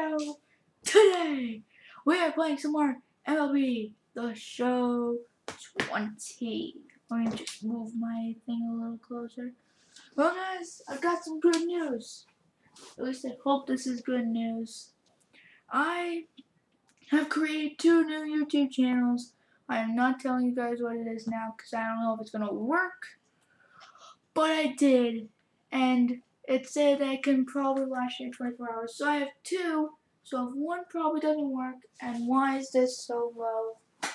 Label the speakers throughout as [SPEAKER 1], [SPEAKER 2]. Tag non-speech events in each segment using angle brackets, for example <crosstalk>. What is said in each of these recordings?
[SPEAKER 1] video. Today, we are playing some more MLB The Show 20. Let me just move my thing a little closer. Well, guys, I've got some good news. At least I hope this is good news. I have created two new YouTube channels. I am not telling you guys what it is now because I don't know if it's going to work. But I did. And it said I can probably last you 24 hours. So I have two. So if one probably doesn't work, and why is this so low?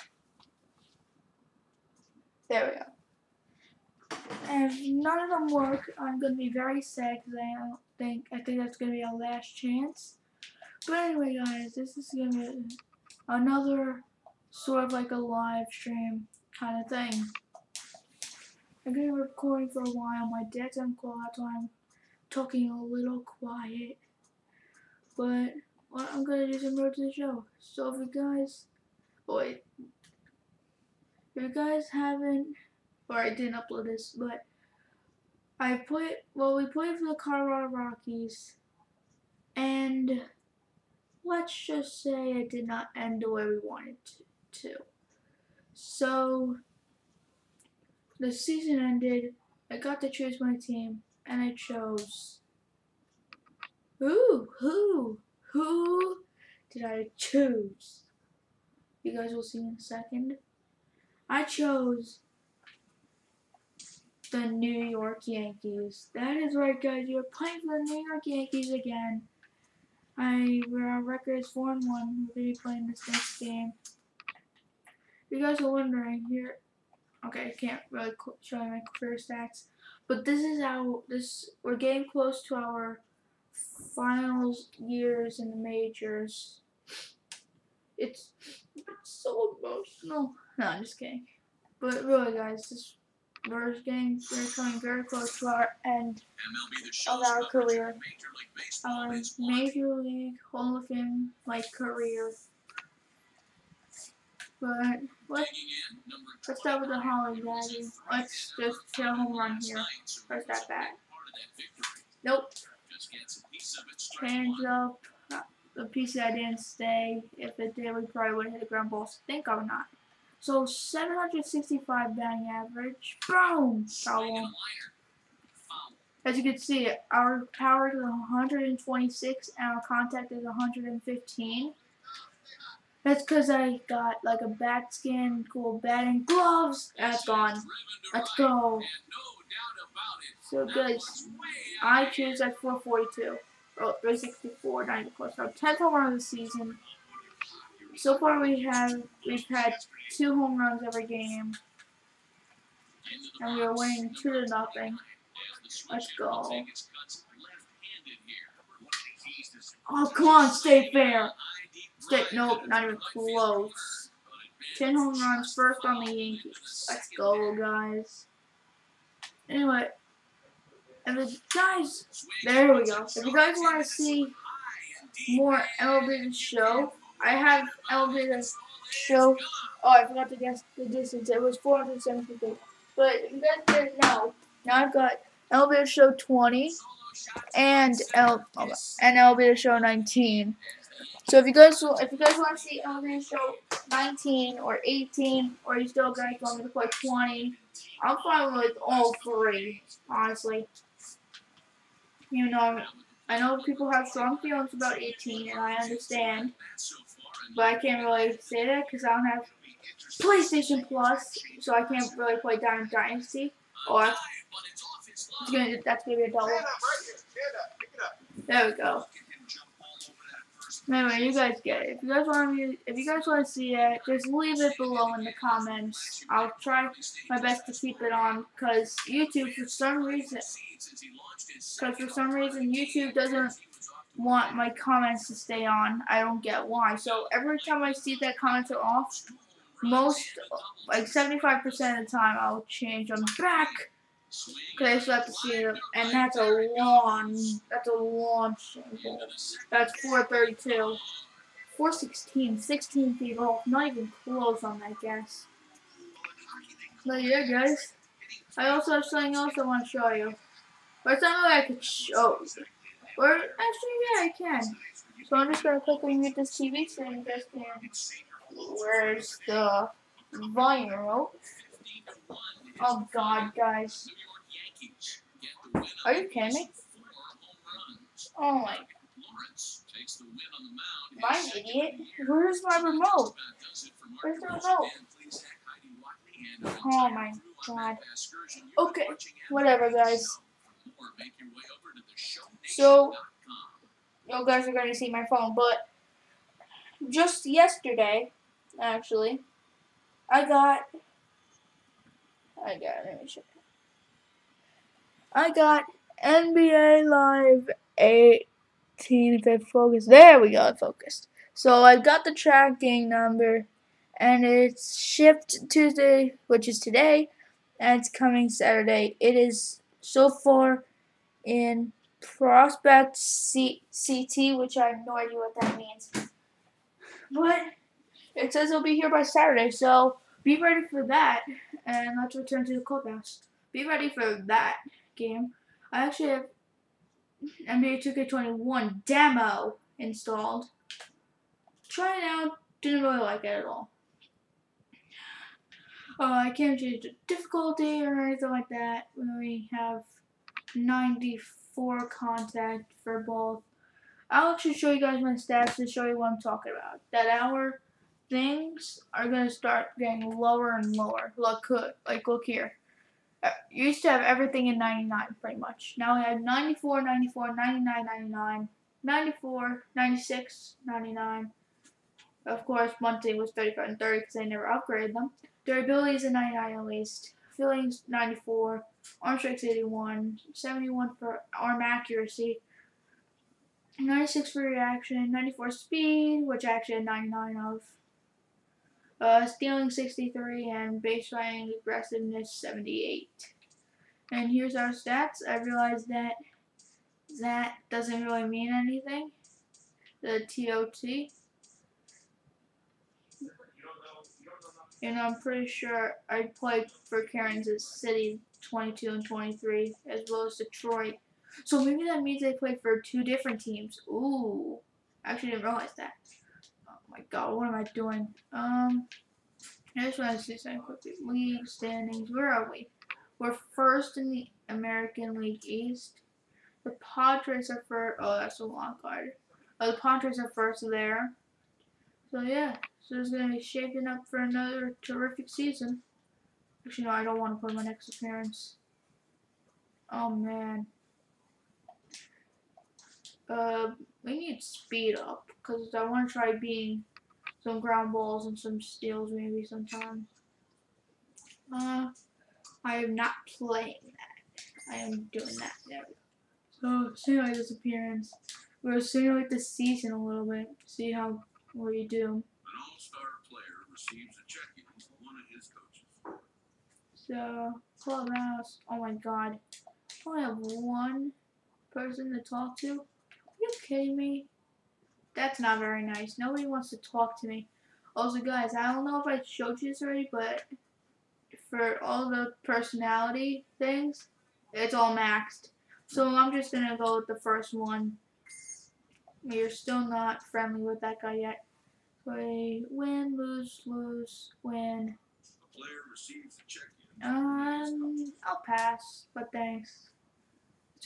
[SPEAKER 1] There we go. And if none of them work, I'm gonna be very sad because I don't think I think that's gonna be our last chance. But anyway, guys, this is gonna be another sort of like a live stream kind of thing. I'm gonna be recording for a while. My dad's on call, why I'm talking a little quiet. But well, I'm gonna do some road to the show. So if you guys, oh, wait, if you guys haven't, or I didn't upload this, but I put, well, we played for the Colorado Rockies, and let's just say it did not end the way we wanted to. So the season ended. I got to choose my team, and I chose. Who? Who? Who did I choose? You guys will see in a second. I chose the New York Yankees. That is right, guys. You're playing for the New York Yankees again. I our record is four and one. We're gonna be playing this next game. You guys are wondering here. Okay, I can't really show you my career stats, but this is how this we're getting close to our finals years in the majors. It's, it's so emotional. No, I'm just kidding. But really, guys, this we're getting we're coming very close to our end of our career, our um, major league Hall of Fame like career. But let's, let's start with the Holly Daddy. Let's just hit a home run here. First at bat. Nope. Change up. The piece that didn't stay. If it did, we probably would hit a ground ball. Think or not. So 765 batting average. Boom! As you can see, our power is 126 and our contact is 115. That's because I got like a bat skin, cool batting gloves. That's gone. Let's go. So good. I choose at 442. Oh, 364, not even close. So 10th home run of the season. So far we have we've had two home runs every game. And we are winning two to nothing. Let's go. Oh come on, stay fair. Stay nope, not even close. Ten home runs first on the Yankees. Let's go guys. Anyway, and the guys, there we go. If you guys want to see more MLB show, I have MLB show. Oh, I forgot to guess the distance. It was 470 feet. But you guys didn't know. Now I've got MLB show 20 and L and MLB show 19. So if you guys if you guys want to see MLB show 19 or 18 or you still guys want me to play 20, I'm fine with all three, honestly. You know, I know people have strong feelings about 18, and I understand. But I can't really say that because I don't have PlayStation Plus, so I can't really play Diamond Dynasty. Or it's gonna, that's gonna be a double. There we go. Anyway, you guys get it. If you guys want to, if you guys want to see it, just leave it below in the comments. I'll try my best to keep it on, cause YouTube for some reason, cause for some reason YouTube doesn't want my comments to stay on. I don't get why. So every time I see that comments are off, most like 75% of the time I'll change them back. Have to see it, and that's a long, that's a long sample. That's 432. 416, 16 feet off, not even close on that guess. But yeah, guys, I also have something else I want to show you. Not like I could show. Or actually, yeah, I can. So I'm just gonna quickly mute this TV so you guys can. Where's the volume? Oh God, guys. Are you kidding me? Oh my. I an idiot? Where's my remote? Where's the remote? Oh my god. Okay, whatever, guys. So, you guys are going to see my phone, but just yesterday, actually, I got. I got. Let me check. I got NBA Live 18 if it focused. There we go, focused. So I got the tracking number and it's shipped Tuesday, which is today, and it's coming Saturday. It is so far in Prospect C- CT, which I have no idea what that means. But it says it'll be here by Saturday, so be ready for that. And let's return to the clubhouse. Be ready for that game. I actually have NBA 2K21 demo installed. Try it out. Didn't really like it at all. Uh, I can't change the difficulty or anything like that. We have 94 contact for both. I'll actually show you guys my stats to show you what I'm talking about. That our things are gonna start getting lower and lower. Look, like look here. Uh, you used to have everything in 99 pretty much. Now we have 94, 94, 99, 99, 94, 96, 99. Of course, monthly was 35 and 30 because they never upgraded them. Durability is a 99 at least. Feelings 94. Arm strength 81. 71 for arm accuracy. 96 for reaction. 94 speed, which I actually had 99 of. Uh, stealing 63 and baseline aggressiveness 78. And here's our stats. I realized that that doesn't really mean anything. The TOT. And I'm pretty sure I played for Kansas City 22 and 23, as well as Detroit. So maybe that means they played for two different teams. Ooh, I actually didn't realize that. My god, what am I doing? Um, I just want to see something quickly. League standings, where are we? We're first in the American League East. The Padres are first. Oh, that's a long card. Oh, the Padres are first there. So yeah. So it's to be shaping up for another terrific season. Actually, no, I don't want to play my next appearance. Oh, man. Uh, we need speed up, because I want to try being some ground balls and some steals maybe sometime. Uh, I am not playing that. I am doing that. There So, simulate this appearance. To simulate the season a little bit, see how we do receives a check-in from one of his coaches. So, Clubhouse, oh my god. I only have one person to talk to? You kidding me? That's not very nice. Nobody wants to talk to me. Also, guys, I don't know if I showed you this already, but for all the personality things, it's all maxed. So I'm just going to go with the first one. You're still not friendly with that guy yet. Play, win, lose, lose, win. The player receives the check. Um, I'll pass, but thanks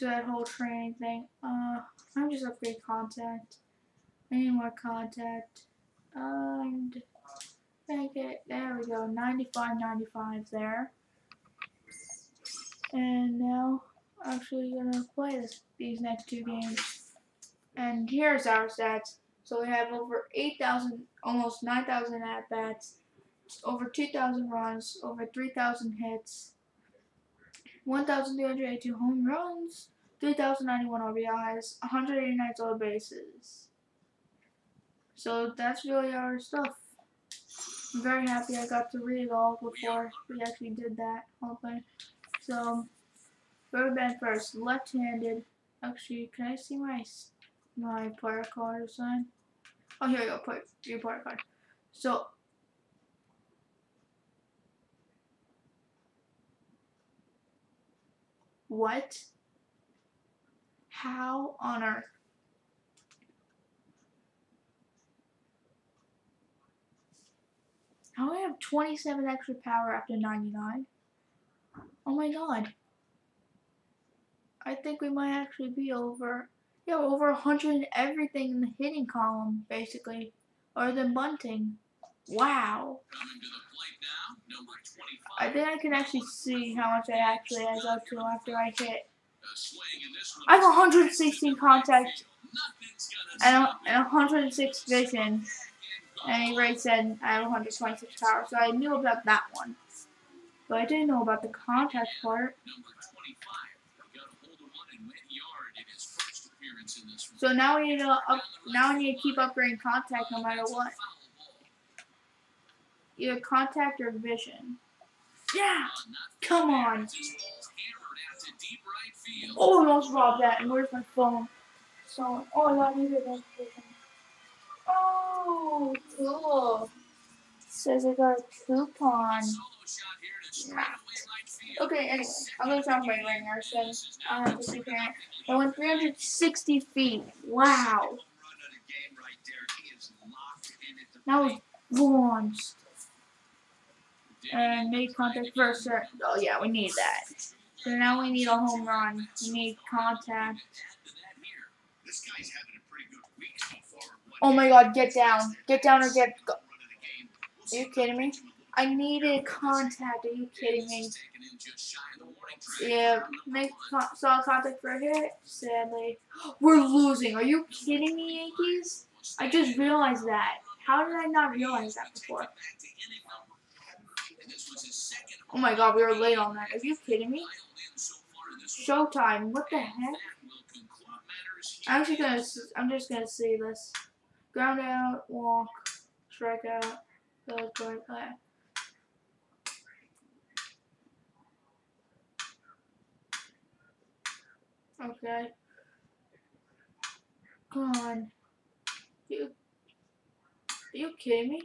[SPEAKER 1] that whole training thing. Uh, I'm just upgrade contact. I need more contact. And make it, there we go, 95, 95 there. And now, actually gonna play this, these next two games. And here's our stats. So we have over 8,000, almost 9,000 at bats, over 2,000 runs, over 3,000 hits, 1,382 home runs, 3,091 RBIs, 189 stolen bases. So that's really our stuff. I'm very happy I got to read it all before we actually did that whole thing. So, third band first, left-handed. Actually, can I see my my player card something? Oh, here we go. Put your player card. So, What? How on earth? I only have 27 extra power after 99. Oh my god. I think we might actually be over, yeah, over 100 in everything in the hitting column, basically, or the bunting. Wow. Coming to the plate now, number I think I can actually see how much I actually add up to after I hit. I have 116 contact and, and 106 vision. And he already said I have 126 power, so I knew about that one. But I didn't know about the contact part. So now we need to up, now we need to keep upgrading contact no matter what. Either contact or vision. Yeah! Come on! Oh, I almost robbed that. And where's my phone? So, oh, I got needed that. Oh, cool. Says I got a coupon. Okay, anyway, I'm gonna talk about it right now. So I don't have to see parent. I went 360 feet. Wow. That was launched. And made contact first. Oh yeah, we need that. So now we need a home run. We need contact. Oh my god, get down. Get down or get... Go. Are you kidding me? I needed contact. Are you kidding me? Yeah, make solid contact for a hit. Sadly, <gasps> we're losing. Are you kidding me, Yankees? I just realized that. How did I not realize that before? Oh my god, we were late on that. Are you kidding me? Showtime. What the heck? I'm just gonna. I'm just gonna see this. Ground out, walk, strike out, go, go, play. Okay. Come on. You, are you kidding me?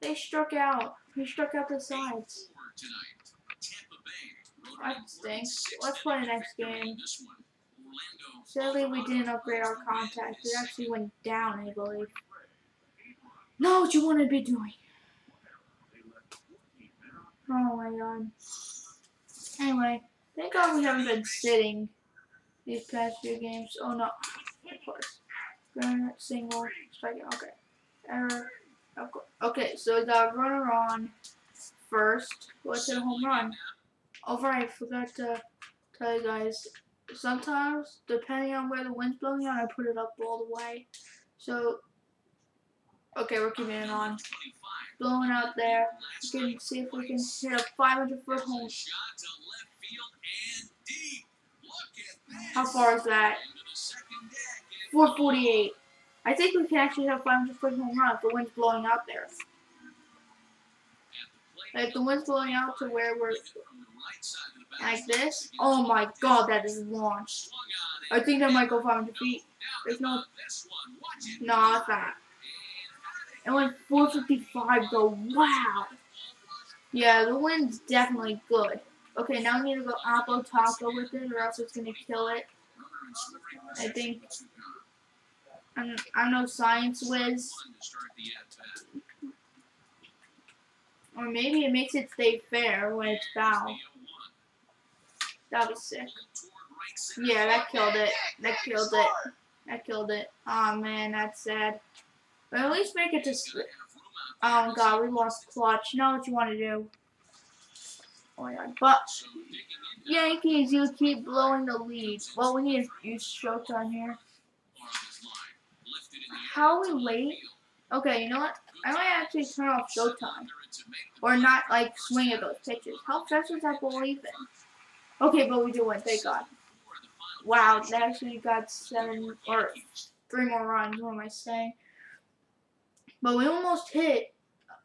[SPEAKER 1] They struck out. He struck out the sides. That stinks. Let's play the next game. Sadly, we didn't upgrade our contact. We actually went down, I believe. No, what you want to be doing. Oh my god. Anyway, thank God we haven't been sitting these past few games. Oh no, of course. Granite, single, strike, okay. Error, okay, so we got runner on first. What's a home run? Oh right, forgot to tell you guys. Sometimes, depending on where the wind's blowing on, I put it up all the way. So, okay, we're keeping it on. Blowing out there. We can see if we can hit a 500 foot home. How far is that? 448. I think we can actually have 500 foot home run if the wind's blowing out there. Like the wind's blowing out to where we're like this. Oh my god, that is launched. I think that might go 500 feet. There's no. No, it's not. It went 455 though. Wow. Yeah, the wind's definitely good. Okay, now we need to go Oppo Taco with it, or else it's gonna kill it. I think. I'm, I'm no science whiz. Or maybe it makes it stay fair when it's foul. That was sick. Yeah, that killed it. That killed it. That killed it. Oh man, that's sad. But at least make it to. Oh god, we lost clutch. Know what you want to do. Oh my god. But Yankees, you keep blowing the lead. Well, we need to use Showtime here. How are we late? Okay, you know what? I might actually turn off Showtime. Or not, like, swing at those pitches. How fast was that ball even? Okay, but we do win, thank God. Wow, they actually got seven, or three more runs, what am I saying? But we almost hit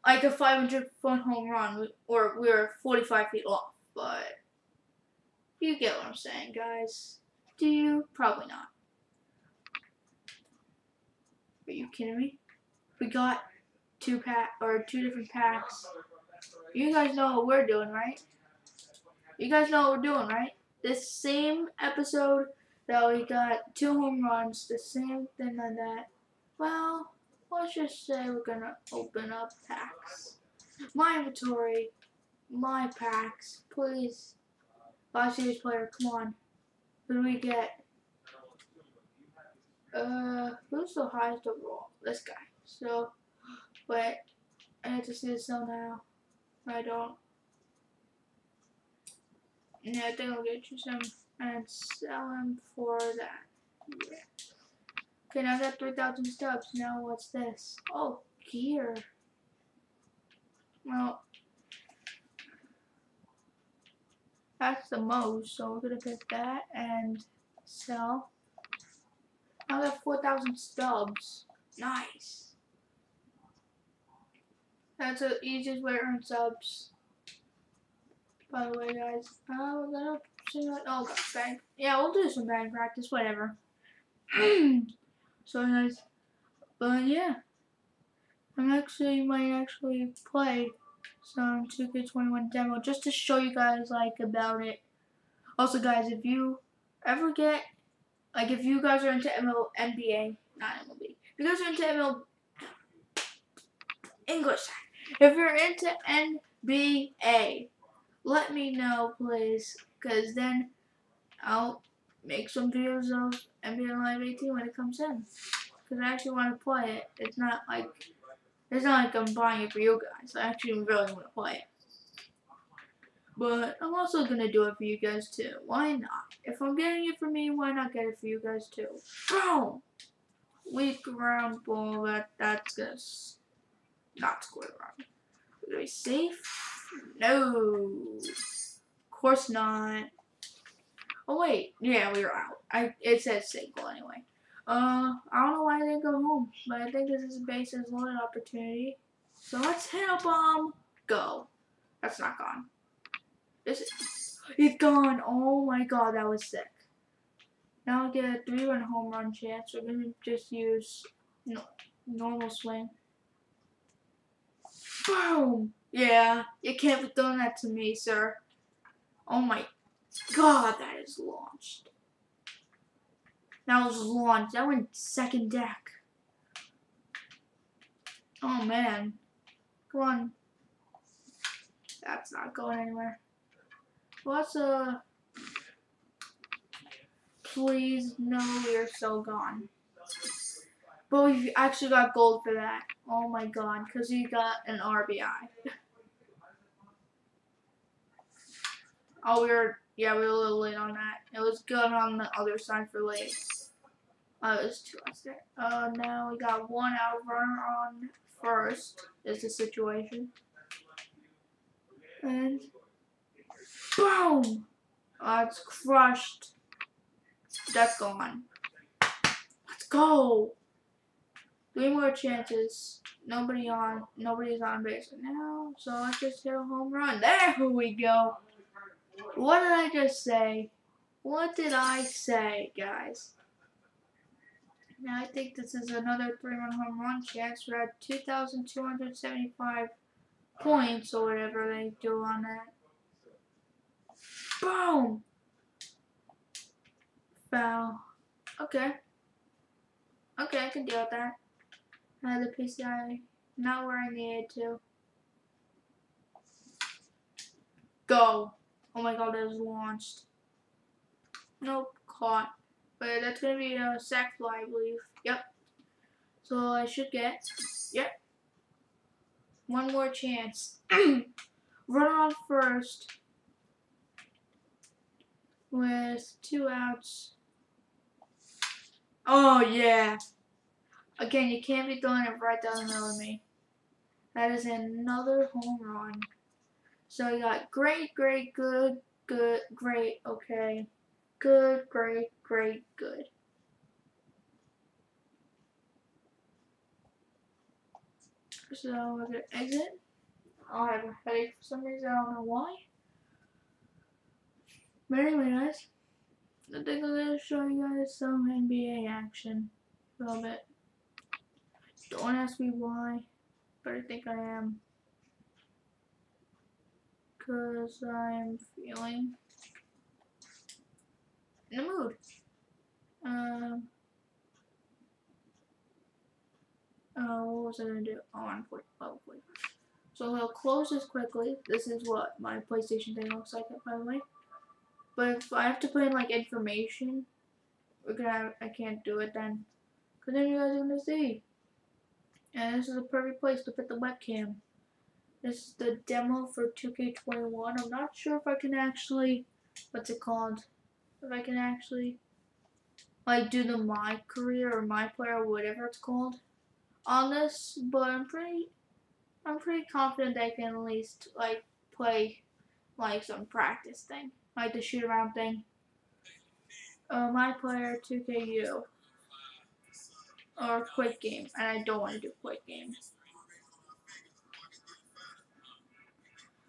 [SPEAKER 1] like a 500 foot home run, or we were 45 feet off. But you get what I'm saying, guys. Do you? Probably not. Are you kidding me? We got two pack or two different packs. You guys know what we're doing, right? You guys know what we're doing, right? This same episode that we got two home runs, the same thing like that. Well, let's just say we're gonna open up packs. My inventory. My packs. Please. Last series player, come on. Who do we get? Uh, who's the highest overall? This guy. So, wait. I to see this sell now. I don't. Yeah, I think I'll get you some and sell them for that. Yeah. Okay, now I got 3,000 stubs. Now what's this? Oh, gear. Well, that's the most, so we're gonna pick that and sell. I got 4,000 stubs. Nice. That's the easiest way to earn stubs. By the way, guys, uh, we're gonna. Oh, God, bang. Yeah, we'll do some bang practice, whatever. <clears throat> so, guys, but yeah, I'm actually might actually play some 2K21 demo just to show you guys like about it. Also, guys, if you ever get like if you guys are into ML, NBA, not MLB, if you guys are into ML English, if you're into NBA, let me know, please, because then I'll make some videos of NBA Live 18 when it comes in. Because I actually want to play it. It's not like it's not like I'm buying it for you guys. I actually really want to play it. But I'm also gonna do it for you guys too. Why not? If I'm getting it for me, why not get it for you guys too? Boom! Weak round ball. That that's gonna not square around. Are we safe? No. Of course not. Oh wait, yeah, we were out. I it says single anyway. Uh, I don't know why I didn't go home, but I think this is a bases loaded opportunity. So let's hit a bomb. Go. That's not gone. This is, it's gone. Oh my god, that was sick. Now I get a three-run home run chance. We're gonna just use no, normal swing. Boom! Yeah, you can't be throwing that to me, sir. Oh my god, that is launched. That was launched. That went second deck. Oh man. Come on. That's not going anywhere. What's a... Please, no, we are so gone. But we actually got gold for that. Oh my god, because we got an RBI. oh, we were, yeah, we were a little late on that. It was good on the other side for late. Uh, it was two outs there. Uh, now we got one out runner on first, is the situation. And, boom! Uh, it's crushed. That's gone. Let's go! Three more chances. Nobody on. Nobody's on base now. So let's just hit a home run. There we go. What did I just say? What did I say, guys? Now I think this is another three-run home run chance. We're at 2,275 points or whatever they do on that. Boom! Foul. Okay. Okay, I can deal with that. Uh, the PCI not where I needed to. Go. Oh my god, that was launched. Nope, caught. But that's gonna be a sac fly, I believe. Yep. So I should get. Yep. One more chance. <clears throat> Run on first. With two outs. Oh yeah. Again, you can't be throwing it right down the middle of me. That is another home run. So you got great, great, good, good, great, okay. Good, great, great, good. So we're gonna exit. I have a headache for some reason, I don't know why. But anyway guys, I think I'm gonna show you guys some NBA action a little bit. Don't ask me why, but I think I am. Cause I'm feeling in the mood. Um. Oh, what was I gonna do? Oh, I'm 40, level 40. So he'll close this quickly. This is what my PlayStation thing looks like, by the way. But if I have to put in like information, we're gonna I can't do it then, cause then you guys are gonna see. And this is a perfect place to put the webcam. This is the demo for 2K21. I'm not sure if I can actually, what's it called? If I can actually, like, do the my career or my player or whatever it's called on this, but I'm pretty, I'm pretty confident that I can at least, like, play, like, some practice thing. Like the shoot around thing. Uh, my player 2KU. Or quick game. And I don't want to do quick game.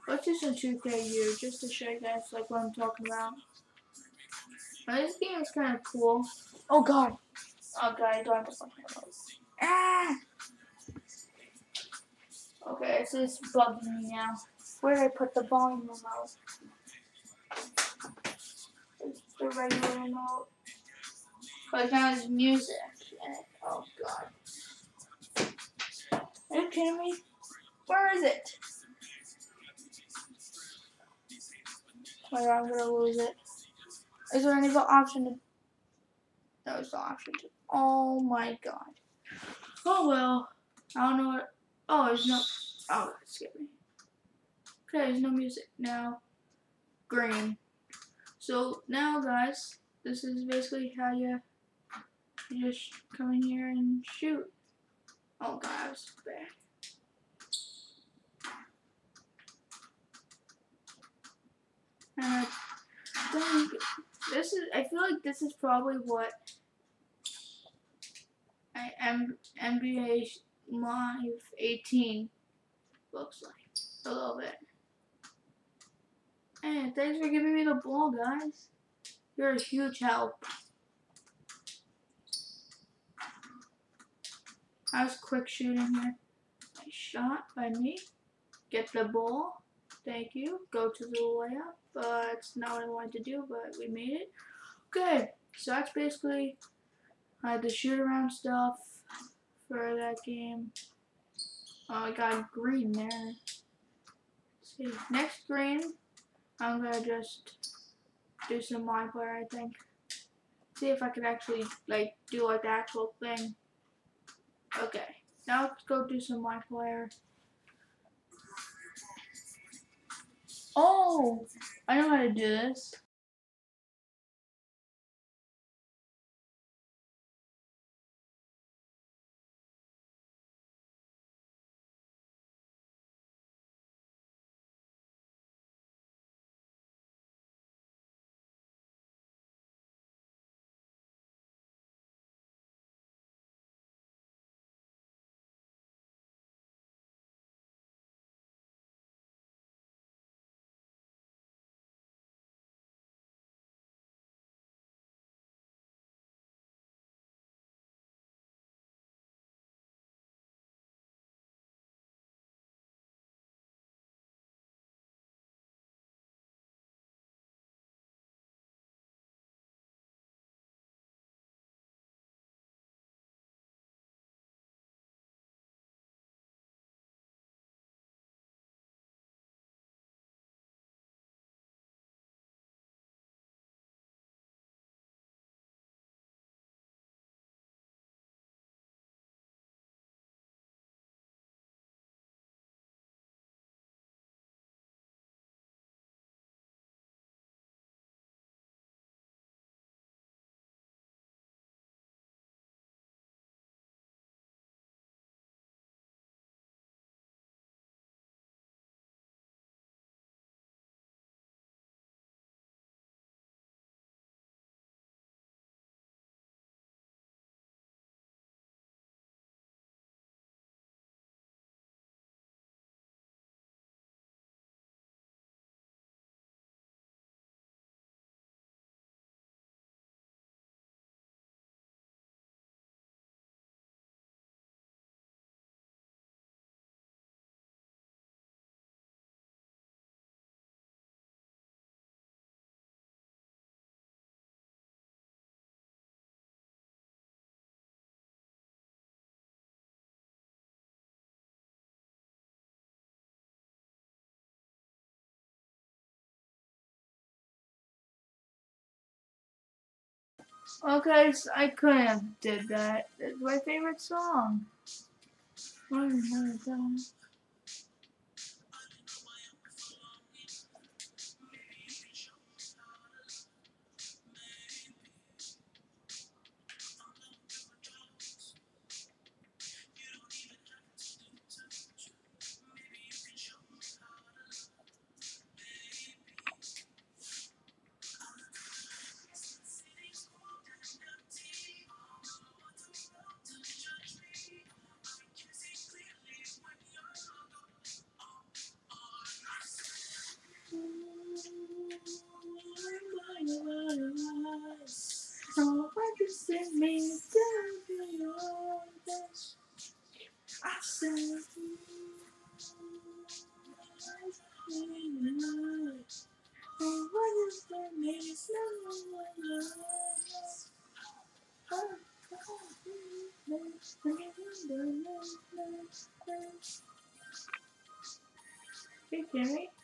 [SPEAKER 1] Let's do some 2KU just to show you guys like what I'm talking about. This game is kind of cool. Oh god. Oh god, I don't have to fucking. Ah! Okay, so it's bugging me now. Where did I put the volume remote? It's the regular remote. But now there's music. Oh god. Are you kidding me? Where is it? Oh my god, I'm gonna lose it. Is there any other option to... No, it's option to... Oh my god. Oh well. I don't know what... Oh, there's no... Oh, that me. Okay, there's no music now. Green. So now, guys, this is basically how you, you just come in here and shoot. Oh god, I was bad. And I think this is. I feel like this is probably what I M NBA Live 18 looks like a little bit. Hey, thanks for giving me the ball, guys. You're a huge help. I was quick shooting here. Nice shot by me. Get the ball. Thank you. Go to the layup. But it's not what I wanted to do, but we made it. Okay, so that's basically I had the shoot around stuff for that game. Oh, I got green there. Let's see. Next green, I'm gonna just do some my player, I think. See if I can actually like do like the actual thing. Okay, now let's go do some my player. Oh, I know how to do this. Oh, okay, so I couldn't have did that. It's my favorite song. Oh, Jerry. Run,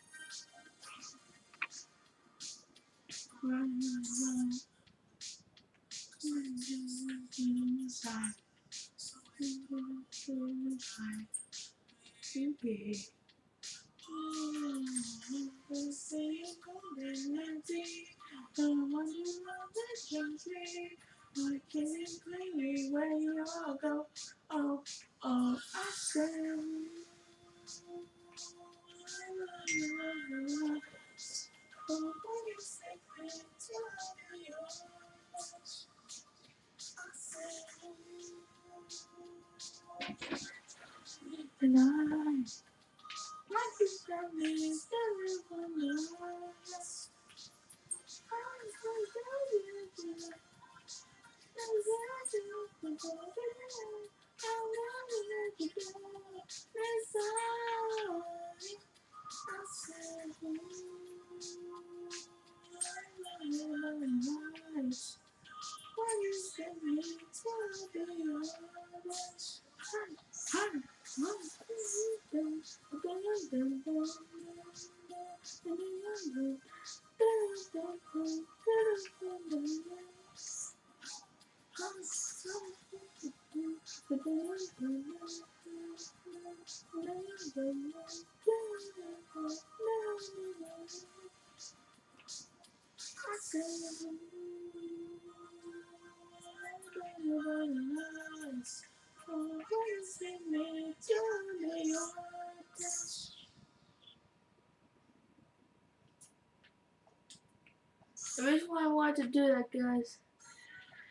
[SPEAKER 1] to do that, guys,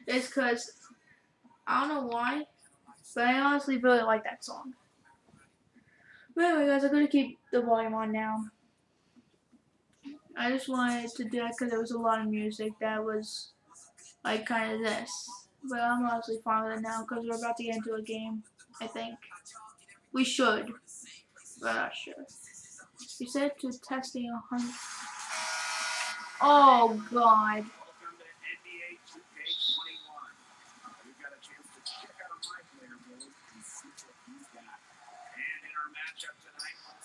[SPEAKER 1] is because I don't know why, but I honestly really like that song. But anyway, guys, I'm gonna keep the volume on now. I just wanted to do that because there was a lot of music that was like kind of this. But I'm honestly fine with it now because we're about to get into a game, I think. We should, but I'm not sure. You said to testing a hundred. Oh, God.
[SPEAKER 2] Welcome to NBA 2K21. Uh, we've got a chance to check out my player build and see what he's got. And in our matchup tonight,
[SPEAKER 1] That was the worst shot ever.
[SPEAKER 2] going up against the Los Angeles Clippers. Along with our so-called expert color commentators, Brian Benamitemi and Tim Schwartz, I'm Jordan Suga. What are you guys looking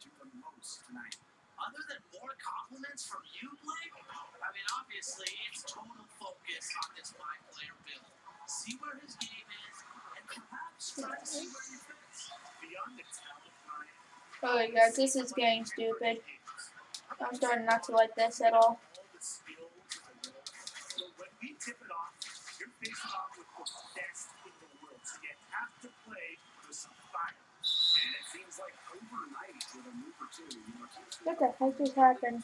[SPEAKER 2] to the most tonight?
[SPEAKER 3] Other than oh, more compliments from you, Blake, I mean, obviously, it's total focus on this my player build. See where his game is, and perhaps try to see where he fits.
[SPEAKER 2] Beyond the talent, Brian,
[SPEAKER 1] Okay, guys, this is getting stupid. I'm starting not to like this at all.
[SPEAKER 2] to
[SPEAKER 1] What the heck just happened?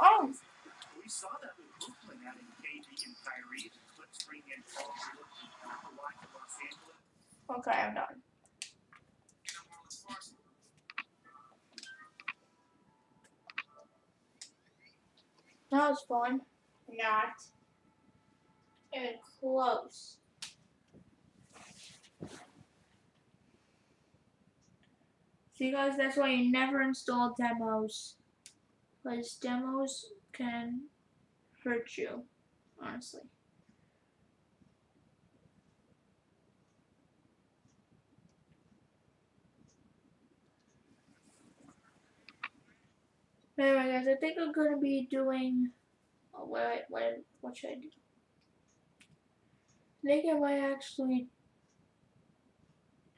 [SPEAKER 1] Oh.
[SPEAKER 2] We saw that Brooklyn adding KD and Kyrie, in Paul and to Los Angeles.
[SPEAKER 1] Okay, I'm done. That was fun. Not. Even close. See guys, that's why you never install demos. Because demos can hurt you, honestly. Anyway, guys, I think I'm gonna be doing. Oh, what, what, what should I do? I think I might actually.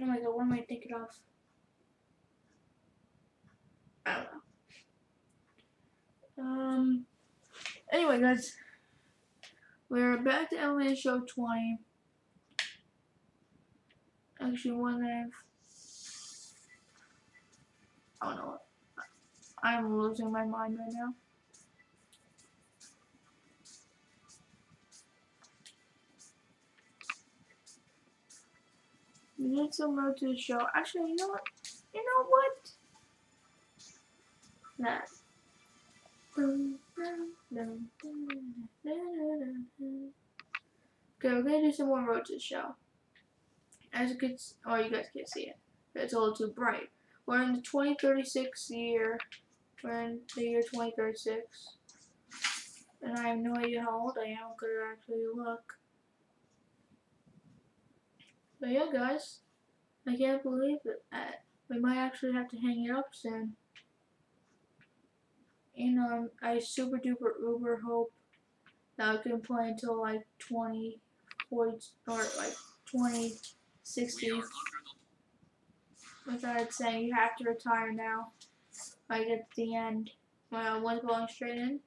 [SPEAKER 1] Oh my god, what am I thinking of? I don't know. Um. Anyway, guys, we're back to MLB Show 20. Actually, one that I've. Oh no. I'm losing my mind right now. We need some road to the show. Actually, you know what? You know what? Nah. Okay, we're gonna do some more road to the show. As you can, s- oh, you guys can't see it. It's a little too bright. We're in the 2036 year. We're in the year 2036. And I have no idea how old I am. because I actually look. But yeah, guys. I can't believe it. Uh, we might actually have to hang it up soon. You know, I super duper uber hope that I can play until like 20, 40, or like 2060
[SPEAKER 3] We are under the
[SPEAKER 1] without saying you have to retire now. Like at the end. Well, one's going straight in.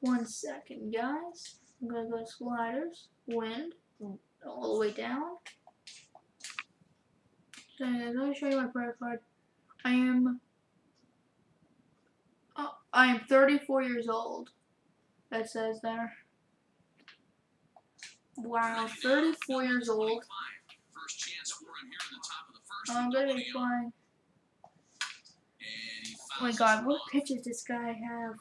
[SPEAKER 1] One second, guys. I'm gonna go to sliders, wind, all the way down. So let me show you my credit card. I am. Oh, I am 34 years old. That says there. Wow, 34 years old.
[SPEAKER 3] First chance for him here in the top of the first.
[SPEAKER 1] I'm gonna be flying. Oh my god, what pitches does this guy have?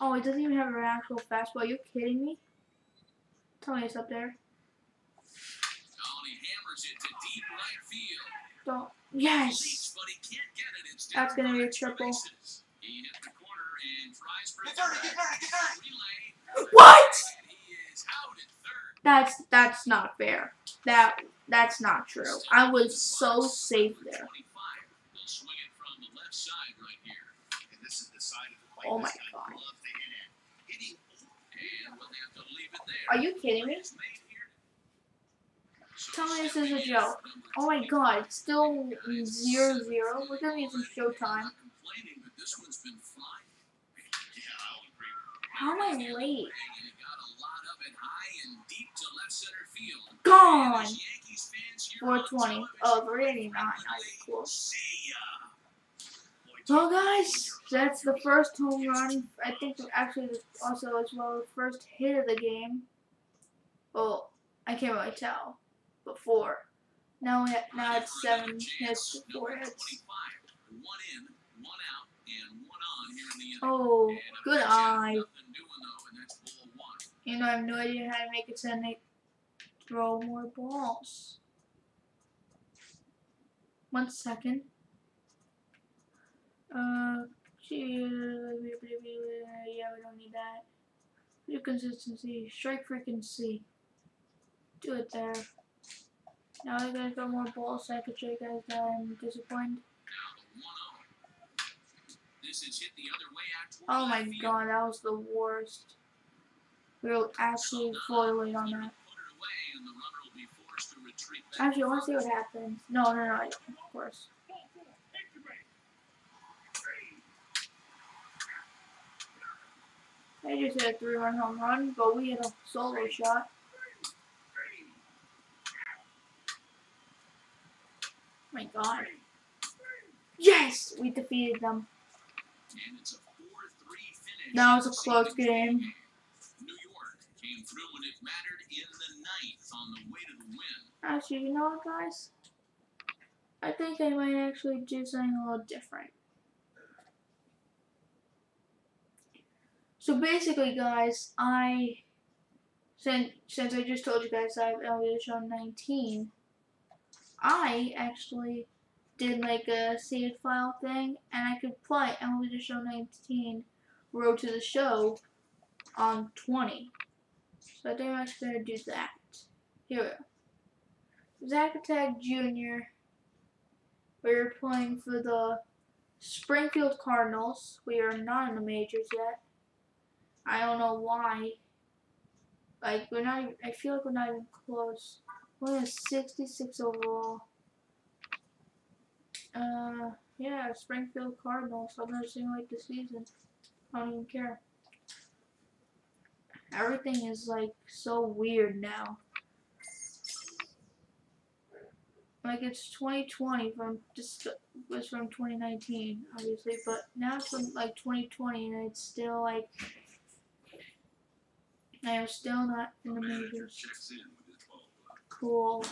[SPEAKER 1] Oh, he doesn't even have an actual fastball. Are you kidding me? Tell me it's up there. Don't. Yes! That's gonna be a triple. What? That's that's not fair. That that's not true. I was so safe there.
[SPEAKER 2] Leave
[SPEAKER 1] my god. Are you kidding me? Tell me this is a joke. Oh my god, it's still zero zero. We're gonna need some showtime. How am I late? Gone.
[SPEAKER 3] And as Yankees fans here on
[SPEAKER 1] 420.
[SPEAKER 3] television
[SPEAKER 1] Oh, 389.
[SPEAKER 3] frequently
[SPEAKER 1] Nice, cool. Well, guys, that's the first home run. I think actually also as well the first hit of the game. Well, I can't really tell. Before. Now we ha- now it's seven hits four hits. Oh, good eye. You know, I have no idea how to make it so they throw more balls. One second. Uh, yeah, we don't need that. New consistency, strike frequency. Do it there. Now I gotta throw more balls so I can show you guys that I'm disappointed.
[SPEAKER 3] Now the one oh. This is hit the other way
[SPEAKER 1] Oh my god, that was the worst. We were actually late on that.
[SPEAKER 3] Put it away, and the runner will be forced to retreat.
[SPEAKER 1] Actually, I want to see what happens. No, no, no, of course. I just hit a three-run home run, but we hit a solo shot. Oh my God! Yes, we defeated them.
[SPEAKER 3] And it's a 4-3 finish.
[SPEAKER 1] That was a close game.
[SPEAKER 3] New York came through it mattered in the on the way to the win.
[SPEAKER 1] Actually, you know what, guys? I think I might actually do something a little different. So basically, guys, I since since I just told you guys I have MLB Show 19, I actually did like a save file thing, and I could play MLB Show 19 Road to the Show on 20. So I think I'm actually gonna do that. Here we go. Zach Attack Jr. We are playing for the Springfield Cardinals. We are not in the majors yet. I don't know why. Like we're not. Even, I feel like we're not even close. We're at 66 overall. Uh, yeah, Springfield Cardinals. I've never seen like the season. I don't even care. Everything is like so weird now. Like it's 2020 from just was from 2019, obviously, but now it's from like 2020, and it's still like I am still not in the majors. Cool.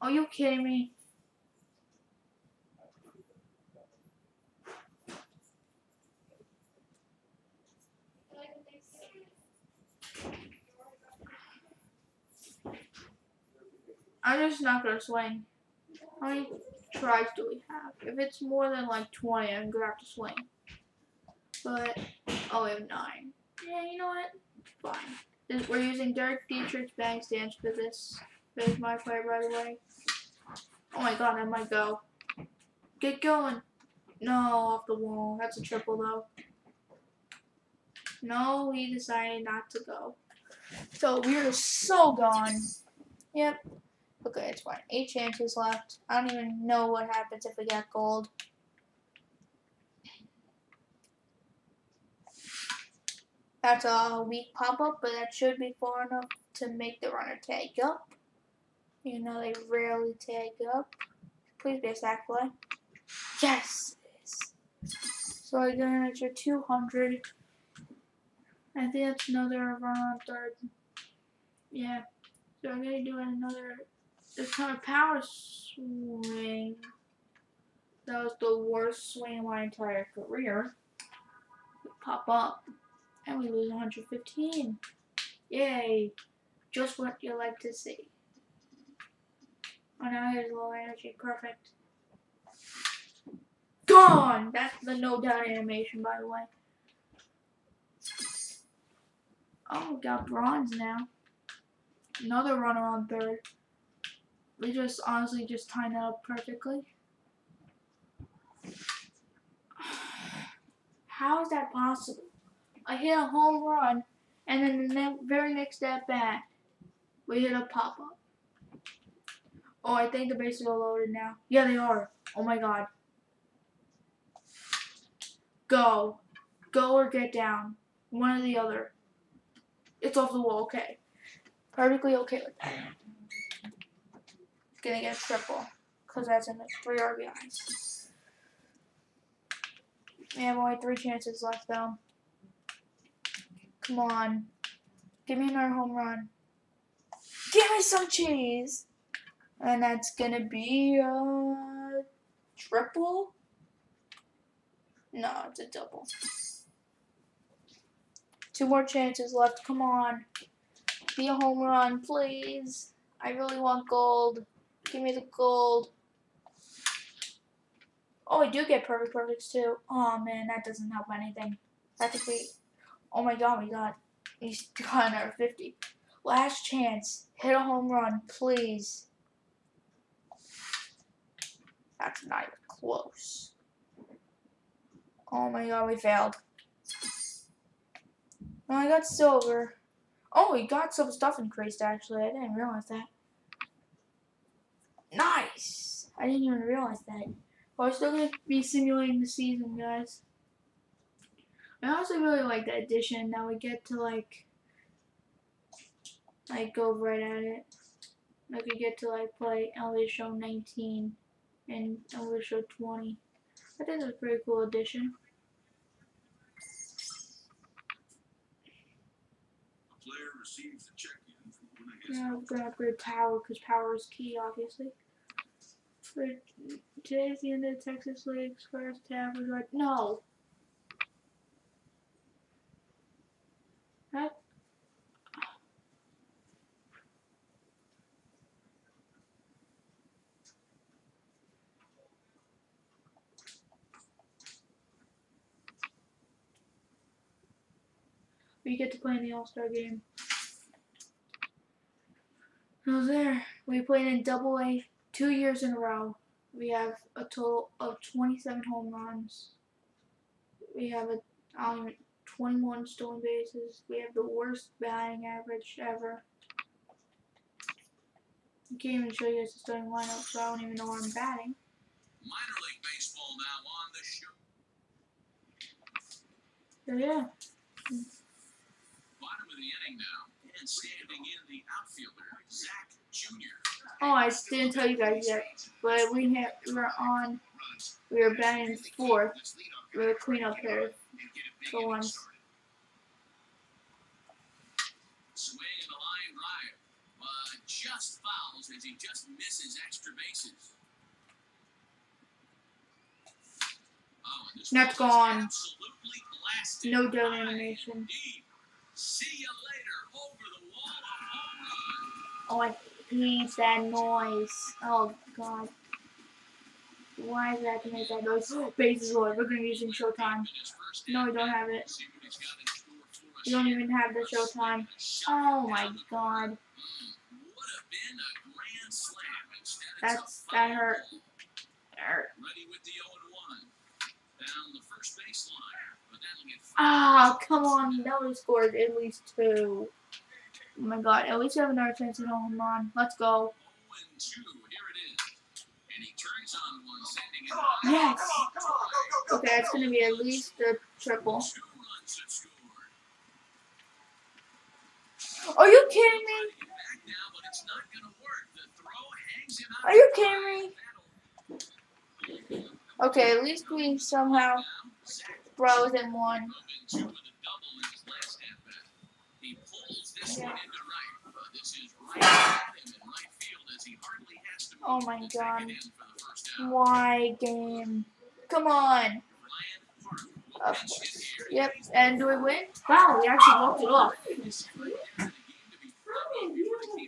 [SPEAKER 1] Are you kidding me? I'm just not gonna swing. How many tries do we have? If it's more than like 20, I'm gonna have to swing. But, oh, we have 9. Yeah, you know what? Fine. This, we're using Derek Dietrich's bang stance for this. There's my play by the way. Oh my god, I might go. Get going. No, off the wall. That's a triple, though. No, he decided not to go. So, we're so gone. Yep. Okay, it's fine. Eight chances left. I don't even know what happens if we get gold. That's a weak pop-up, but that should be far enough to make the runner tag up. You know they rarely tag up. Please be a sack play. Yes. So I got an extra 200. I think that's another run on third. Yeah. So I'm gonna do another this time a power swing. That was the worst swing of my entire career. Pop up and we lose 115. Yay! Just what you like to see. Oh, now here's low energy. Perfect. Gone! That's the no doubt animation, by the way. Oh, we got bronze now. Another runner on third. We just honestly just timed that up perfectly. <sighs> How is that possible? I hit a home run, and then the ne very next at bat, we hit a pop up. Oh, I think the bases are loaded now. Yeah, they are. Oh my god. Go. Go or get down. One or the other. It's off the wall. Okay. Perfectly okay with that It's gonna get a triple because that's in the three RBIs. We have only three chances left though. Come on. Give me another home run. Give me some cheese. And that's gonna be a triple? No, it's a double. Two more chances left. Come on. Be a home run, please. I really want gold. Give me the gold. Oh, I do get perfect perfects too. Oh man, that doesn't help anything. I think we. Oh my god, oh we got. He's <laughs> got another 50. Last chance. Hit a home run, please. That's not even close. Oh my god, we failed. Oh, I got silver. Oh, we got some stuff increased actually. I didn't realize that. Nice! I didn't even realize that. But we're still going to be simulating the season, guys. I also really like the addition. Now we get to, like, like, go right at it. Like, we get to, like, play MLB Show 19 and MLB Show 20. I think that's a pretty cool addition.
[SPEAKER 2] player receives the check-in from one of his
[SPEAKER 1] Yeah, I'm gonna upgrade power because power is key, obviously. For today's the end of the Texas League's first like, no. That. We get to play in the All Star game. I was there. We played in Double A two years in a row. We have a total of 27 home runs. We have a I don't even, 21 stolen bases. We have the worst batting average ever. I can't even show you guys the starting lineup, so I don't even know where I'm batting.
[SPEAKER 4] Minor League Baseball now on the show.
[SPEAKER 1] So yeah, Oh, I didn't tell you guys yet, but we have we are on. We are batting fourth. We're the cleanup hitter for once.
[SPEAKER 4] Swing and a line drive, but just fouls as he just misses extra bases. Oh, and this
[SPEAKER 1] That's gone. No doubt animation.
[SPEAKER 4] and
[SPEAKER 1] Oh, I hate that noise. Oh God. Why is that to make that noise? Bases loaded. We're gonna use in Showtime. No, we don't have it. We don't even have the Showtime. Oh my God.
[SPEAKER 4] Have
[SPEAKER 1] That's that hurt.
[SPEAKER 4] ball.
[SPEAKER 1] Hurt.
[SPEAKER 4] Ready with the 0 1. Down the first baseline. But that'll get
[SPEAKER 1] Ah, come on. That scored at least two. Oh my God. At least we have another chance at a home run. Let's go.
[SPEAKER 4] 0 and 2. Here it is. And he turns on one, sending it
[SPEAKER 1] Yes. Okay, it's gonna be at least a triple. Are you kidding me? Are you kidding me? Okay, at least we somehow brought within one. Oh my God.
[SPEAKER 4] it in for the first out.
[SPEAKER 1] Why game? Come on.
[SPEAKER 4] Ryan
[SPEAKER 1] Of course. Yep. And do we win? Wow, we actually walked it off.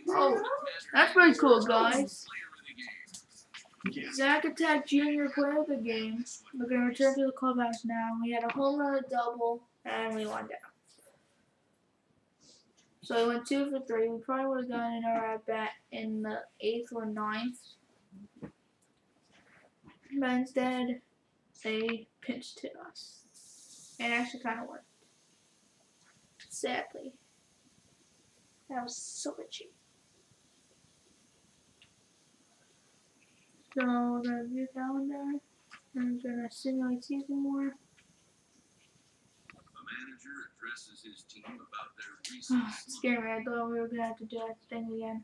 [SPEAKER 1] Oh, that's pretty cool, guys. Zach Attack Jr. player of the game. We're gonna return to the clubhouse now. We had a home run, a double, and we won down. So we went two for three. We probably would have gotten at bat in the eighth or ninth. But instead, they pinched hit us. It actually kind of worked. Sadly. That was so itchy. So we're gonna view calendar. We're gonna simulate season more.
[SPEAKER 4] The manager his team about their ah,
[SPEAKER 1] Oh,
[SPEAKER 4] recent
[SPEAKER 1] it scared me. I thought we were gonna have to do that thing again.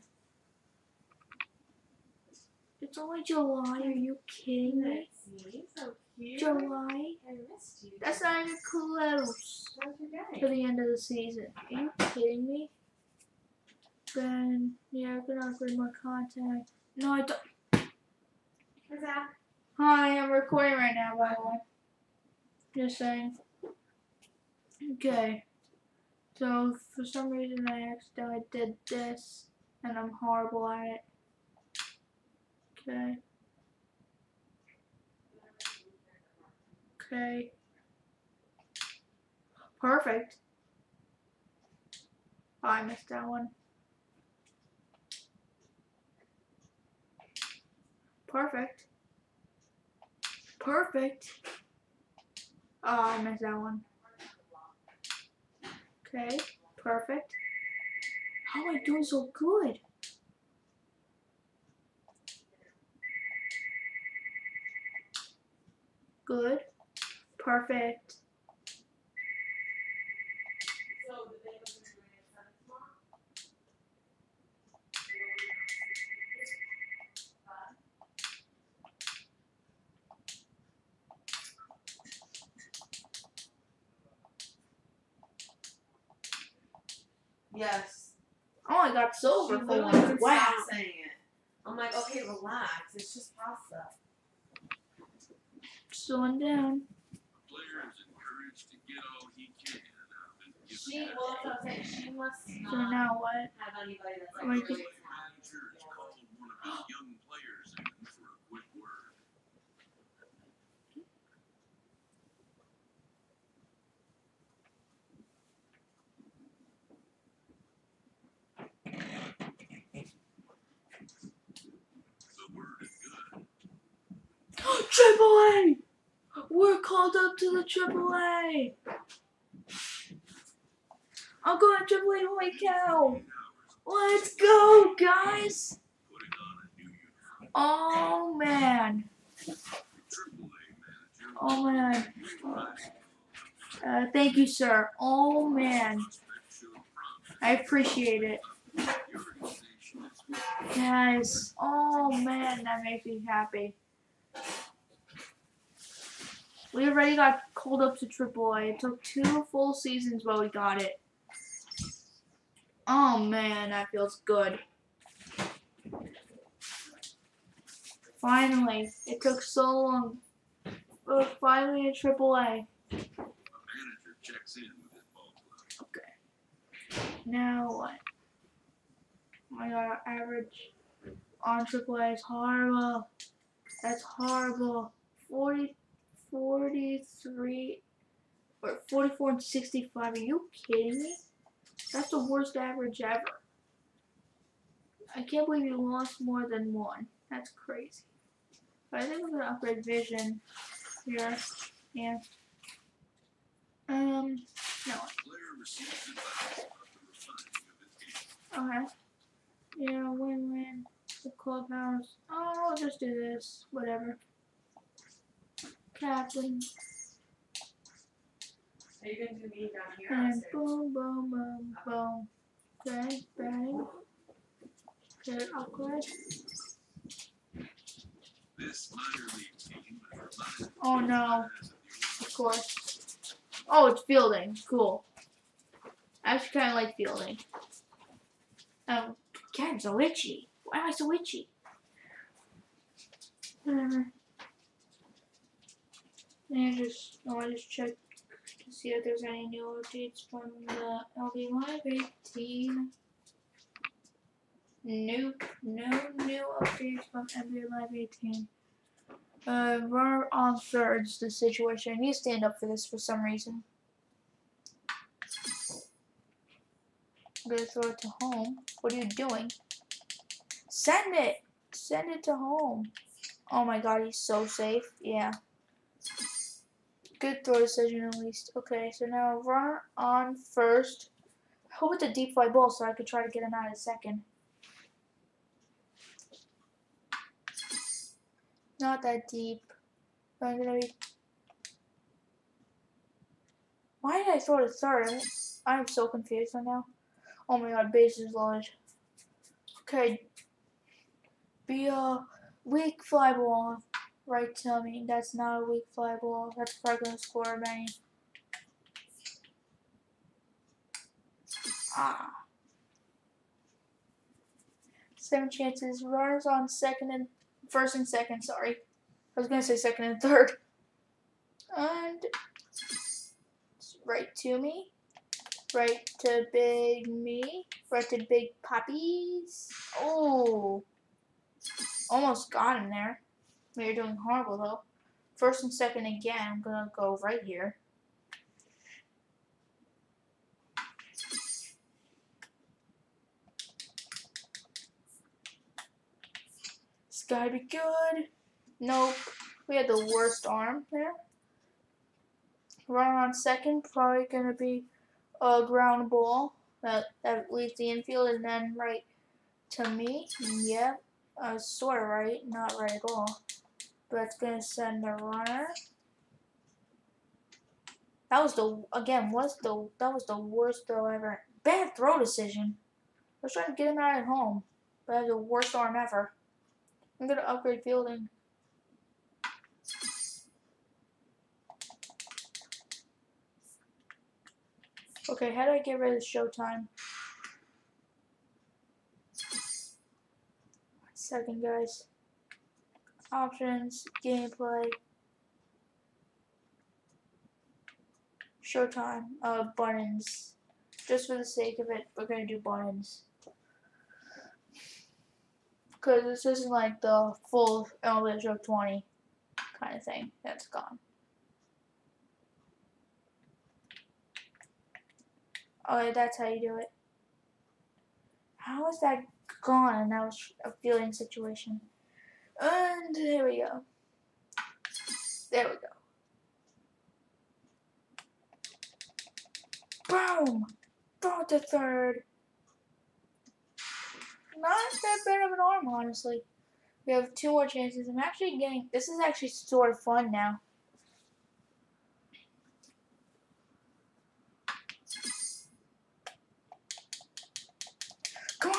[SPEAKER 1] It's only July. Are you kidding me?
[SPEAKER 5] So.
[SPEAKER 1] July?
[SPEAKER 5] I missed you.
[SPEAKER 1] That's not even close
[SPEAKER 5] How's your
[SPEAKER 1] to the end of the season. Are you kidding me? Then yeah, we're gonna upgrade more contact. No, I don't.
[SPEAKER 5] What's that?
[SPEAKER 1] Hi, I'm recording right now, by the way. Just saying. Okay. So, for some reason, I accidentally did this, and I'm horrible at it. Okay. Okay. Perfect. Oh, I missed that one. Perfect. Perfect. Oh, I missed that one. Okay, perfect. How am I doing so good? Good. Perfect.
[SPEAKER 5] So, did they open doing it at seven tomorrow? Yes.
[SPEAKER 1] Oh, I got silver
[SPEAKER 5] She
[SPEAKER 1] for
[SPEAKER 5] literally
[SPEAKER 1] once.
[SPEAKER 5] couldn't
[SPEAKER 1] Wow.
[SPEAKER 5] stop saying it. I'm like, okay, relax. It's just pasta.
[SPEAKER 1] Slowing down.
[SPEAKER 4] player is encouraged to get all he can out of it. given
[SPEAKER 5] She,
[SPEAKER 4] that
[SPEAKER 5] well, that's what I'm saying. She must
[SPEAKER 1] So now what?
[SPEAKER 5] have anybody that's
[SPEAKER 1] Am I
[SPEAKER 5] like
[SPEAKER 1] just-
[SPEAKER 5] really
[SPEAKER 4] The manager has called one of his young players in for a quick word. The word is good.
[SPEAKER 1] Triple A. We're called up to the Triple A. I'm going to Triple A. Holy cow! Let's go, guys! Oh man. Oh man. Uh, thank you, sir. Oh man. I appreciate it. Guys, oh man, that makes me happy. We already got called up to AAA. It took two full seasons, but we got it. Oh man, that feels good. Finally, it took so long. But finally, a AAA. Okay. Now what? Oh my god, average on AAA is horrible. That's horrible. 40, 43, or 44 and 65. Are you kidding me? That's the worst average ever. I can't believe you lost more than one. That's crazy. But I think I'm gonna upgrade vision here. Yeah. Um, no. Okay. Yeah, win win. The clubhouse. Oh, I'll just do this. Whatever. Captain.
[SPEAKER 6] Are you gonna do me down here?
[SPEAKER 1] And
[SPEAKER 6] upstairs?
[SPEAKER 1] boom, boom, boom, boom. Okay, batting. Okay, upgrade.
[SPEAKER 2] This minor league team
[SPEAKER 1] Oh no,
[SPEAKER 2] of
[SPEAKER 1] course. Oh, it's fielding. Cool. I actually kind of like fielding. Um, oh, God, I'm so itchy. Why am I so itchy? Whatever. And just, oh, I just check to see if there's any new updates from the LD Live 18. Nope, no new updates from NBA Live 18. Uh, runner on thirds, the situation. I to stand up for this for some reason. I'm gonna throw it to home. What are you doing? Send it! Send it to home. Oh my god, he's so safe. Yeah. Good throw decision at least. Okay, so now runner on first. I hope it's a deep fly ball so I could try to get him out of second. Not that deep. I'm gonna be. Why did I throw to third? I'm so confused right now. Oh my god, bases loaded. Okay. Be a weak fly ball. Right to me. That's not a weak fly ball. That's probably gonna score many. Ah. Seven chances. Runners on second and first and second, sorry. I was gonna say second and third. And right to me. Right to big me. Right to big puppies. Oh. Almost got him there. We are doing horrible though. First and second again. I'm gonna go right here. It's gotta be good. Nope. We had the worst arm there. Runner on second, probably gonna be a ground ball that that leaves the infield and then right to me. Yep. Uh, sort of right, not right at all. But it's gonna send the runner. That was the again. Was the that was the worst throw ever. Bad throw decision. I was trying to get him out at home, but I had the worst arm ever. I'm gonna upgrade fielding. Okay, how do I get rid of Showtime? Second, guys. Options, gameplay, Showtime, uh, buttons. Just for the sake of it, we're gonna do buttons. Because this isn't like the full MLB Show 20 kind of thing. That's gone. Oh, that's how you do it. How is that gone? And that was a feeling situation. And here we go. There we go. Boom! Throw the third. Not that bad of an arm, honestly. We have two more chances. I'm actually getting. This is actually sort of fun now.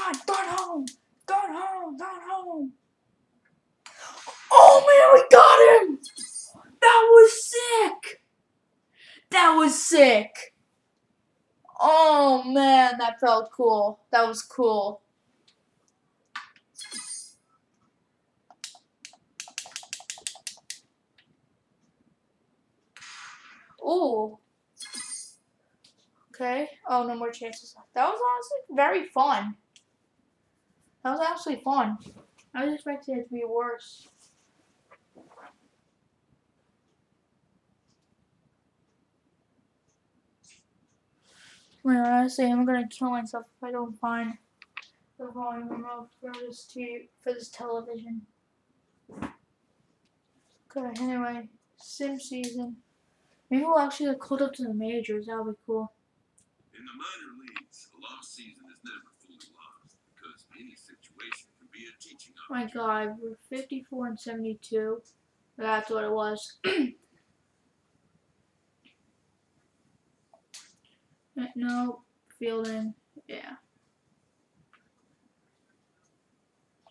[SPEAKER 1] On, home! It home! It home! Oh man, we got him! That was sick! That was sick! Oh man, that felt cool. That was cool. Ooh. Okay. Oh, no more chances left. That was honestly very fun. That was actually fun. I was expecting it to be worse. Well, honestly, I'm gonna kill myself if I don't find the volume remote for this t- for this television. Okay, anyway, sim season. Maybe we'll actually get called up to the majors. That'll be cool.
[SPEAKER 4] In the minor leagues, a lost season is never fully lost because any situation can be a teaching
[SPEAKER 1] Oh my god, we're 54 and 72. That's what it was. <clears throat> Uh, no, fielding. Yeah.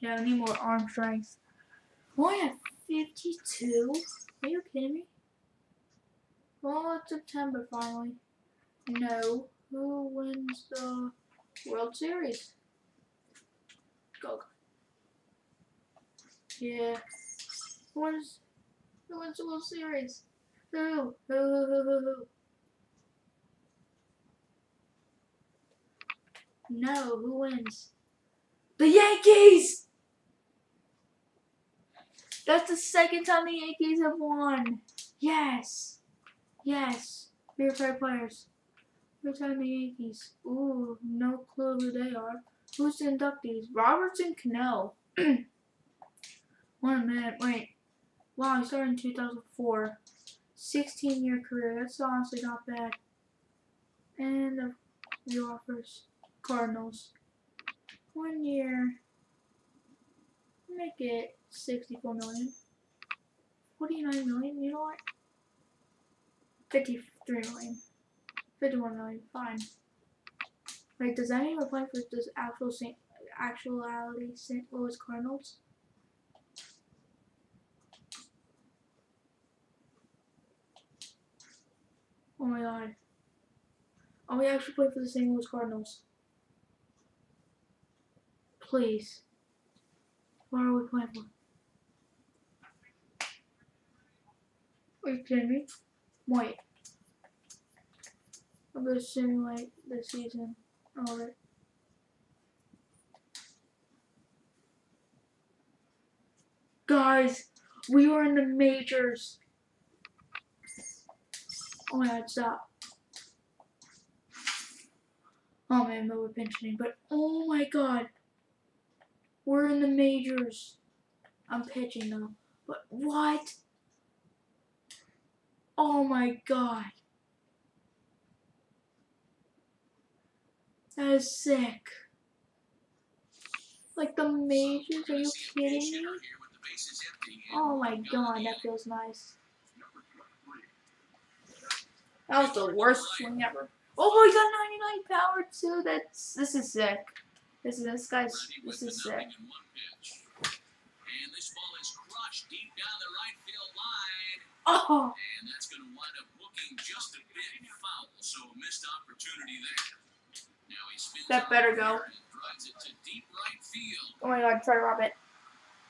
[SPEAKER 1] Yeah, I need more arm strength. Only at 52? Are you kidding me? Well, it's September finally. No. Who wins the World Series? Go. Yeah. Who wins? Who wins the World Series? Who? Who? Who? Who? Who? who? No. Who wins? The Yankees. That's the second time the Yankees have won. Yes. Yes. Your favorite players. Time the Yankees. Ooh, no clue who they are. Who's the inductees? Robinson Cano. <clears throat> One minute. Wait. Wow, he started in 2004. 16 year career. That's honestly not bad. And the, the offers. Cardinals. One year. Make it 64 million. 49 million. You know what? 53 million. 51 million. Fine. Wait, does mean we're for this actual Saint, actuality St. Louis Cardinals? Oh my god. Oh, we actually play for the St. Louis Cardinals. Please. What are we playing for? Are you kidding me? Wait. I'm gonna simulate the season Alright. Guys, we were in the majors. Oh my god, stop. Oh man, but we're pinching, but oh my god. We're in the majors. I'm pitching though. But what? Oh my god. That is sick. Like the majors, are you kidding me? Oh my god, that feels nice. That was the worst swing ever. Oh, he got 99 power too. That's this is sick. This is this guy's this is sick. Oh,
[SPEAKER 3] And that's going to wind up looking just a bit foul. So a missed opportunity there. Now he spins
[SPEAKER 1] That better go.
[SPEAKER 3] right
[SPEAKER 1] oh my god, try to rob it.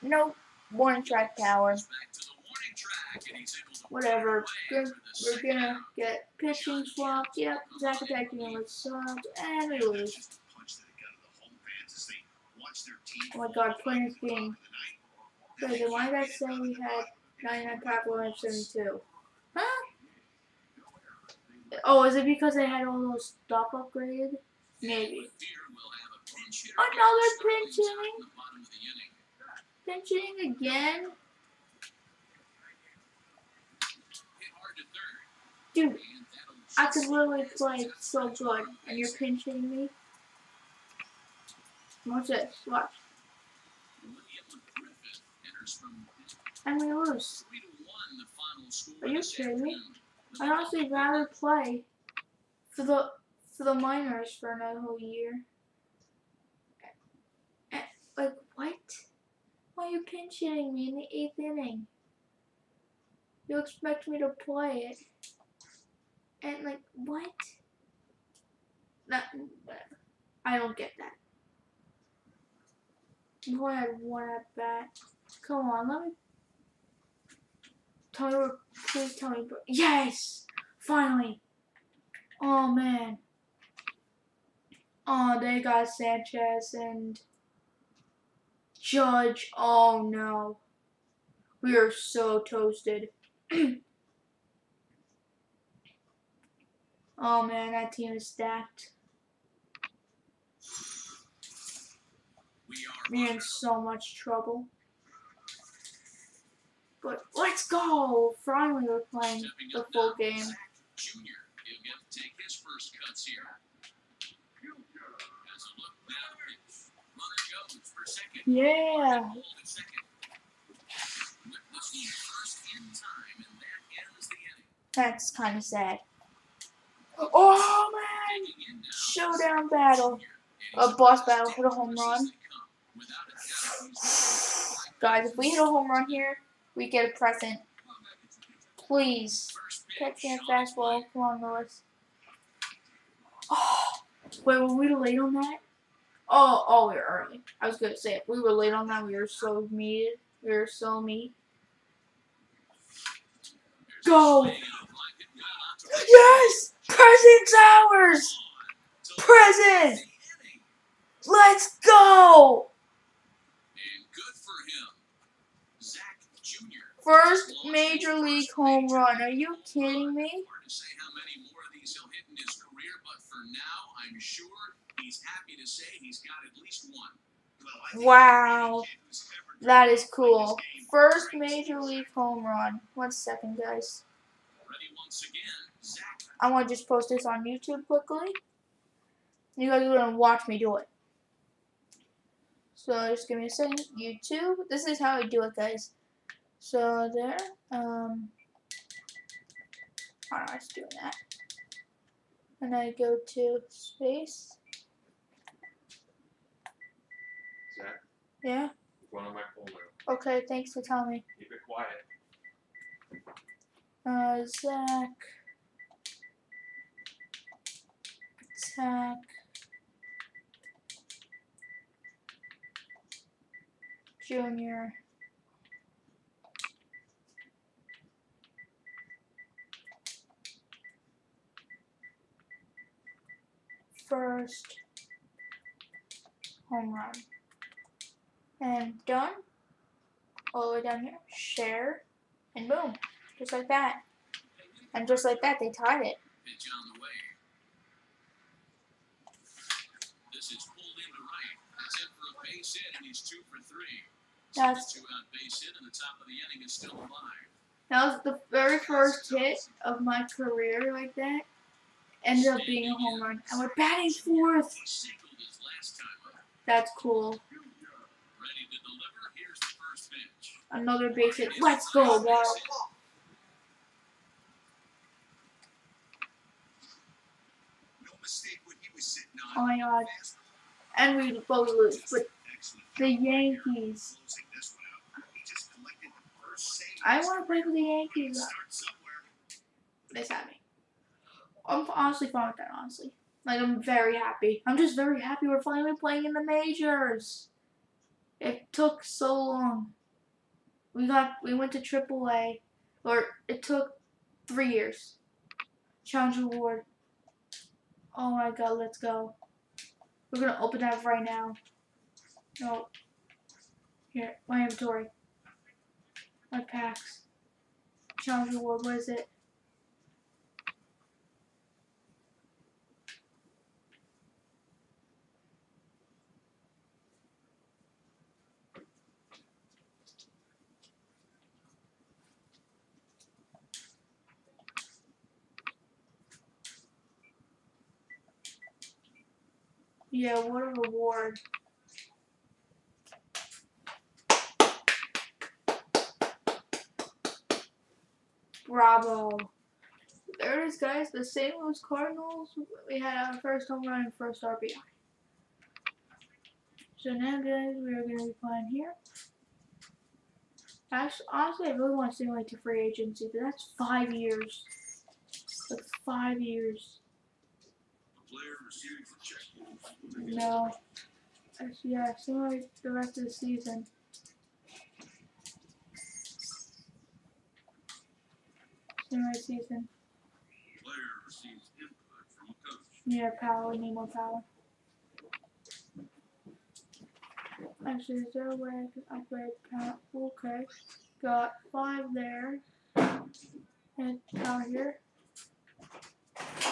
[SPEAKER 1] No, warning track power.
[SPEAKER 3] Back to the warning track, and he's to
[SPEAKER 1] Whatever. We're gonna get pitching flop. Yep, Zach attacking with subs, and we lose.
[SPEAKER 4] They
[SPEAKER 1] Oh my god, playing this game. Wait, then why did I say we had 99 power and 72? Huh? Oh, is it because I had all those stuff upgraded? Maybe. Another
[SPEAKER 3] Sterling
[SPEAKER 1] pinch
[SPEAKER 3] time
[SPEAKER 1] inning?
[SPEAKER 3] in the bottom of the inning.
[SPEAKER 1] Pinching again? Dude, I could literally play so good, and you're pinching me. Watch this. Watch. And we lose. Are you kidding me? I'd honestly rather play for the for the minors for another whole year. Eh, Like what? Why are you pinch hitting me in the eighth inning? You expect me to play it? And like what? That whatever. I don't get that. Only had one at bat. Come on, let me. Tell me, please tell me. Yes, finally. Oh man. Oh, they got Sanchez and Judge. Oh no. We are so toasted. <clears throat> oh man, that team is stacked.
[SPEAKER 4] We are
[SPEAKER 1] in so much trouble. But let's go! Finally, we're playing the full game.
[SPEAKER 4] Jr. He'll get to take his first cuts here. As a look now pitch. Runner for second.
[SPEAKER 1] Yeah.
[SPEAKER 4] Second. With this one first in time, and that ends the inning.
[SPEAKER 1] That's kind of sad. Oh man! Showdown battle. A boss battle. Hit a home run. Guys, if we hit a home run here, we get a present. Please. Catch a fastball. Come on, Lewis. Oh, wait, were we late on that? Oh, oh, we were early. I was gonna say we were late on that. We were so meated. We were so meat. Go! Yes! Present's ours! Present! Let's go!
[SPEAKER 4] And good for him. Zach Jr.
[SPEAKER 1] First major league home run. Are you kidding me?
[SPEAKER 4] Hard to say how many more of these he'll hit in his career, but for now, I'm sure he's happy to say he's got at least one. Well, I think
[SPEAKER 1] Wow.
[SPEAKER 4] any kid who's ever
[SPEAKER 1] That is cool. First major league home run. One second, guys.
[SPEAKER 4] Ready once again.
[SPEAKER 1] I want to just post this on YouTube quickly. You guys are gonna watch me do it. So just give me a second. YouTube. This is how I do it, guys. So there. Um. I don't know, I was doing that. And I go to space.
[SPEAKER 7] Zach,
[SPEAKER 1] Yeah.
[SPEAKER 7] one on my.
[SPEAKER 1] Okay. Thanks for telling me.
[SPEAKER 7] Keep it quiet.
[SPEAKER 1] Uh, Zach. Zach. Junior. First home run. And done. All the way down here. Share. And boom. Just like that. And just like that, they tied it.
[SPEAKER 4] Pitch on the way. This is pulled into right. It's in for a base hit, and he's two for three.
[SPEAKER 1] That's-
[SPEAKER 4] two-out base hit, and the top of the inning is still alive.
[SPEAKER 1] That was the very first hit of my career like that. Ended up being a home run. And we're batting fourth.
[SPEAKER 4] He singled his last time up.
[SPEAKER 1] That's cool.
[SPEAKER 4] Ready to deliver. Here's the first pitch.
[SPEAKER 1] Another base hit. Let's go, guys.
[SPEAKER 3] No mistake what he was sitting on.
[SPEAKER 1] Oh my god. And we both lose. But the Yankees. I want to play for the Yankees. They had me. I'm honestly fine with that, honestly. Like, I'm very happy. I'm just very happy we're finally playing in the majors. It took so long. We got, we went to AAA, or it took three years. Challenge Award. Oh my god, let's go. We're gonna open that right now. No. Here, my inventory. My packs. Challenge reward, what is it? Yeah, what a reward. Bravo. There it is, guys. The St. Louis Cardinals. We had our first home run and first RBI. So now, guys, we are going to be playing here. Actually, honestly, I really want to stimulate to free agency, but that's five years. That's five years. No. Actually, yeah, stimulate the rest of the season. Stimulate season.
[SPEAKER 4] Player receives input from a coach.
[SPEAKER 1] Yeah, power. We need more power. Actually, is there a way I can upgrade power? Okay. Got five there. And power here.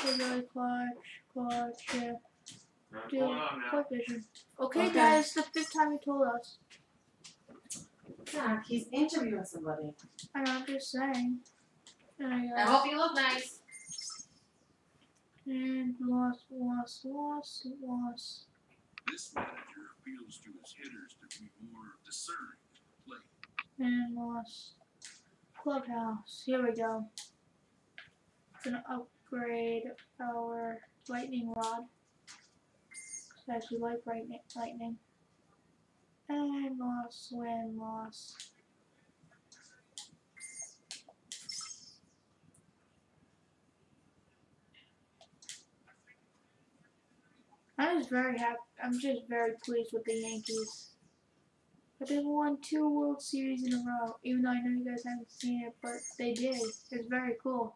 [SPEAKER 1] Really clutch, clutch, yeah.
[SPEAKER 7] What's
[SPEAKER 1] Dude,
[SPEAKER 7] going on now?
[SPEAKER 1] Quick vision. Okay,
[SPEAKER 6] Okay.
[SPEAKER 1] guys, the fifth time you told us.
[SPEAKER 6] Zach, he's interviewing somebody.
[SPEAKER 1] And I'm just saying. There you
[SPEAKER 6] I hope you look nice.
[SPEAKER 1] And lost, lost, lost, lost.
[SPEAKER 4] This manager appeals to his hitters to be more discerning at the plate.
[SPEAKER 1] And lost. Clubhouse. Here we go. It's Gonna upgrade our lightning rod. 'Cause I actually like lightning. lightning. And lost, win, lost. I'm just very happy. I'm just very pleased with the Yankees. But they won two World Series in a row, even though I know you guys haven't seen it, but they did. It's very cool.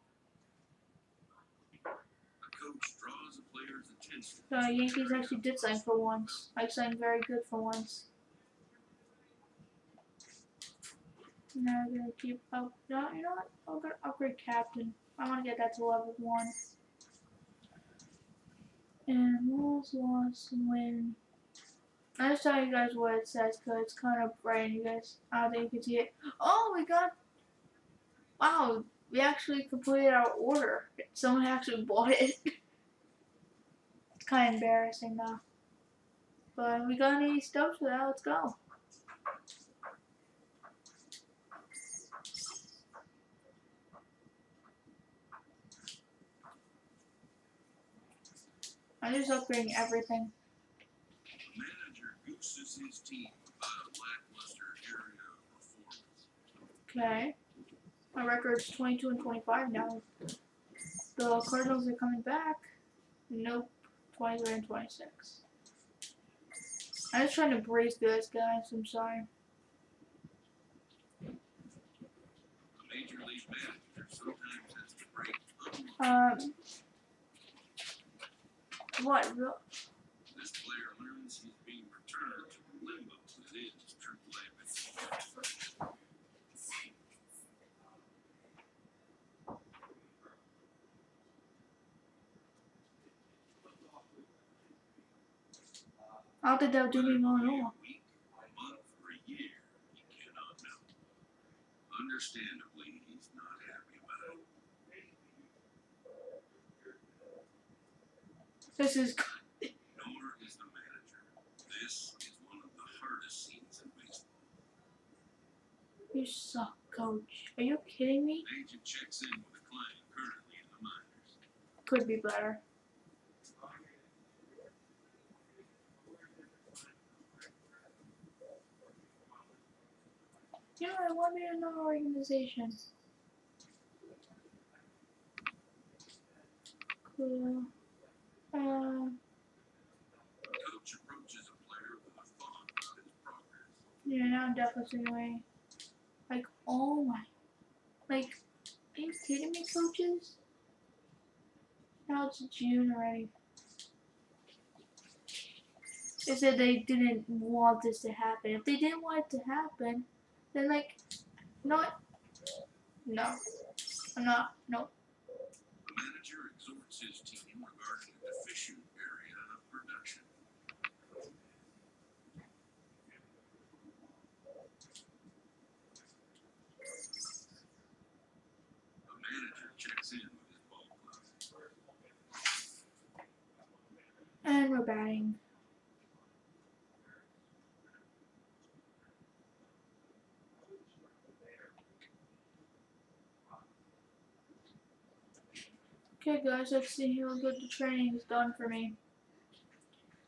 [SPEAKER 4] A coach draws a player's attention.
[SPEAKER 1] The Yankees actually did sign for once. I signed very good for once. Now I'm gonna keep up. No, you know what? I'm gonna upgrade captain. I want to get that to level one. And lose, loss, win. I'm just telling you guys what it says because it's kind of bright and you guys, I don't think you can see it. Oh, we got, wow, we actually completed our order. Someone actually bought it. <laughs> it's kind of embarrassing though. But we got any stuff for that, let's go. I'm just upgrading everything.
[SPEAKER 4] Manager gooses his team a lackluster area performance.
[SPEAKER 1] Okay. My record's 22 and 25 now. The Cardinals are coming back. Nope. 23 and 26. I'm just trying to brace this, guys. I'm sorry.
[SPEAKER 4] A major league manager sometimes has to break unlike
[SPEAKER 1] Um. What?
[SPEAKER 4] This player learns he's being returned to limbo that is
[SPEAKER 1] don't think they'll do me more
[SPEAKER 4] Whether it
[SPEAKER 1] all.
[SPEAKER 4] be a week, a month, or a year, he cannot know. Understandably, he's not happy about it.
[SPEAKER 1] This is.
[SPEAKER 4] Nor is the manager. This is one of the hardest scenes in baseball.
[SPEAKER 1] You suck, coach. Are you kidding me?
[SPEAKER 4] Agent checks in with a client currently in the minors.
[SPEAKER 1] Could be better. Know, I want me to know organization. Cool.
[SPEAKER 4] Progress.
[SPEAKER 1] yeah, now I'm definitely away. Like, oh my. Like, are you kidding me, coaches? Now it's June already. They said they didn't want this to happen. If they didn't want it to happen, then like, not. No, I'm not. No. And we're batting. Okay guys, let's see how good the training has done for me.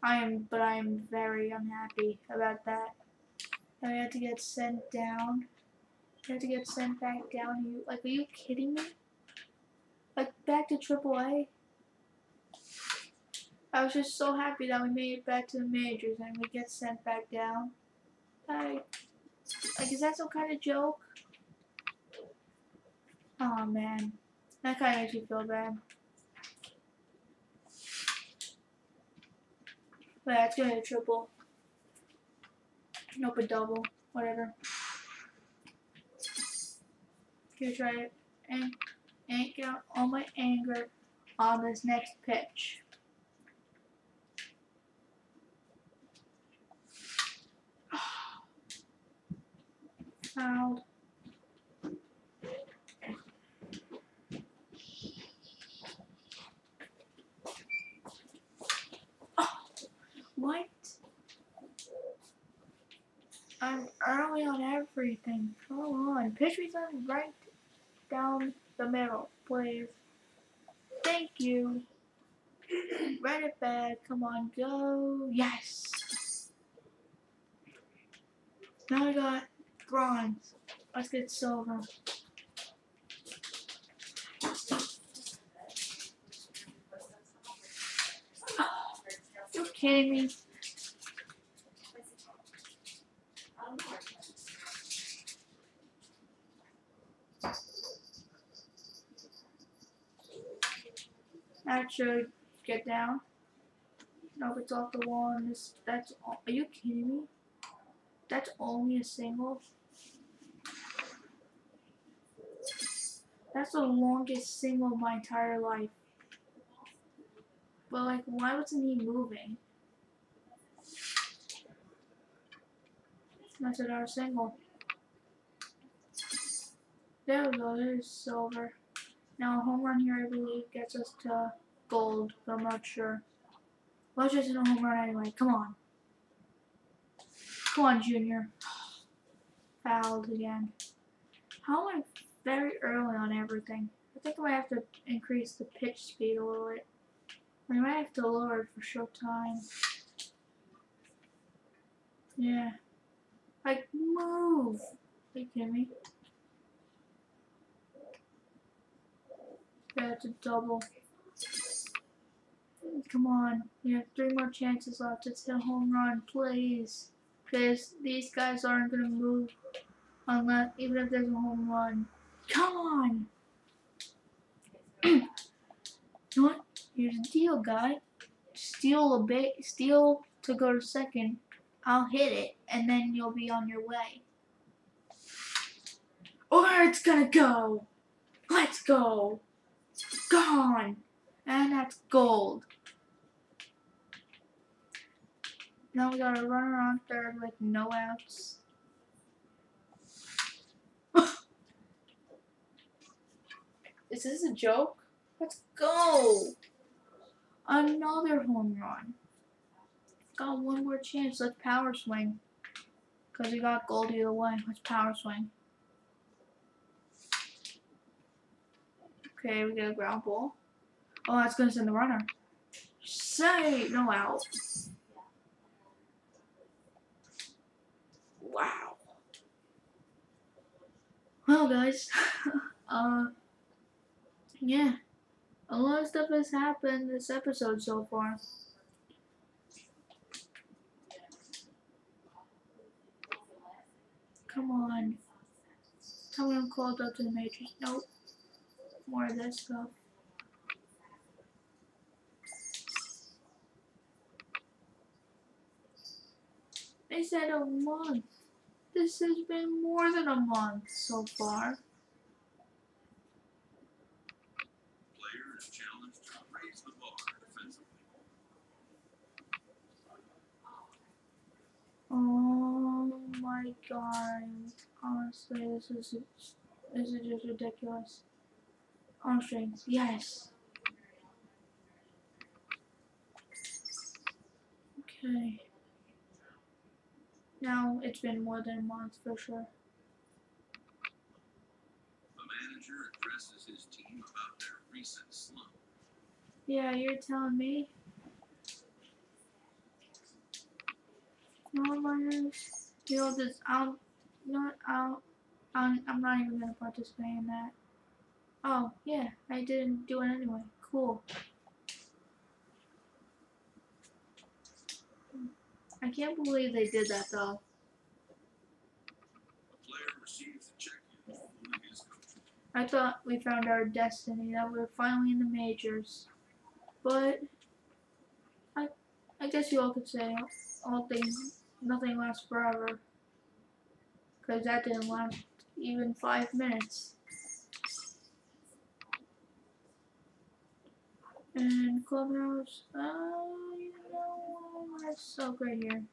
[SPEAKER 1] I am, but I am very unhappy about that. I had to get sent down. I had to get sent back down. Are you, like, are you kidding me? Like, back to AAA? I was just so happy that we made it back to the majors and we get sent back down. Like, like is that some kind of joke? Oh man, that kind of makes me feel bad. But yeah, it's gonna be a triple. Nope, a double. Whatever. Here, try it. And and get out all my anger on this next pitch. Fouled. Oh, what? I'm early on everything. Come on. Pitch me right down the middle, please. Thank you. Run it back. Come on, go. Yes. Now I got bronze. Let's get silver. <sighs> You kidding me? Should get down. No, it's off the wall. And this, that's. Are you kidding me? That's only a single. That's the longest single of my entire life. But like, why wasn't he moving? That's another single. There we go. There's silver. Now a home run here, I believe, gets us to gold, but I'm not sure. Let's just hit a home run anyway. Come on. Come on, Junior. <sighs> Fouled again. How am I very early on everything? I think I might have to increase the pitch speed a little bit. I might have to lower it for short time. Yeah. Like, move! Are you kidding me? Yeah, it's a double. Come on. We have three more chances left. It's a home run, please. Because these guys aren't going to move unless, even if there's a home run. Come on! <clears throat> you know what? Here's the deal, guy. Steal a bit, steal to go to second. I'll hit it, and then you'll be on your way. Or it's gonna go. Let's go. It's gone. And that's gold. Now we got a runner on third with no outs. Is this a joke? Let's go. Another home run. Got one more chance. Let's power swing. Because we got gold either way. Let's power swing. Okay, we get a ground ball. Oh, that's going to send the runner. Say, no out. Wow. Well, guys. <laughs> uh, yeah. A lot of stuff has happened this episode so far. Come on. Tell me I'm called up to the Matrix. Nope. More of this stuff. They said a month. This has been more than a month so far.
[SPEAKER 4] Player is challenged to raise the bar defensively.
[SPEAKER 1] Oh my god. Honestly, this is this is just ridiculous. Arm strength, yes. Okay. Now it's been more than a month for sure.
[SPEAKER 4] The manager addresses his team about their recent slump.
[SPEAKER 1] Yeah, you're telling me. No, this. I'll. You know what? I'll. I'm. I'm not even gonna participate in that. Oh yeah, I didn't do it anyway. Cool. I can't believe they did that though. I thought we found our destiny, that we are finally in the majors. But I I guess you all could say all things nothing lasts forever. Cause that didn't last even five minutes. And clubhouse, uh, you know, let's so great here.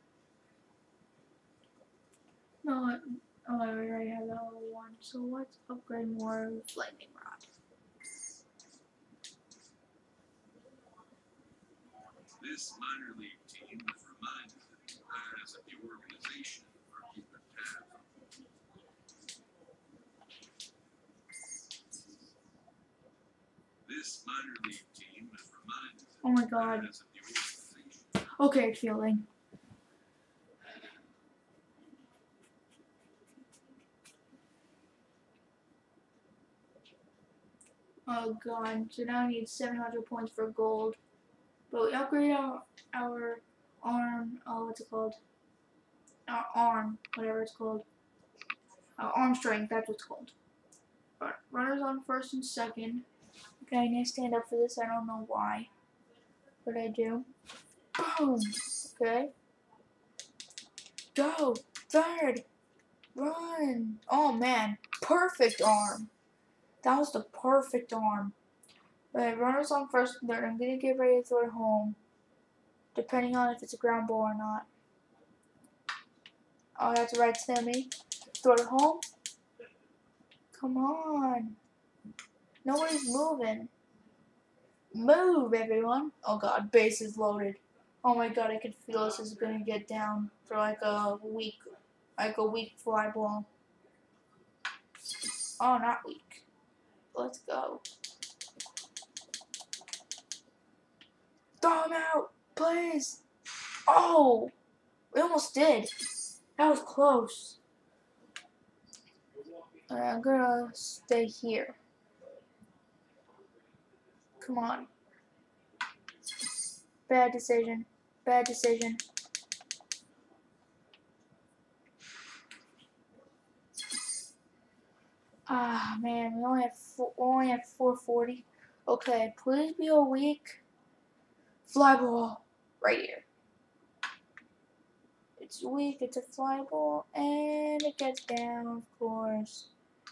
[SPEAKER 1] No, oh, I already have other one, so let's upgrade more lightning rod.
[SPEAKER 4] This minor league team was reminded that the eyes of the organization are keeping tabs on them. This minor league team is reminded that
[SPEAKER 1] Oh my god.
[SPEAKER 4] eyes of the organization
[SPEAKER 1] Okay, feeling. Oh god, so now I need 700 points for gold. But we upgrade our, our arm, oh what's it called? Our arm, whatever it's called. Our arm strength, that's what's called. Runners on first and second. Okay, I need to stand up for this, I don't know why. But I do. Boom! Okay. Go! Third! Run! Oh man, perfect arm. That was the perfect arm. Alright, runners on first and third. I'm gonna get ready to throw it home. Depending on if it's a ground ball or not. Oh, that's right, Sammy. Throw it home. Come on. Nobody's moving. Move, everyone. Oh god, base is loaded. Oh my god, I can feel this is gonna get down for like a week. Like a week fly ball. Oh, not week. Let's go. Throw him out, please. Oh, we almost did. That was close. Alright, I'm gonna stay here. Come on. Bad decision. Bad decision. Ah man, we only have four, only have 440. Okay, please be a weak fly ball right here. It's weak. It's a fly ball, and it gets down, of course.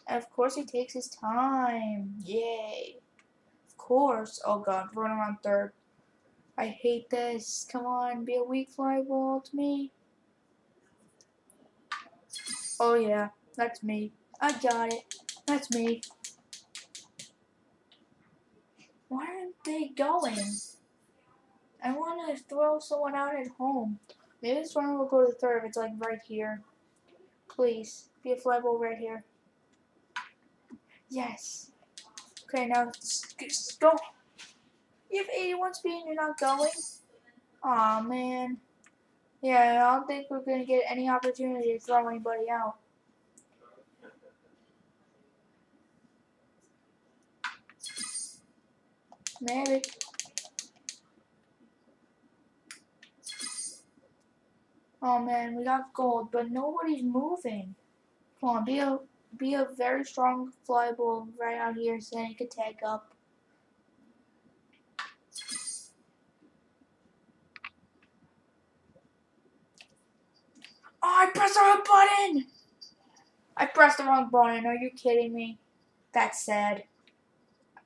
[SPEAKER 1] And of course, he takes his time. Yay! Course. Oh god, run around third. I hate this. Come on, be a weak fly ball to me. Oh yeah, that's me. I got it. That's me. Why aren't they going? I want to throw someone out at home. Maybe this runner will go to third if it's like right here. Please, be a fly ball right here. Yes. Okay, now go. You have 81 speed you're not going? Aw, man. Yeah, I don't think we're to get any opportunity to throw anybody out. Maybe. Oh man, we got gold, but nobody's moving. Come on, a be a very strong fly ball right out here so then you can tag up. Oh, I pressed the wrong button! I pressed the wrong button. Are you kidding me? That's sad.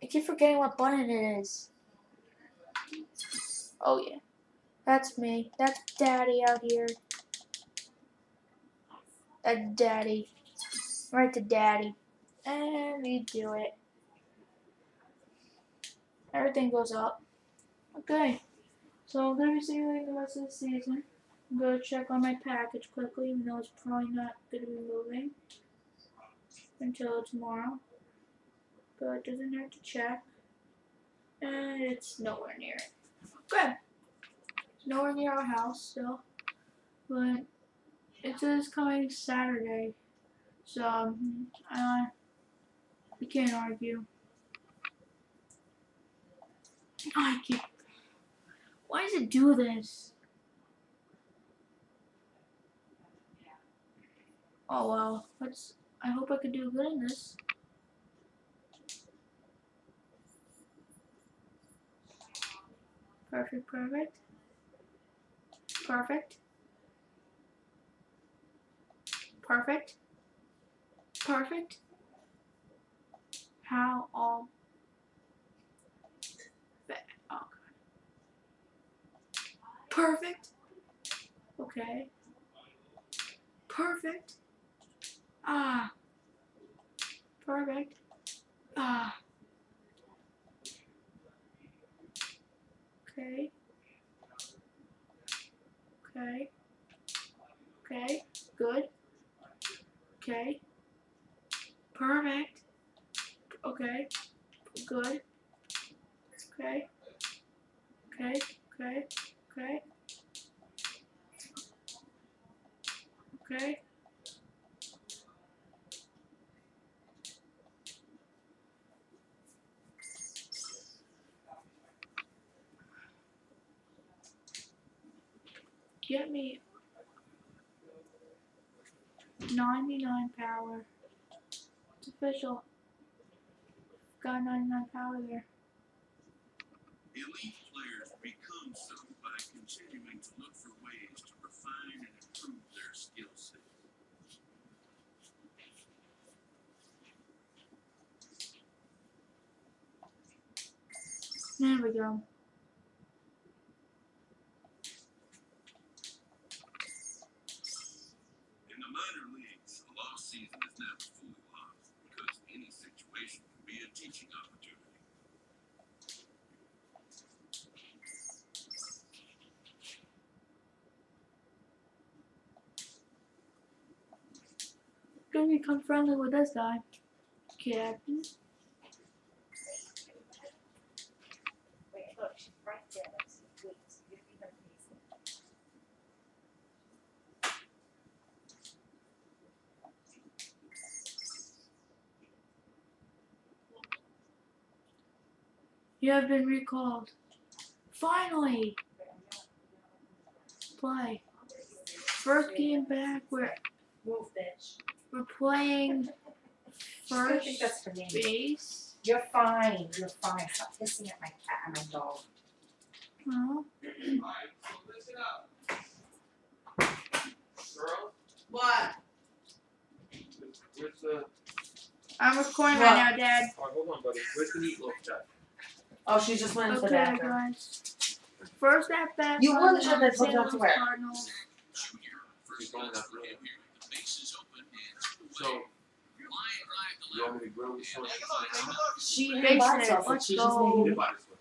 [SPEAKER 1] I keep forgetting what button it is. Oh yeah. That's me. That's daddy out here. That's daddy. Right to daddy. And we do it. Everything goes up. Okay. So I'm gonna be simulating the rest of the season. I'm gonna check on my package quickly, even though it's probably not gonna be moving until tomorrow. But it doesn't hurt to check. And it's nowhere near it. Good. It's nowhere near our house still. But it says coming Saturday. So I, we can't argue. I keep. Why does it do this? Oh well, let's. I hope I can do good in this. Perfect, perfect. Perfect. Perfect. Perfect. How all that oh god. Perfect. Okay. Perfect. Ah. Perfect. Ah. Okay. Okay. Okay. Good. Okay. Perfect. Okay. Good. Okay. Okay. Okay. Okay. Okay. Get me 99 power. Official. Got 99 power there.
[SPEAKER 4] Elite players become so by continuing to look for ways to refine and improve their skill set.
[SPEAKER 1] There we go.
[SPEAKER 4] In the minor leagues, a lost season is never fully lost because any situation can be a teaching opportunity.
[SPEAKER 1] Gonna become friendly with this guy. Captain.
[SPEAKER 5] You
[SPEAKER 1] have been recalled. Finally! Play. First game back, we're,
[SPEAKER 5] Move, bitch.
[SPEAKER 1] We're playing
[SPEAKER 5] I
[SPEAKER 1] first
[SPEAKER 5] think that's her name.
[SPEAKER 1] base.
[SPEAKER 5] You're fine. You're fine. Stop pissing at my cat and my dog.
[SPEAKER 1] Well,
[SPEAKER 7] Alright, so listen up. Girl,
[SPEAKER 6] What?
[SPEAKER 7] where's the.
[SPEAKER 1] I'm recording
[SPEAKER 6] What?
[SPEAKER 1] right now, Dad.
[SPEAKER 7] Oh, hold on, buddy. Where's the meatloaf guy?
[SPEAKER 6] Oh, she just went into the
[SPEAKER 1] Okay,
[SPEAKER 6] bathroom.
[SPEAKER 1] guys. First at bat.
[SPEAKER 5] You
[SPEAKER 1] for
[SPEAKER 5] wouldn't
[SPEAKER 1] the
[SPEAKER 5] have that
[SPEAKER 1] San
[SPEAKER 5] put
[SPEAKER 1] Luis
[SPEAKER 5] to wear.
[SPEAKER 1] Cardinals.
[SPEAKER 4] Junior,
[SPEAKER 7] He's
[SPEAKER 4] first
[SPEAKER 7] going
[SPEAKER 4] base
[SPEAKER 7] up
[SPEAKER 4] for
[SPEAKER 7] So,
[SPEAKER 4] away. Line drive to
[SPEAKER 7] you
[SPEAKER 4] left.
[SPEAKER 7] want me to grill this one?
[SPEAKER 5] She
[SPEAKER 1] Face
[SPEAKER 5] didn't buy
[SPEAKER 1] it, let's
[SPEAKER 5] She just
[SPEAKER 1] go.
[SPEAKER 5] made
[SPEAKER 7] You
[SPEAKER 5] it.
[SPEAKER 7] buy this one.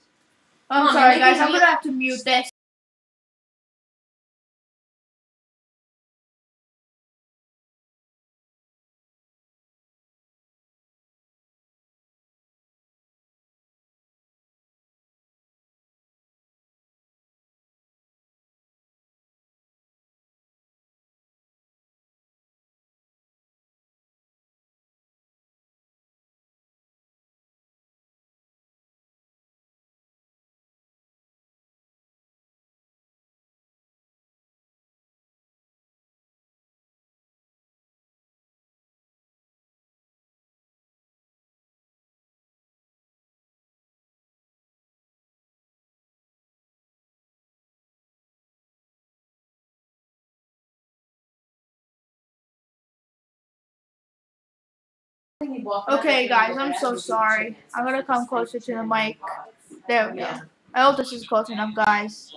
[SPEAKER 1] Oh,
[SPEAKER 5] I'm
[SPEAKER 1] sorry, guys. I'm gonna have to mute this. Okay, guys, I'm so sorry. I'm gonna come closer to the mic. There we go. I hope this is close enough, guys.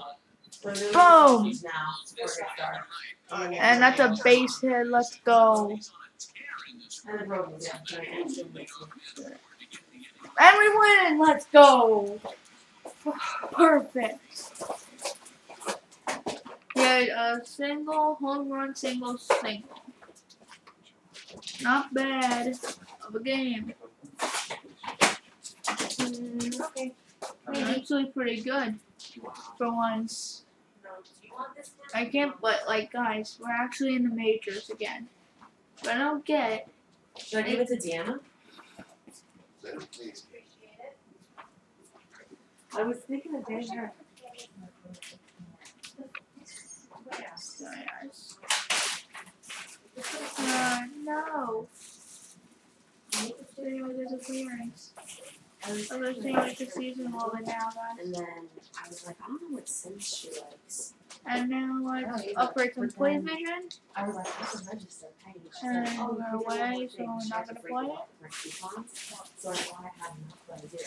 [SPEAKER 1] Boom! And that's a base hit. Let's go.
[SPEAKER 6] And the Brogans, yeah.
[SPEAKER 1] And we win! Let's go! <sighs> Perfect. Yeah, a single, home run, single, single. Not bad of a game. Mm,
[SPEAKER 5] Okay.
[SPEAKER 1] It's actually pretty good for once.
[SPEAKER 6] No, do you want this now?
[SPEAKER 1] I can't, but like, guys, we're actually in the majors again. But I don't get
[SPEAKER 6] Should I give it to Deanna? I was thinking of getting her.
[SPEAKER 5] Where?
[SPEAKER 1] Sorry, guys. Uh, no. Video disappearance.
[SPEAKER 6] I was
[SPEAKER 1] I'm gonna
[SPEAKER 6] thinking
[SPEAKER 1] see the season will be now, guys.
[SPEAKER 6] And then I was like, I don't know what sense she likes.
[SPEAKER 1] And now
[SPEAKER 6] Oh,
[SPEAKER 1] let's
[SPEAKER 6] yeah, but then-
[SPEAKER 1] vision.
[SPEAKER 6] I was like, I can register page. She's
[SPEAKER 1] And
[SPEAKER 6] like, oh,
[SPEAKER 1] we're
[SPEAKER 6] can do one
[SPEAKER 1] away, so we're
[SPEAKER 6] She
[SPEAKER 1] not
[SPEAKER 6] to
[SPEAKER 1] gonna
[SPEAKER 6] break
[SPEAKER 1] play
[SPEAKER 6] it coupons. So I thought I had enough what I did.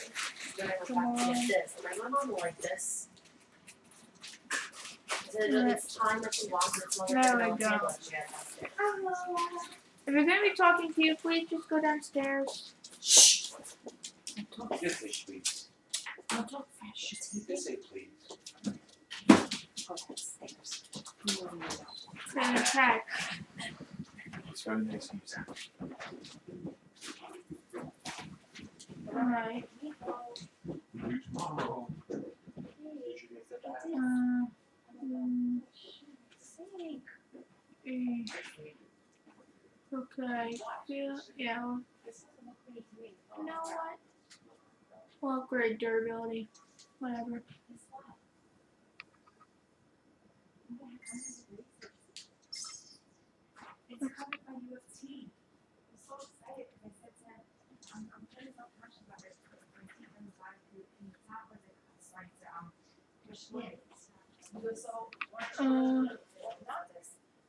[SPEAKER 6] Then I went
[SPEAKER 1] Come
[SPEAKER 6] back to
[SPEAKER 1] on.
[SPEAKER 6] get this. I'm my mom will like this. I said, it's time that she wants it. It's
[SPEAKER 1] There we go.
[SPEAKER 6] She has downstairs.
[SPEAKER 1] If you're gonna be talking to you, please just go downstairs.
[SPEAKER 6] Shh.
[SPEAKER 7] Just say please.
[SPEAKER 6] Don't talk fast. She's
[SPEAKER 7] Just say please.
[SPEAKER 6] Go downstairs. You don't know that.
[SPEAKER 1] Send a text.
[SPEAKER 7] It's very nice to
[SPEAKER 1] Alright.
[SPEAKER 7] Tomorrow.
[SPEAKER 1] Uh, mm, eh, okay. Yeah, yeah. You know what? We'll upgrade durability. Whatever.
[SPEAKER 5] This?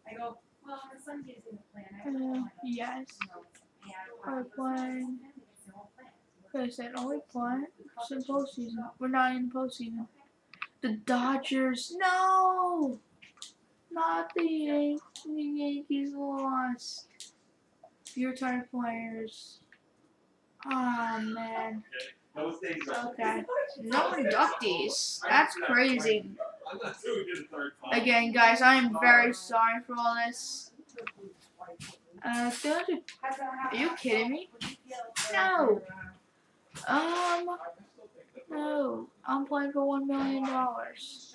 [SPEAKER 5] I go, well, my son gives me the plan. I don't
[SPEAKER 1] Uh, yes.
[SPEAKER 5] You know, and,
[SPEAKER 1] Our plan.
[SPEAKER 5] It's the whole plan.
[SPEAKER 1] Like I said, only plan in postseason. We're not in postseason. The Dodgers, no! Not the Yankees. The Yankees lost. Few retired players. Oh man.
[SPEAKER 7] Those days are.
[SPEAKER 1] Okay. No inductees. That's crazy. Again, guys, I am very sorry for all this. Uh, are you kidding me? No. Um, no. I'm playing for one million dollars.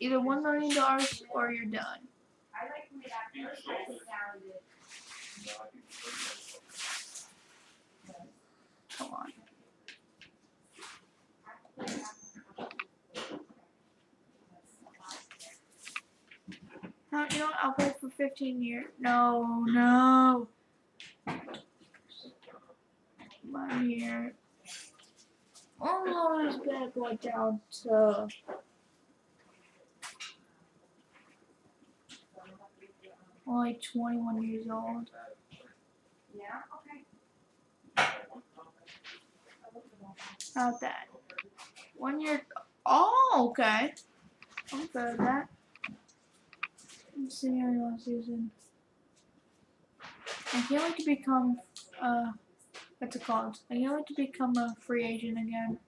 [SPEAKER 1] Either one million dollars or you're done.
[SPEAKER 5] I like the way that first guy sounded.
[SPEAKER 1] Come on. No, you know what? I'll play for 15 years. No, no. One year. Oh, it's gonna go down to. Only 21 years old.
[SPEAKER 5] Yeah, okay.
[SPEAKER 1] About that? One year. Oh, okay. I'm good at that. You season. I can't wait to become uh what's it called? I can't wait to become a free agent again.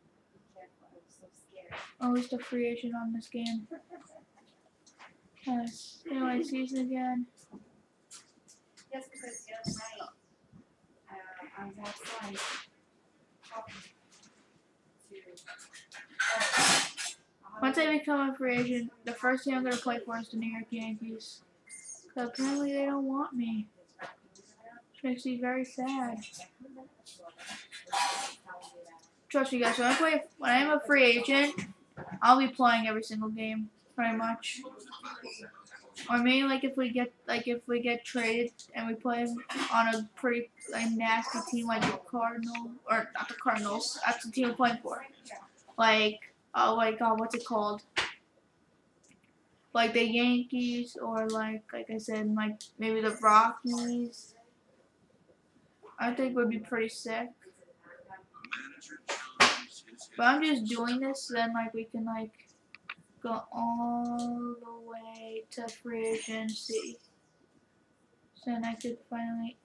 [SPEAKER 1] Or at least a free agent on this game. Yes. Anyway, season again.
[SPEAKER 5] Yes, because the other night, uh, I was outside talking to. oh,
[SPEAKER 1] Once I become a free agent, the first team I'm gonna play for is the New York Yankees. 'Cause apparently they don't want me. Which makes me very sad. Trust me guys, when I play when I'm a free agent, I'll be playing every single game, pretty much. Or maybe like if we get like if we get traded and we play on a pretty like nasty team like the Cardinals or not the Cardinals, that's the team we're playing for. Like oh my um, god, what's it called? Like the Yankees or like like I said, like maybe the Rockies. I think would be pretty sick. But I'm just doing this so then like we can like go all the way to free agency. So then I could finally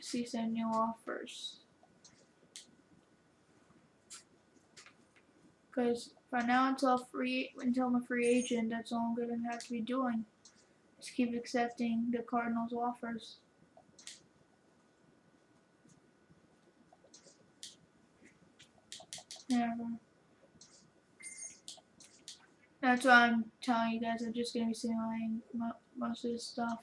[SPEAKER 1] see some new offers. But right now until free until I'm a free agent, that's all I'm gonna have to be doing. Just keep accepting the Cardinals offers. Never. That's why I'm telling you guys I'm just gonna be simulating most of this stuff.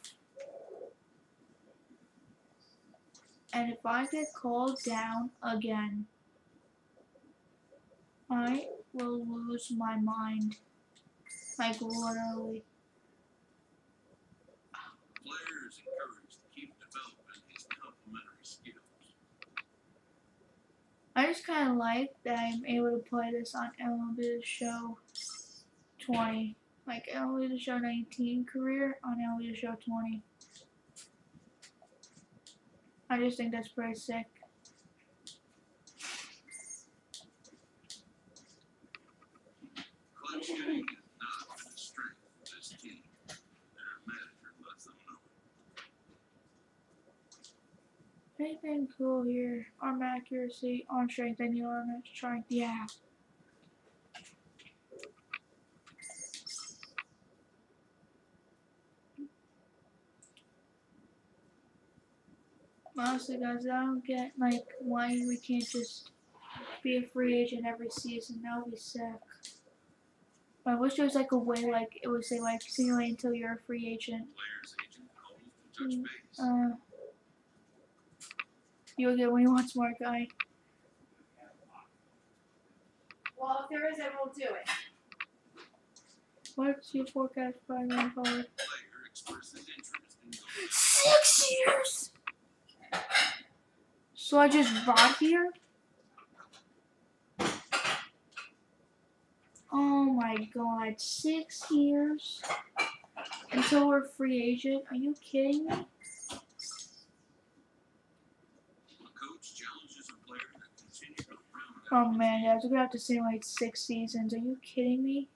[SPEAKER 1] And if I get called down again, I will lose my mind. Like literally.
[SPEAKER 4] Players encouraged to keep developing his complementary skills.
[SPEAKER 1] I just kind of like that I'm able to play this on MLB The Show 20. Like MLB The Show 19 career on MLB The Show 20. I just think that's pretty sick.
[SPEAKER 4] Not strength this team. Manager lets them know.
[SPEAKER 1] Anything cool here? Arm accuracy, arm strength, any arm strength, yeah. Honestly, guys, I don't get like why we can't just be a free agent every season. That would be sick. I wish there was like a way, like it would say, like simulate until you're a free agent.
[SPEAKER 4] Players agent calls to touch
[SPEAKER 1] Mm. Uh, you'll get when you want smart guy.
[SPEAKER 5] Well, if there is, I will do it.
[SPEAKER 1] What's your forecast by going forward?
[SPEAKER 4] Player expresses interest in going
[SPEAKER 1] Six years. So I just bought here. Oh my god, six years until we're free agent. Are you kidding me?
[SPEAKER 4] A coach challenges a player to continue to round out
[SPEAKER 1] Oh man, guys, we're gonna have to simulate six seasons. Are you kidding me?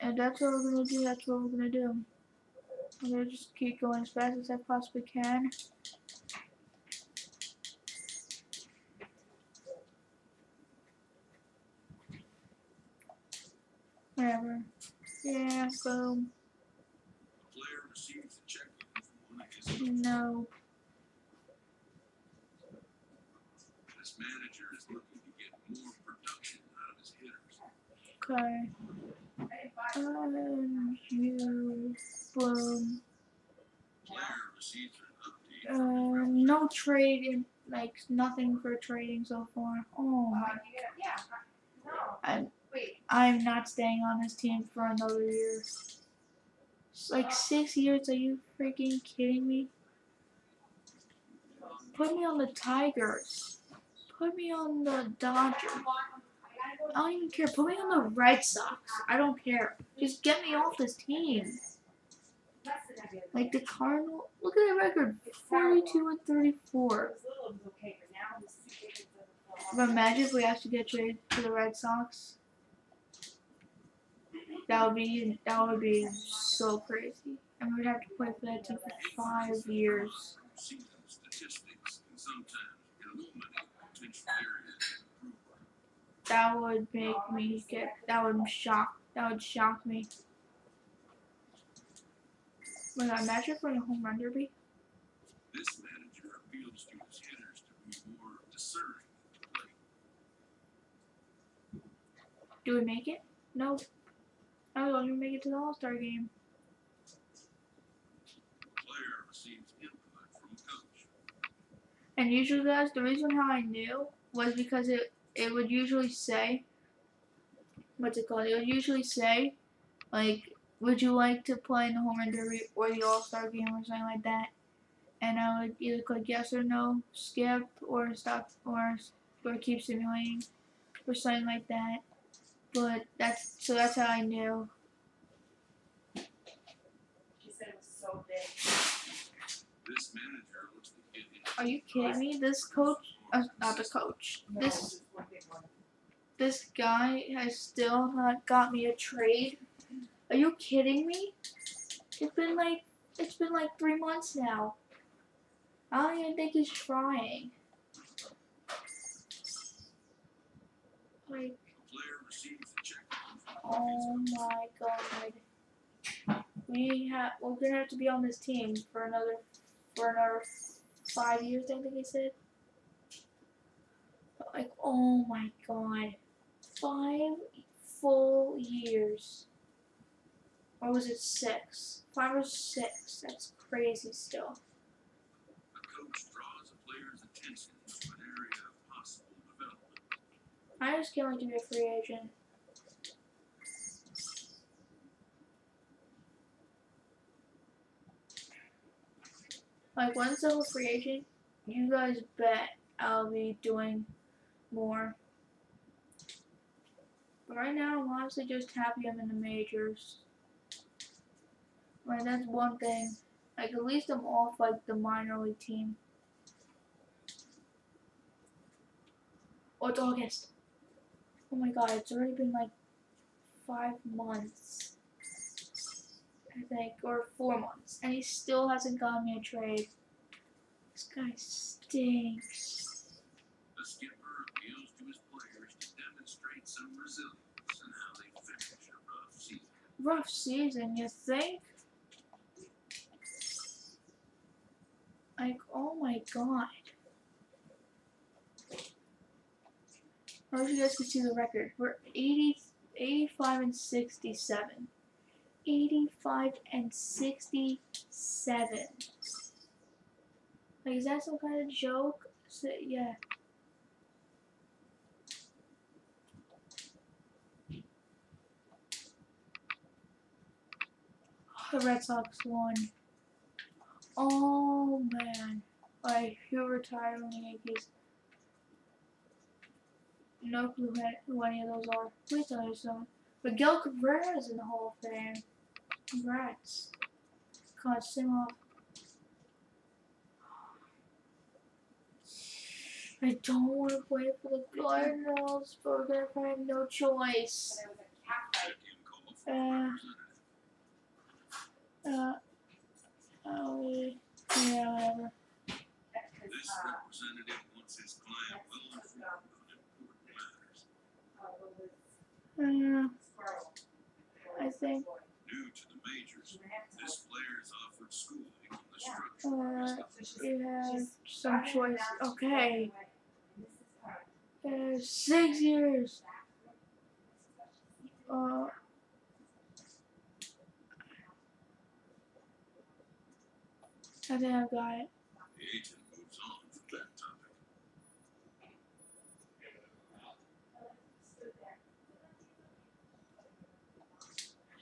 [SPEAKER 1] And that's what we're gonna do. That's what we're gonna do. I'm gonna just keep going as fast as I possibly can.
[SPEAKER 4] One of his
[SPEAKER 1] No.
[SPEAKER 4] This manager is looking to get more production out of his hitters.
[SPEAKER 1] Okay. Um, you, boom.
[SPEAKER 4] Player receives an update
[SPEAKER 1] no trading, like nothing for trading so far. Oh
[SPEAKER 5] Uh,
[SPEAKER 1] my,
[SPEAKER 5] get, yeah, no,
[SPEAKER 1] I'm, not staying on this team for another year. Like six years, are you freaking kidding me? Put me on the Tigers. Put me on the Dodgers. I don't even care. Put me on the Red Sox. I don't care. Just get me off this team. Like the Cardinal, look at the record, 42 and 34.
[SPEAKER 5] It was little, it was but now it's too big, it doesn't feel
[SPEAKER 1] But imagine if we actually get traded to the Red Sox. That would be that would be so crazy, and we would have to play for that team for five years.
[SPEAKER 4] season statistics and sometimes illuminate potential areas of improvement.
[SPEAKER 1] That would make me get. That would shock. That would shock me. Wait, imagine for the home run derby.
[SPEAKER 4] This manager appeals to his hitters to be more discerning at the plate.
[SPEAKER 1] Do we make it? No. I don't even make it to the All Star game.
[SPEAKER 4] Player receives input from coach.
[SPEAKER 1] And usually, guys, the reason how I knew was because it it would usually say, what's it called? It would usually say, like, would you like to play in the home run derby or the All Star game or something like that? And I would either click yes or no, skip or stop or or keep simulating or something like that. But that's so that's how I knew.
[SPEAKER 5] She said it was so big.
[SPEAKER 4] This manager looks to get in.
[SPEAKER 1] Are you kidding me? This coach, uh, not the coach.
[SPEAKER 5] No,
[SPEAKER 1] This
[SPEAKER 5] it's one big one.
[SPEAKER 1] this guy has still not got me a trade. Are you kidding me? It's been like it's been like three months now. I don't even think he's trying. Like,
[SPEAKER 4] Player receives a check from
[SPEAKER 1] oh my god. We have we're gonna have to be on this team for another for another five years, I think he said. Like, oh my god. five full years. Or was it six? Five or six. That's crazy
[SPEAKER 4] development.
[SPEAKER 1] I just can't wait to be a free agent. Like once I'm a free agent, you guys bet I'll be doing more. But right now, I'm honestly just happy I'm in the majors. Like that's one thing. Like at least I'm off like the minor league team. Oh, it's August. Oh my god, it's already been like five months. I think, or four months. And he still hasn't gotten me a trade. This guy stinks.
[SPEAKER 4] The skipper appeals to his players to demonstrate some resilience in how they finish a rough season.
[SPEAKER 1] Rough season, you think? Like, oh my god. I wish you guys could see the record. We're 80, 85 and 67. 85 and 67. Like, is that some kind of joke? So, yeah. The Red Sox won. Oh man. Like, he'll retire on the Yankees. No clue who- who any of those are. Please tell me some. Miguel Cabrera is in the Hall of Fame. Congrats. God, sing off. I don't want to play for the Cardinals, but gonna find no choice. Uh. Uh, oh, yeah, whatever.
[SPEAKER 4] This representative wants his client well informed on important matters.
[SPEAKER 1] I think-
[SPEAKER 4] New to the majors,
[SPEAKER 5] She ran to
[SPEAKER 4] this player is offered schooling on the
[SPEAKER 5] Yeah.
[SPEAKER 4] structure of his
[SPEAKER 1] uh, you have some choice. Okay,
[SPEAKER 5] her.
[SPEAKER 1] uh, six years. Uh, I think I've got it.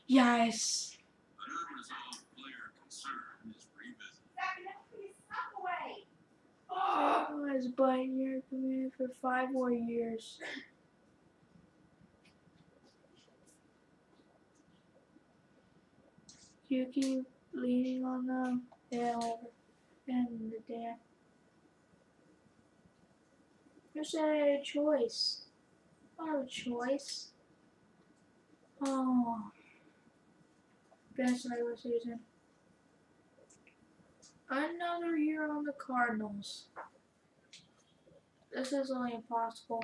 [SPEAKER 1] Yes.
[SPEAKER 4] An unresolved player concern is revisited.
[SPEAKER 5] Zach, never put his stuff away.
[SPEAKER 1] It's but you're committed for five more years. You keep leaning on them. Whatever. And the I had a choice. I have a choice. Oh. Best regular season. Another year on the Cardinals. This is only impossible.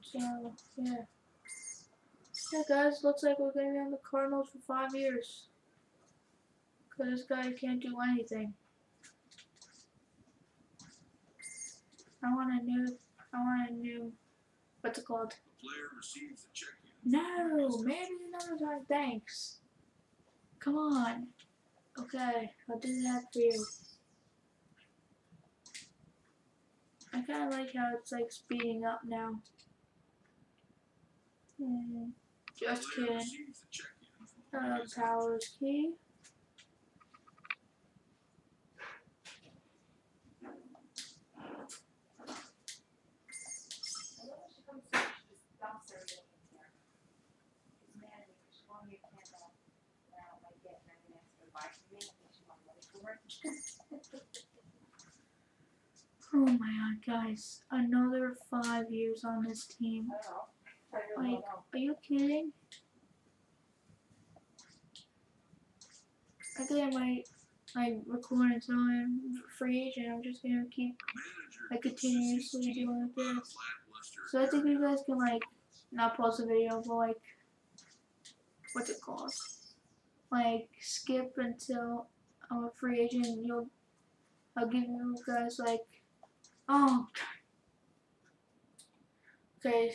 [SPEAKER 1] So, yeah. Yeah, guys, looks like we're gonna be on the Cardinals for five years. Cause this guy can't do anything. I want a new, I want a new, what's it called?
[SPEAKER 4] Player receives a check-in.
[SPEAKER 1] No, maybe another time. Thanks. Come on. Okay, I'll do that for you. I kind of like how it's like speeding up now. Hmm. Just kidding. Uh, key.
[SPEAKER 5] I love when she comes to, she just dumps everything in here. She's mad at me because she won't get candle. And I don't like it, and I'm gonna ask her to buy for me, and then she won't let it for it.
[SPEAKER 1] Oh my god, guys. Another five years on this team.
[SPEAKER 5] I don't know. I
[SPEAKER 1] Like, are you kidding? I think I might like record until I'm free agent. I'm just gonna keep like, continuously
[SPEAKER 4] consists his team
[SPEAKER 1] doing this. So I think you guys can like not post a video, but like what's it called? Like skip until I'm a free agent. And you'll I'll give you guys like oh Okay,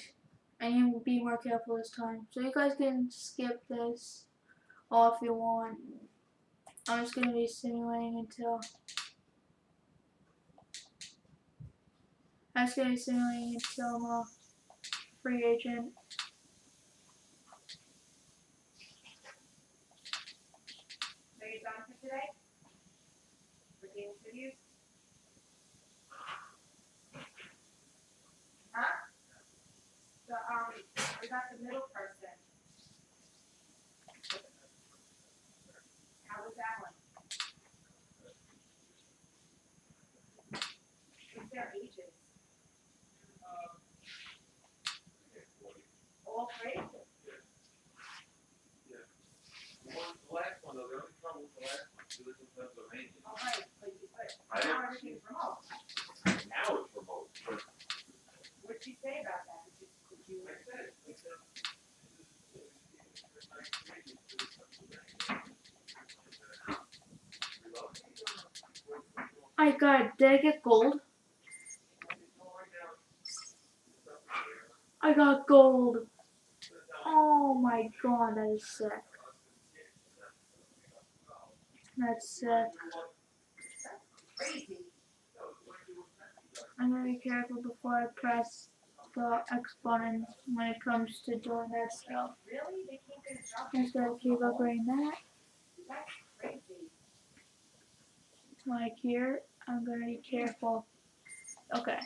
[SPEAKER 1] I need to be more careful this time. So you guys can skip this all if you want. I'm just gonna be simulating until I'm just gonna be simulating until I'm a free agent.
[SPEAKER 5] So you're done for today? For the interviews? Huh? The, um, we got the middle person. How was that one? What's their ages? All three?
[SPEAKER 7] The last one, though, the only trouble with the last one, she lives in Pennsylvania.
[SPEAKER 5] All right, but you, but
[SPEAKER 7] I
[SPEAKER 5] now
[SPEAKER 7] didn't-
[SPEAKER 5] everything's remote.
[SPEAKER 7] Now it's remote, but
[SPEAKER 5] What'd she say about that? Did you, did you?
[SPEAKER 7] I said, like I said,
[SPEAKER 1] I got. Did I get gold? I got gold. Oh my god, that is sick. That's sick. I'm gonna be careful before I press the X button when it comes to doing that stuff. I'm just gonna keep upgrading that. Like here, I'm gonna be careful. Okay,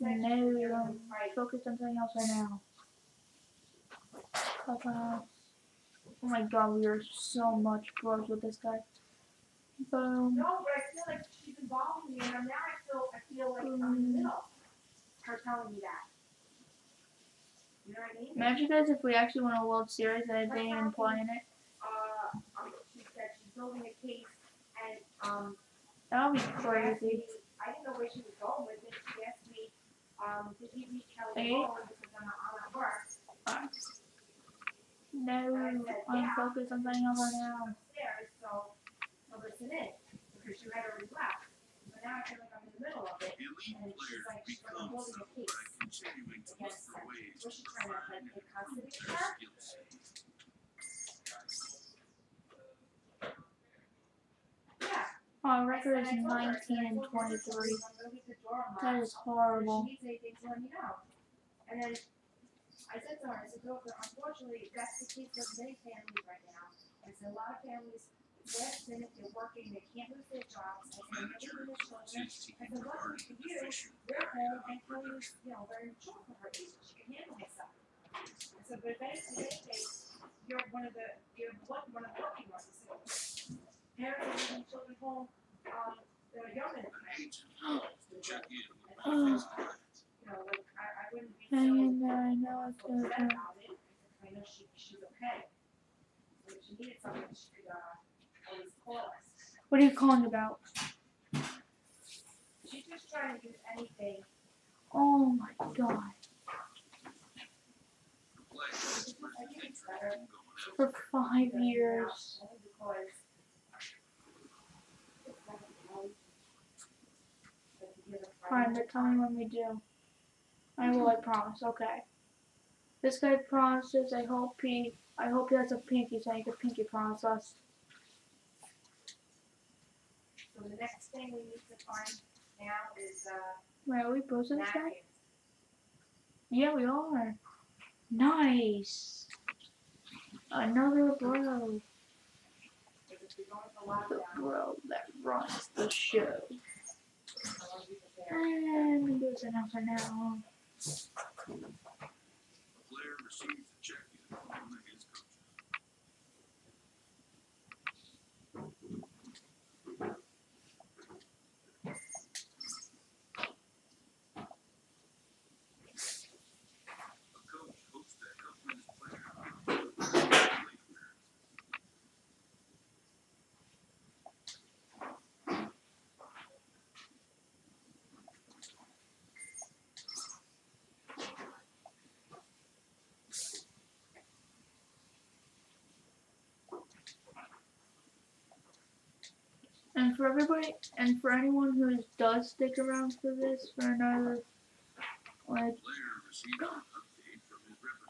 [SPEAKER 1] no,
[SPEAKER 5] she
[SPEAKER 1] I'm
[SPEAKER 5] was right.
[SPEAKER 1] focused on something else right now. Oh my god, we are so much bros with this guy. Boom.
[SPEAKER 5] No, but I feel like she's involved me, and now I feel, I feel like I'm in the middle. Her telling me that. You know what I mean?
[SPEAKER 1] Imagine guys if we actually won a World Series and I didn't even play in it.
[SPEAKER 5] Uh, um, she said she's building a case, and, um,
[SPEAKER 1] That would be crazy.
[SPEAKER 5] me, I didn't know where she was going with it, she asked me, um, did he meet Kelly
[SPEAKER 1] Hey.
[SPEAKER 5] Because I'm, I'm at work
[SPEAKER 1] Alright. No, I'm focused on something else right now.
[SPEAKER 5] upstairs, so, so listen in, because she had already left. But now I feel like I'm in the middle of it,
[SPEAKER 4] Elite
[SPEAKER 5] and she's like, she's like
[SPEAKER 4] become
[SPEAKER 5] building
[SPEAKER 4] so
[SPEAKER 5] a case.
[SPEAKER 4] continuing to look
[SPEAKER 5] against
[SPEAKER 4] for
[SPEAKER 5] her.
[SPEAKER 4] ways
[SPEAKER 5] she trying to, like,
[SPEAKER 4] and
[SPEAKER 5] custody of her?
[SPEAKER 1] Our record is
[SPEAKER 5] I said, I told her, I
[SPEAKER 1] 19 and
[SPEAKER 5] told her, I said,
[SPEAKER 1] 23.
[SPEAKER 5] I'm gonna leave the door
[SPEAKER 1] That is horrible.
[SPEAKER 5] And then I said to her, I said, Doctor, unfortunately, that's the case of many families right now. I said, a lot of families, last minute, they're working, they can't lose their jobs. I said, their children. I said, luckily for you, we're home and Kelly's, you know, very mature for her age, she can handle herself. I said, but if anything, you're one of the, you're one, one of the working ones. I said, parents are
[SPEAKER 1] Oh.
[SPEAKER 5] You I,
[SPEAKER 1] there, I know it's
[SPEAKER 5] about I know she, she's okay. If she needed something, she could, uh, always call us.
[SPEAKER 1] What are you calling about?
[SPEAKER 5] She's just trying to do anything,
[SPEAKER 1] Oh my god.
[SPEAKER 4] Players, where's
[SPEAKER 5] I
[SPEAKER 4] the
[SPEAKER 5] think it's
[SPEAKER 4] interest
[SPEAKER 5] better.
[SPEAKER 4] in going out?
[SPEAKER 1] For five
[SPEAKER 5] than
[SPEAKER 1] years.
[SPEAKER 5] Only because. it's not really- but to give a
[SPEAKER 1] Fine, but tell me when we do. I will, I promise, okay. This guy promises, I hope he, I hope he has a pinky so he can pinky promise us.
[SPEAKER 5] So the next thing we need to find now is, uh,
[SPEAKER 1] Wait, are we bros with this guy? Yeah, we are. Nice. Another bro.
[SPEAKER 5] Because if we go into
[SPEAKER 1] The bro that runs the show.
[SPEAKER 5] I wanna be prepared.
[SPEAKER 1] And there's enough for now.
[SPEAKER 4] A player receives a check in from one of his coaches. A coach hopes to help his player get to the
[SPEAKER 1] And for everybody, and for anyone who does stick around for this for another, like.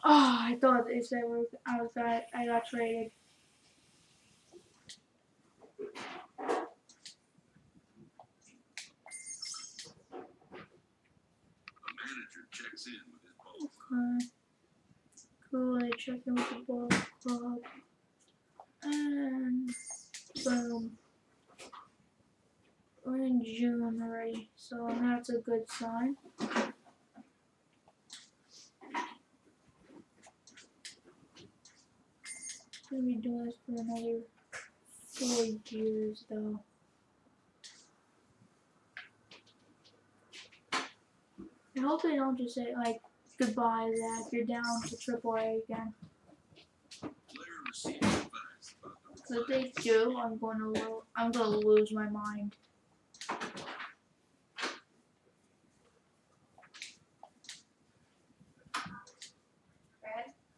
[SPEAKER 1] Oh, I thought they said I was got I got traded. Okay. Cool, they check in with the ball club. And boom. We're in June already, so that's a good sign. Gonna be doing this for another four years though. I hope they don't just say like goodbye Zach, you're down to AAA again.
[SPEAKER 4] Player received advice about the
[SPEAKER 1] So if they do, I'm going to I'm gonna lose my mind.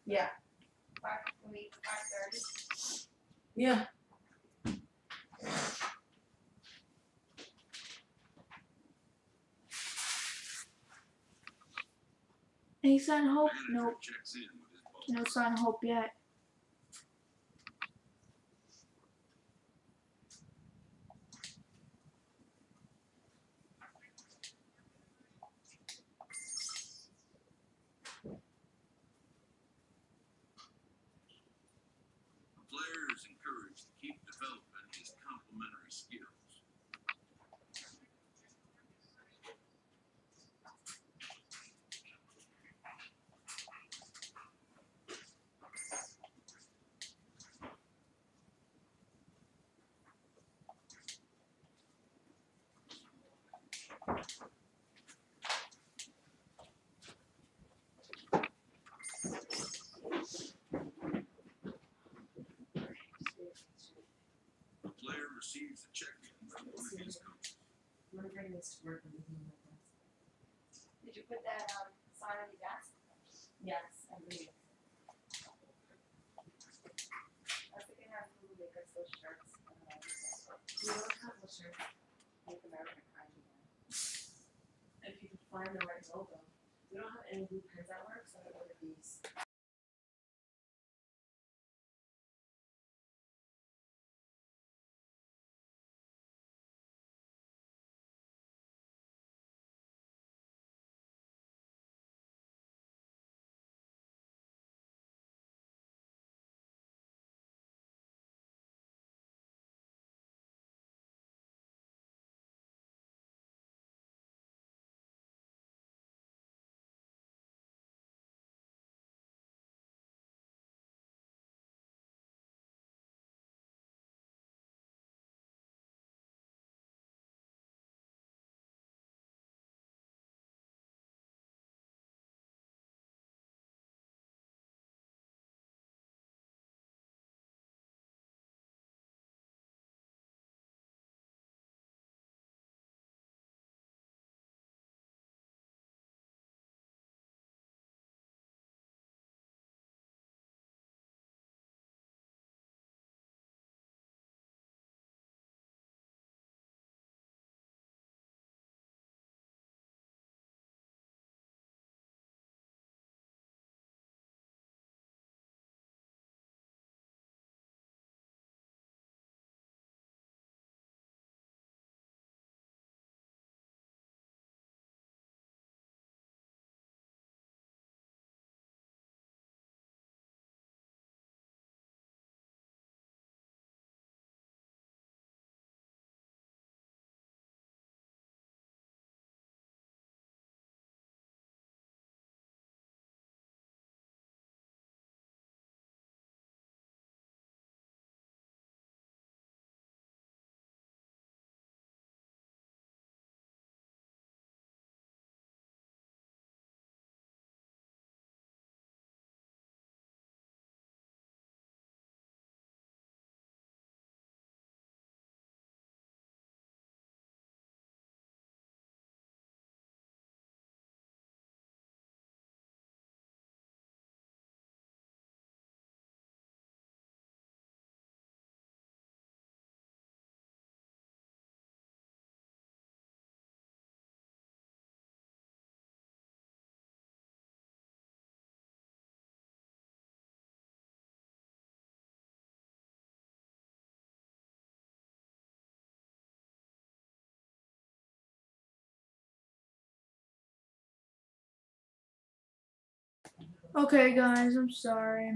[SPEAKER 6] Yeah.
[SPEAKER 5] five, we, five thirty.
[SPEAKER 6] Yeah.
[SPEAKER 1] Any sign of hope? Nope.
[SPEAKER 4] checks in with his ball
[SPEAKER 1] No sign of hope yet.
[SPEAKER 4] Player receives a check-in from one of his coaches.
[SPEAKER 6] I'm gonna bring this to work and leave it.
[SPEAKER 5] Did you put that, um, sign on your desk?
[SPEAKER 6] Yes, I believe.
[SPEAKER 5] I was thinking how to make us those shirts. and then I just, uh,
[SPEAKER 6] We don't have the shirt.
[SPEAKER 5] Make American kind of.
[SPEAKER 6] If you can find the right logo. We don't have any blue pens at work, so I ordered these.
[SPEAKER 5] Okay, guys, I'm sorry.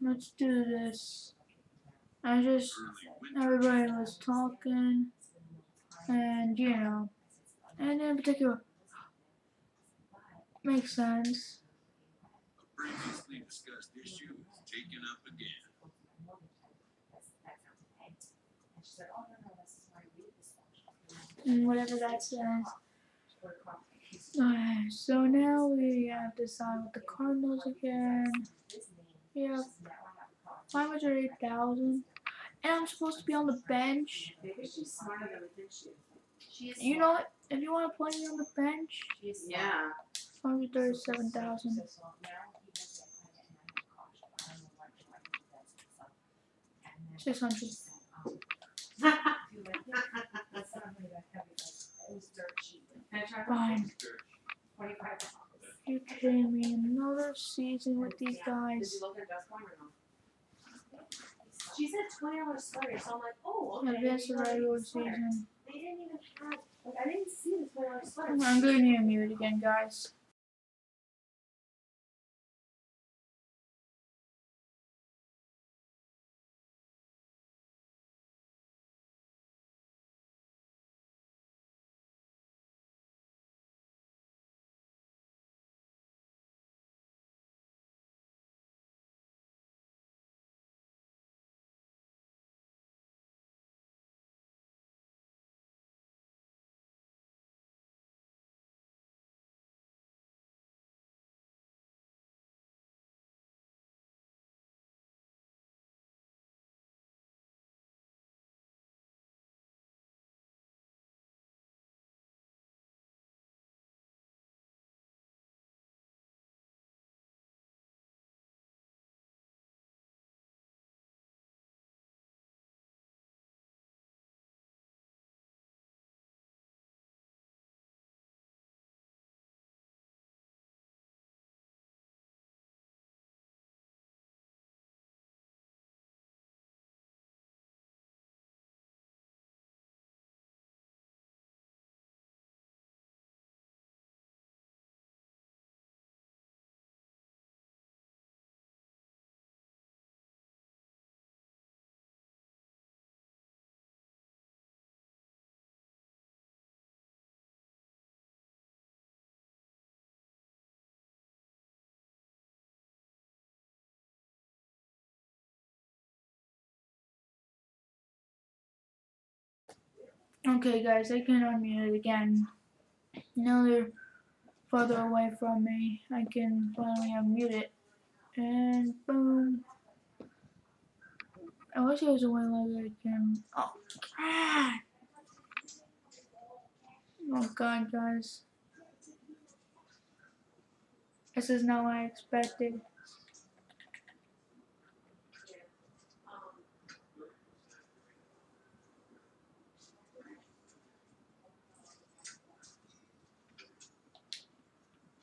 [SPEAKER 5] Let's do this. I just everybody was talking, and you know, and in particular, makes sense.
[SPEAKER 4] A previously discussed issue is taken up again.
[SPEAKER 5] And whatever that says. Alright, so now we have to sign with the Cardinals again. We have 508,000. And I'm supposed to be on the bench.
[SPEAKER 1] Maybe she's smarter than we think she is.
[SPEAKER 8] She is.
[SPEAKER 5] You know what? If you want to play me on the bench,
[SPEAKER 1] Yeah.
[SPEAKER 5] 537,000. 600.
[SPEAKER 1] Can <laughs> I <laughs> try <laughs>
[SPEAKER 5] Fine. You kidding me? Another season with these guys.
[SPEAKER 1] you at Best One or no? She said twenty dollars sweater, so I'm like, oh, okay.
[SPEAKER 5] Advance the
[SPEAKER 1] maybe I'll
[SPEAKER 5] regular
[SPEAKER 1] get the sweater.
[SPEAKER 5] season.
[SPEAKER 1] They didn't even have, like, I didn't see the twenty dollars sweater.
[SPEAKER 5] I'm need a mute again, guys. Okay, guys, I can unmute it again. Now they're farther away from me. I can finally unmute it. And boom. I wish there was a way like I can. Oh, crap! Oh, God, guys. This is not what I expected.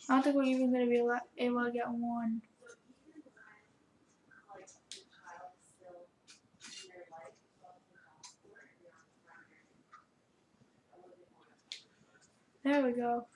[SPEAKER 5] I don't think we're even gonna be able able to get one. There we go.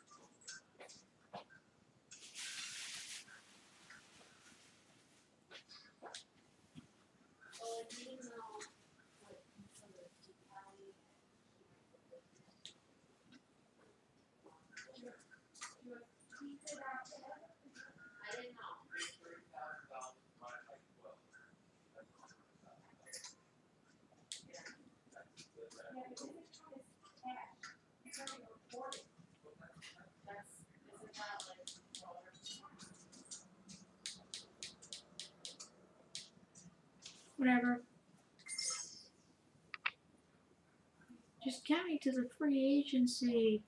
[SPEAKER 5] Whatever. Just get me to the free agency.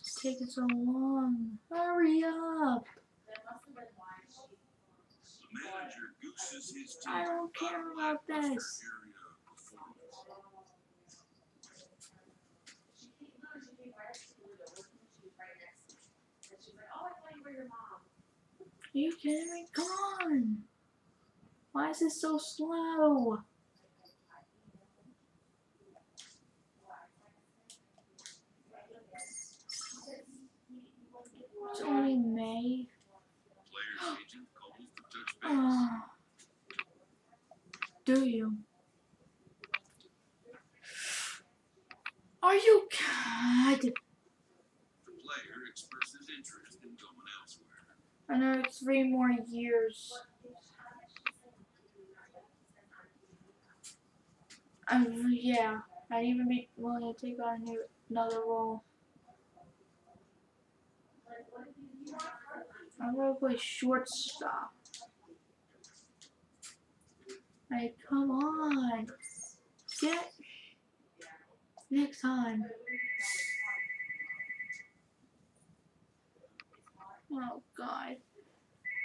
[SPEAKER 5] It's taking so long. Hurry up.
[SPEAKER 4] The manager gooses his team.
[SPEAKER 5] I don't care about this. Are you kidding me? Come on.
[SPEAKER 1] Why is this so slow? It's only May. Oh. <gasps> Do you? Are you?
[SPEAKER 4] The player expresses interest in going elsewhere.
[SPEAKER 1] Another three more years. Um, yeah, I'd even be willing to take on new, another role. I'm gonna play shortstop. Like, come on. Get next time. Oh god.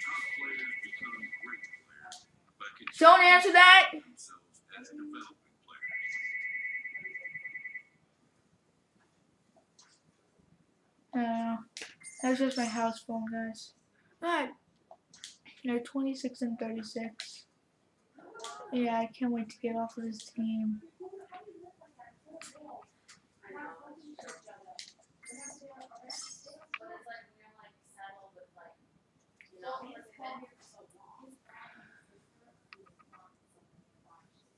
[SPEAKER 4] Top players become great players by
[SPEAKER 1] Don't answer that!
[SPEAKER 4] continuing themselves as developing players.
[SPEAKER 1] Uh, that's just my house phone, guys. Alright. They're 26 and 36. Yeah, I can't wait to get off of this team.
[SPEAKER 6] But it's like we're like settled with like, you know, it's been here for so long.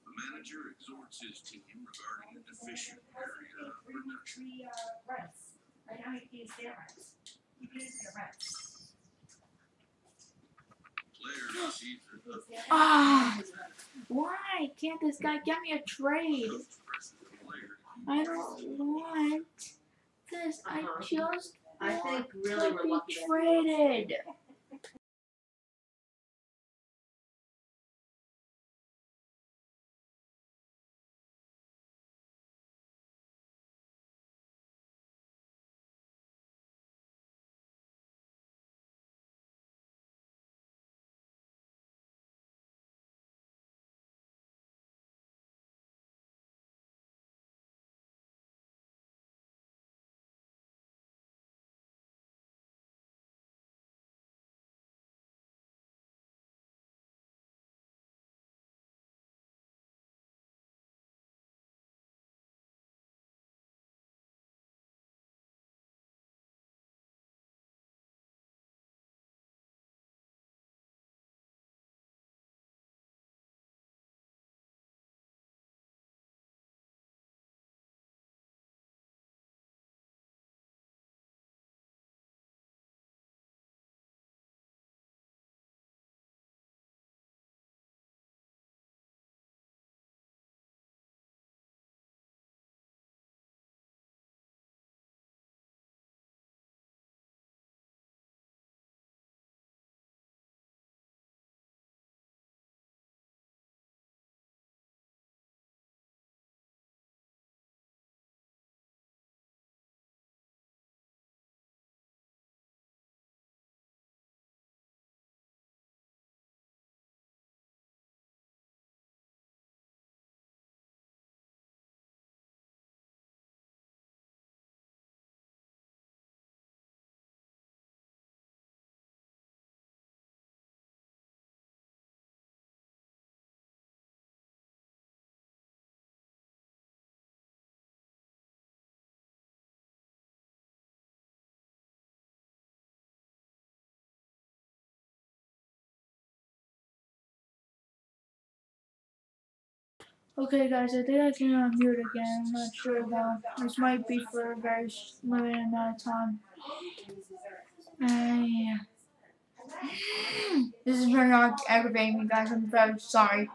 [SPEAKER 4] The manager exhorts his team regarding a deficient area of production.
[SPEAKER 5] The, uh, rents, right now he pays their rents, he pays their rents.
[SPEAKER 4] Player receives
[SPEAKER 5] He
[SPEAKER 4] a
[SPEAKER 5] pays their rents.
[SPEAKER 1] Ah! Why can't this guy get me a trade?
[SPEAKER 4] coach presses the player to
[SPEAKER 1] I don't want this. I
[SPEAKER 6] Uh-huh.
[SPEAKER 1] just
[SPEAKER 6] I
[SPEAKER 1] want
[SPEAKER 6] think really
[SPEAKER 1] to
[SPEAKER 6] we're
[SPEAKER 1] be
[SPEAKER 6] lucky
[SPEAKER 1] traded. Okay, guys, I think I can unmute again. I'm not sure though. This might be for a very limited amount of time. Uh, yeah. <sighs> This is very aggravating guys. I'm very sorry.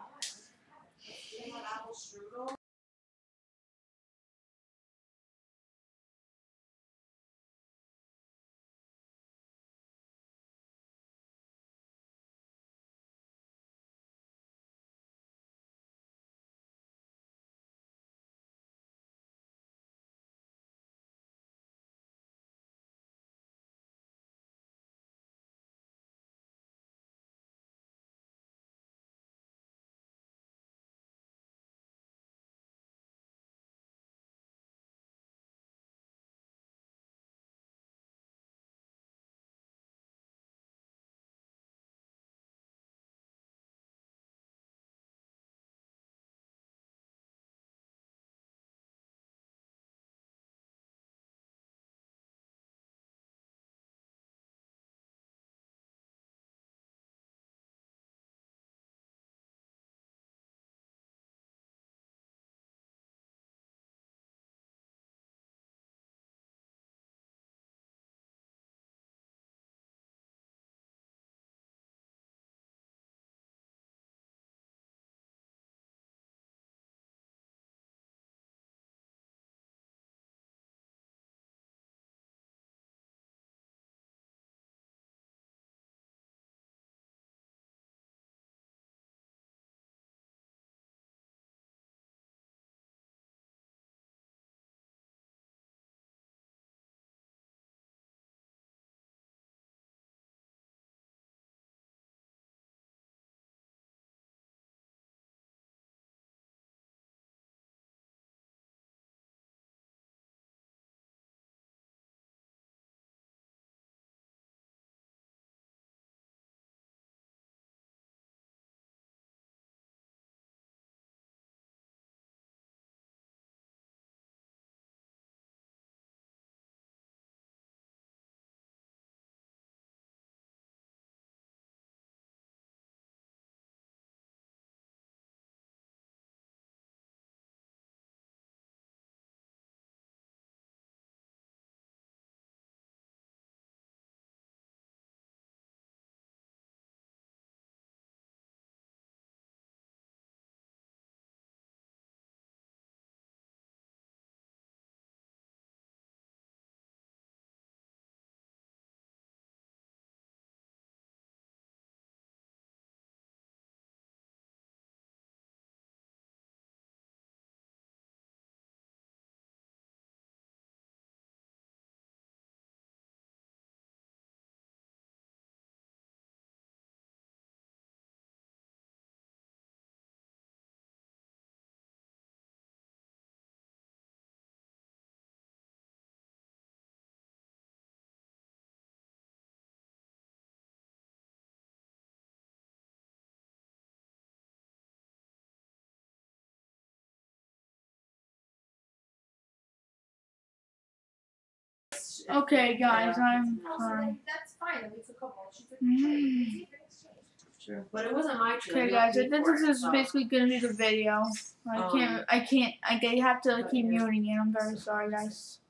[SPEAKER 1] Okay, guys, I'm
[SPEAKER 5] No, so
[SPEAKER 1] sorry.
[SPEAKER 5] That's fine, then we took a vote, she took,
[SPEAKER 1] Mm.
[SPEAKER 5] hey, it's even exchanged.
[SPEAKER 9] True, but it wasn't my tree.
[SPEAKER 1] Okay, guys, I
[SPEAKER 9] paid
[SPEAKER 1] think this
[SPEAKER 9] it,
[SPEAKER 1] is
[SPEAKER 9] so-
[SPEAKER 1] basically gonna be the video. I
[SPEAKER 9] Um,
[SPEAKER 1] can't, I can't, I I have to
[SPEAKER 9] but
[SPEAKER 1] keep
[SPEAKER 9] yeah.
[SPEAKER 1] muting it. I'm very sorry, guys.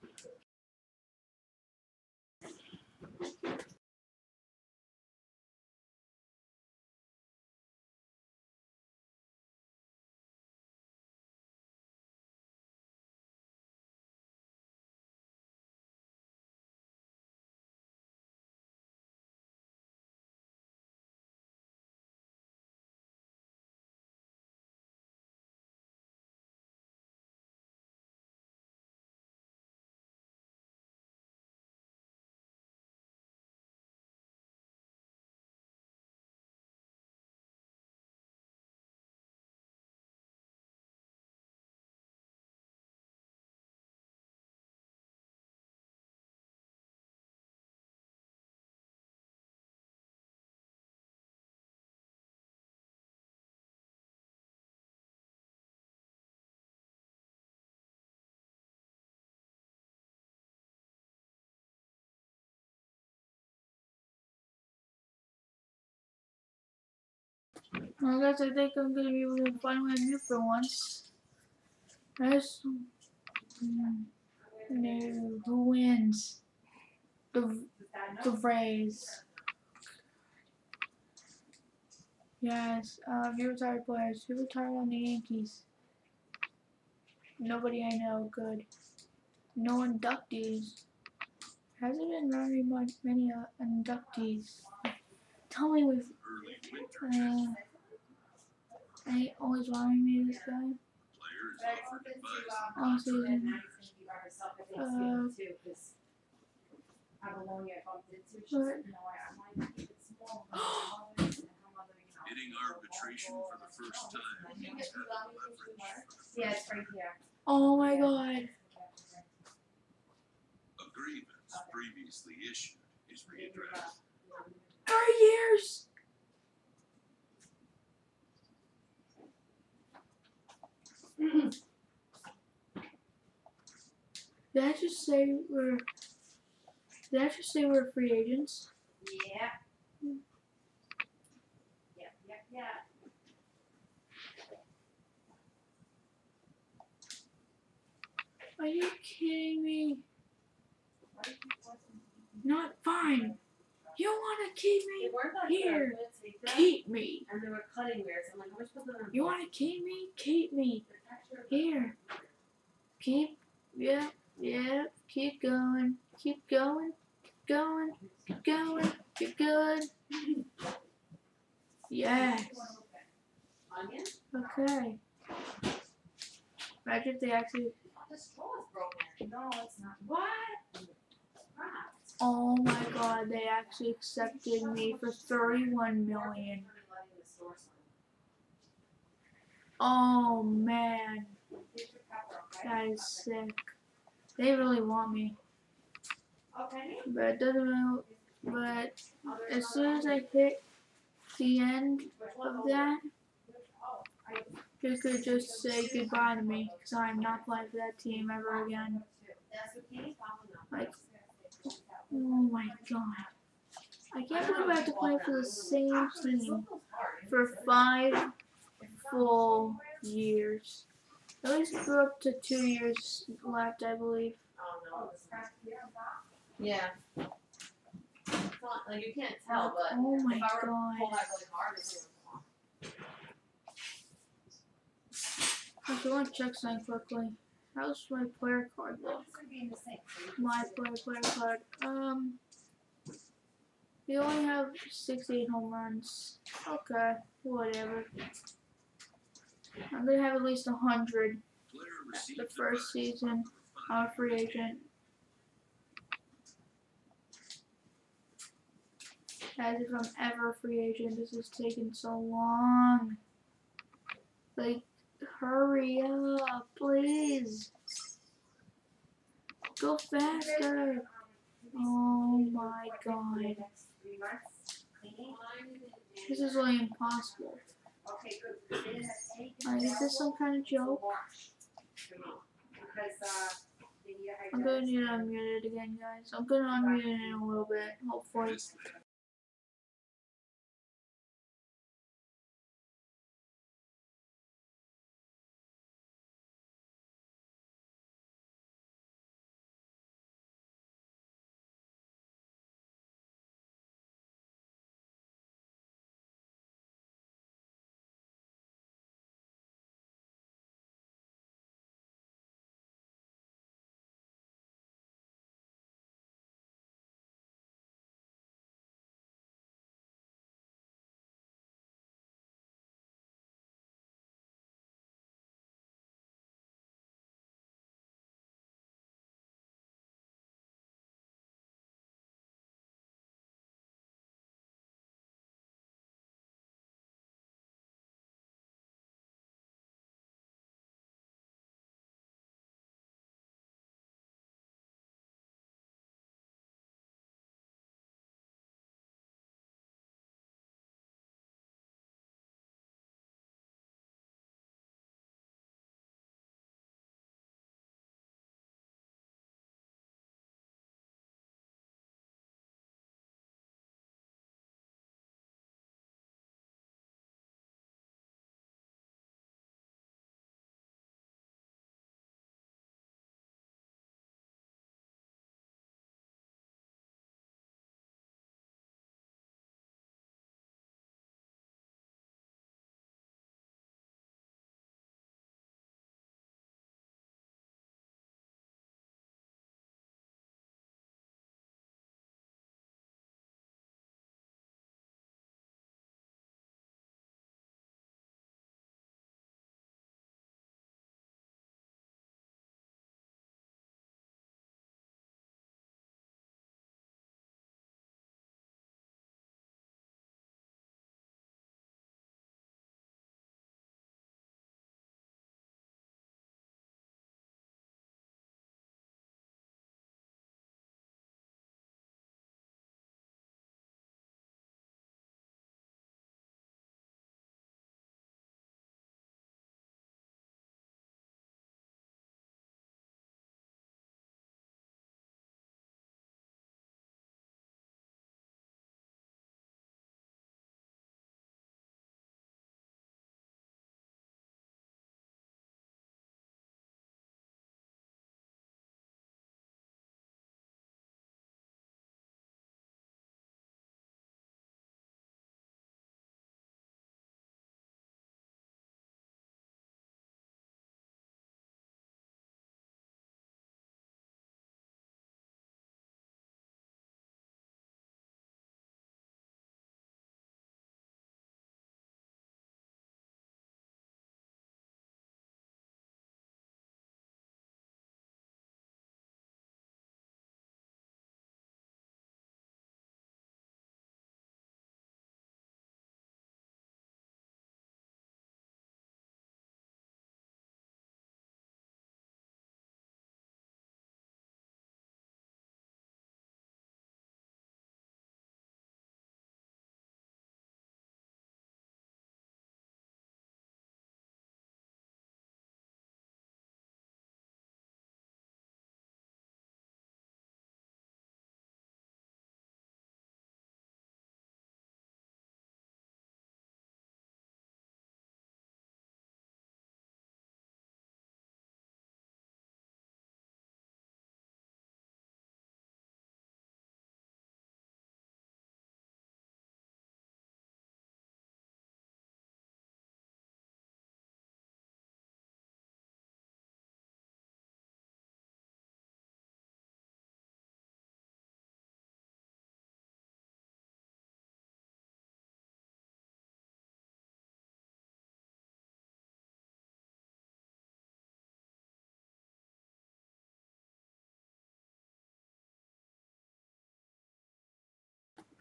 [SPEAKER 1] Well, guys, I think I'm gonna be able to finally mute for once. There's mm, no who wins? The the Rays. Yes, uh, few retired players. Who retired on the Yankees? Nobody I know. Good. No inductees. Hasn't been very much many uh, inductees. Tell me with uh, I always wanted me this guy.
[SPEAKER 4] players
[SPEAKER 5] I
[SPEAKER 4] offered
[SPEAKER 5] bumped into,
[SPEAKER 4] advice.
[SPEAKER 1] Oh, so
[SPEAKER 5] Jordan,
[SPEAKER 1] then-
[SPEAKER 5] now he's gonna be by herself, I think,
[SPEAKER 1] Uh,
[SPEAKER 5] too, 'cause Apollonia bumped into, she's
[SPEAKER 1] But-
[SPEAKER 5] I, I'm like, it small, but my mother and her mother, you know,
[SPEAKER 4] Hitting
[SPEAKER 5] go
[SPEAKER 4] arbitration for the
[SPEAKER 5] I said,
[SPEAKER 4] first
[SPEAKER 5] "Oh,
[SPEAKER 4] time.
[SPEAKER 5] like,
[SPEAKER 4] You
[SPEAKER 5] you
[SPEAKER 4] have
[SPEAKER 5] get
[SPEAKER 4] the
[SPEAKER 5] two dollars
[SPEAKER 4] leverage
[SPEAKER 5] for two
[SPEAKER 4] for
[SPEAKER 5] months?
[SPEAKER 4] the
[SPEAKER 5] Yeah, it's right here.
[SPEAKER 1] Oh my god.
[SPEAKER 4] A grievance previously issued is readdressed.
[SPEAKER 1] Three years! Did I just say we're Did I just say we're free agents?
[SPEAKER 5] Yeah. Yeah, yeah, yeah.
[SPEAKER 1] Are you kidding me?
[SPEAKER 5] Why do you keep forcing me?
[SPEAKER 1] Not fine. You wanna keep
[SPEAKER 9] They
[SPEAKER 1] me? Here.
[SPEAKER 9] good, I'm gonna
[SPEAKER 1] Keep me.
[SPEAKER 9] and they were cutting theirs, I'm like, how much put them?
[SPEAKER 1] You wanna keep me? Keep me.
[SPEAKER 9] The texture of
[SPEAKER 1] Here. Keep yeah, yeah, keep going. Keep going. Keep going. Keep going. Keep good. <laughs> Yes. Okay. Imagine if they actually
[SPEAKER 9] The straw is broken.
[SPEAKER 5] No, it's not.
[SPEAKER 9] What? Crap.
[SPEAKER 1] Oh my god, they actually accepted me for thirty-one million. Oh man, that is sick. They really want me, but it doesn't really. But as soon as I hit the end of that, you could just say goodbye to me, because I'm not playing for that team ever again. Like, oh my god. I can't believe I have to play for the same team for five full years. At least for up to two years left, I believe.
[SPEAKER 9] It's Yeah. Like, you can't tell, but
[SPEAKER 1] Oh my
[SPEAKER 9] if I were to pull that really hard, it would
[SPEAKER 1] I want to check something quickly. How's my player card look?
[SPEAKER 5] It's gonna be in the sink. so you can
[SPEAKER 1] My player player card. Um we only have sixty-eight home runs. Okay, whatever. I'm gonna have at least a hundred the first season. I'm a free agent. As if I'm ever a free agent, this is taking so long. Like, hurry up, please. Go faster. Oh my god. This is really impossible. Is this some kind of joke? I'm gonna need to unmute it again, guys. I'm gonna unmute it in a little bit, hopefully.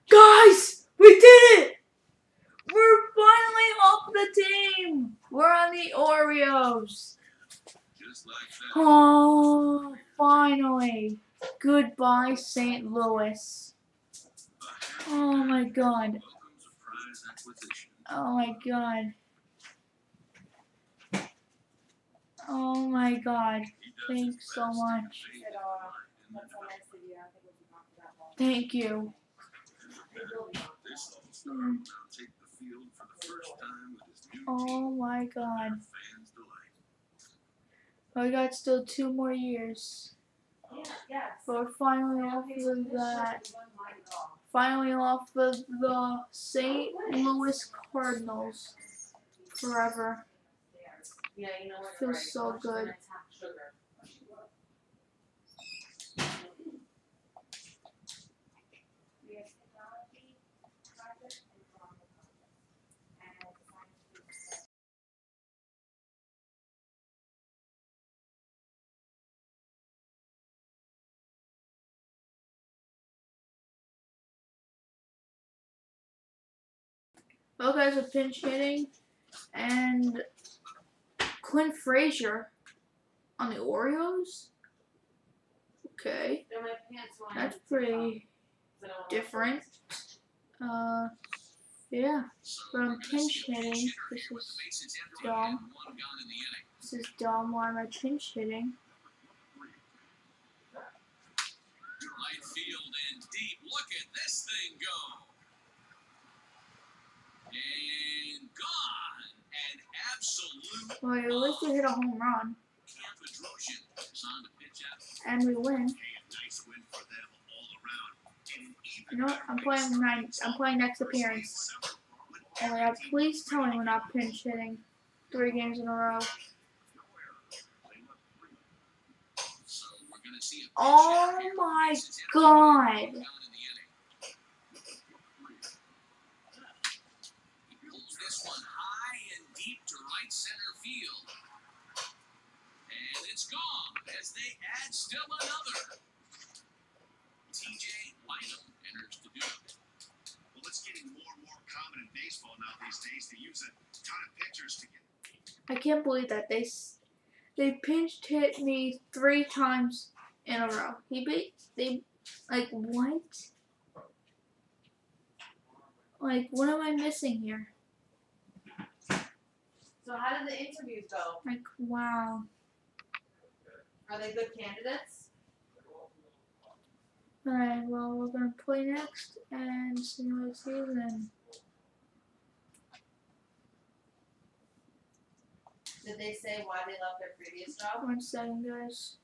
[SPEAKER 1] Guys, we did it! We're finally off the team. We're on the
[SPEAKER 4] Orioles. like.
[SPEAKER 1] Oh, finally. Goodbye, St. Louis. Oh my god.
[SPEAKER 4] Welcome surprise acquisition.
[SPEAKER 1] Oh my god. Oh my god.
[SPEAKER 4] Each does
[SPEAKER 1] Thanks so much.
[SPEAKER 4] evade
[SPEAKER 5] Said,
[SPEAKER 4] the
[SPEAKER 5] uh,
[SPEAKER 4] line in the
[SPEAKER 5] That's so
[SPEAKER 4] dark.
[SPEAKER 5] nice of you. I think we'll be gone for that long.
[SPEAKER 1] Thank you. Oh my god.
[SPEAKER 4] Delight.
[SPEAKER 1] We got still two more years. But we're finally off of that. Finally off of the St. Louis Cardinals forever.
[SPEAKER 9] Yeah, you know what?
[SPEAKER 1] Feels so good.
[SPEAKER 9] nice half sugar.
[SPEAKER 5] We have technology, project, and drama project. And science group.
[SPEAKER 1] Both guys are pinch hitting, and Clint Frazier on the Orioles. Okay,
[SPEAKER 9] They're my pants when I
[SPEAKER 1] that's
[SPEAKER 9] took them off,
[SPEAKER 1] pretty
[SPEAKER 9] 'cause I don't want
[SPEAKER 1] different. Uh, yeah.
[SPEAKER 4] So
[SPEAKER 1] But I'm
[SPEAKER 4] we're gonna
[SPEAKER 1] pinch hitting. This is
[SPEAKER 4] the
[SPEAKER 1] dumb.
[SPEAKER 4] and one gun in the inning.
[SPEAKER 1] This is dumb. Why am I pinch hitting?
[SPEAKER 4] Right field and deep. Look at this thing go. And gone. An absolute
[SPEAKER 1] Well, at least we hit a home run, and we win. You know what? I'm playing nine. I'm playing next appearance. And uh, please tell me we're not pinch hitting three games in a row. Oh my God.
[SPEAKER 4] one gun in the inning. He pulls this one high and deep to right center field. And it's gone as they still another. TJ Lynham enters to do it.
[SPEAKER 2] Well, it's getting more and more common in baseball now these days to use a ton of pitchers to get
[SPEAKER 1] I can't believe that they s- they pinched hit me three times in a row. He beat they like what? Like what am I missing here?
[SPEAKER 9] So how did the interviews go?
[SPEAKER 1] Like wow.
[SPEAKER 9] Are they good candidates?
[SPEAKER 1] Alright, well we're gonna play next and see what and
[SPEAKER 9] Did they say why they left their previous job?
[SPEAKER 1] one second guys.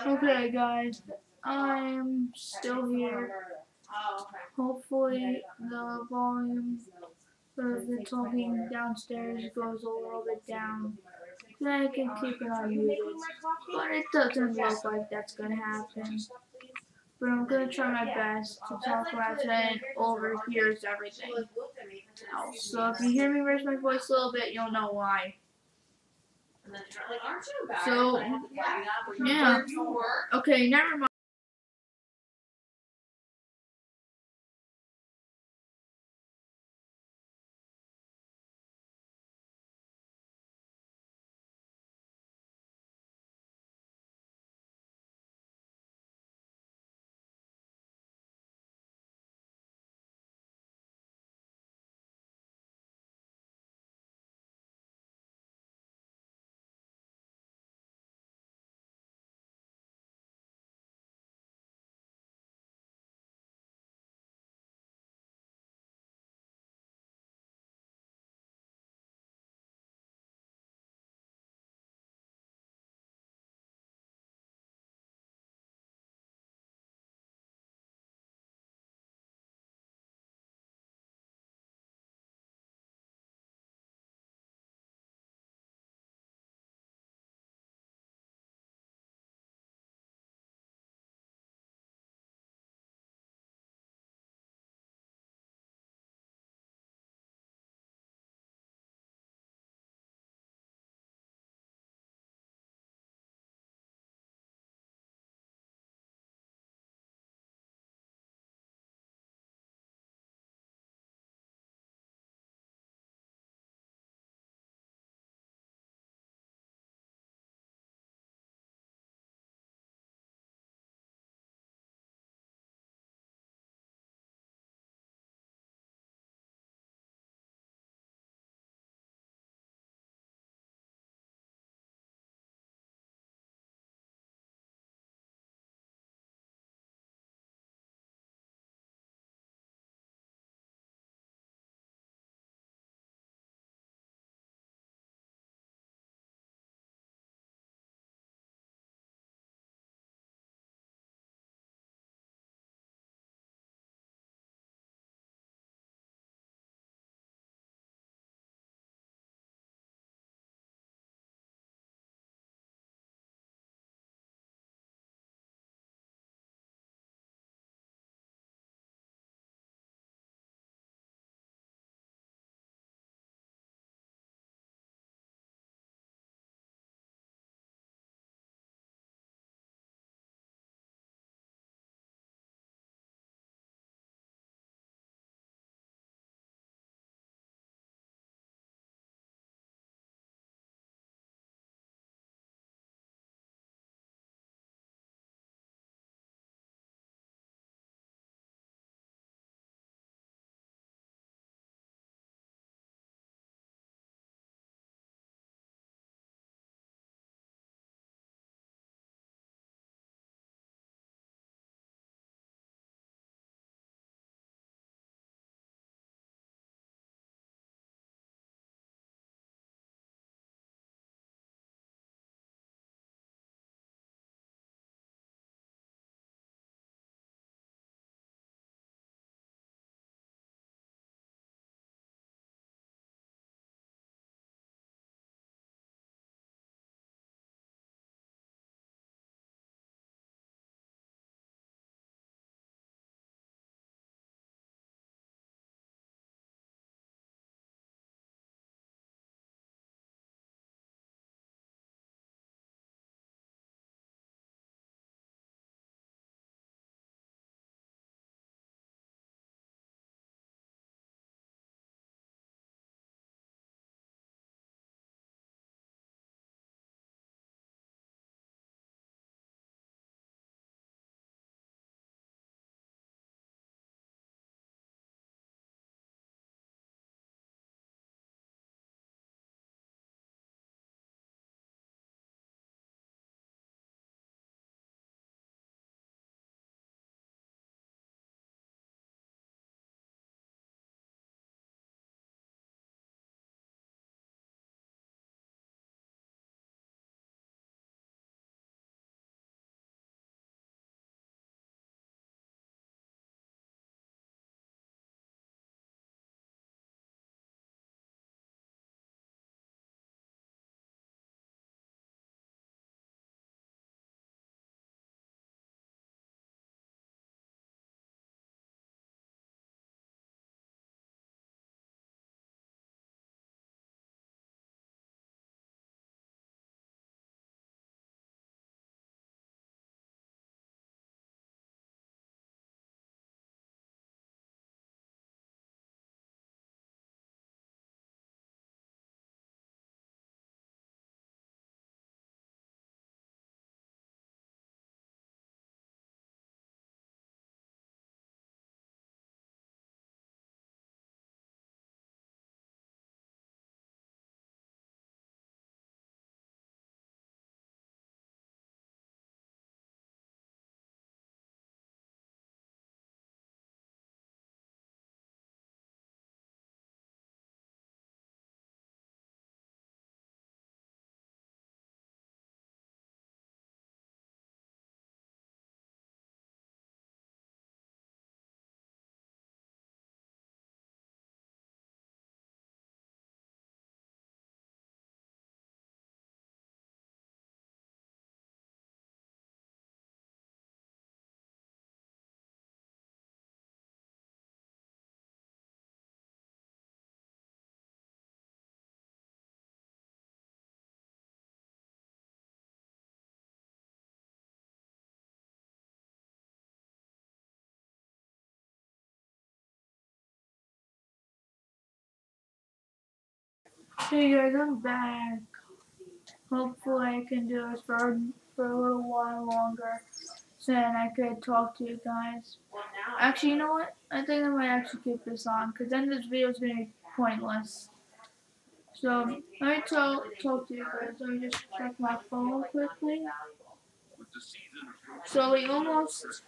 [SPEAKER 1] Okay, guys, I'm still here. Hopefully, the volume of the talking downstairs goes a little bit down. Then I can keep it on YouTube. But it doesn't look like that's gonna happen. But I'm gonna try my best to talk that it overhears everything else. So if you hear me raise my voice a little bit, you'll know why.
[SPEAKER 9] And then like, aren't you embarrassed?
[SPEAKER 1] So,
[SPEAKER 9] Like, yeah, but
[SPEAKER 1] yeah. Okay, never mind. Hey guys, I'm back. Hopefully I can do this for for a little while longer, so then I could talk to you guys. Actually, you know what? I think I might actually keep this on, because then this video is gonna be pointless. So let me talk talk to you guys. Let me just check my phone quickly. So we almost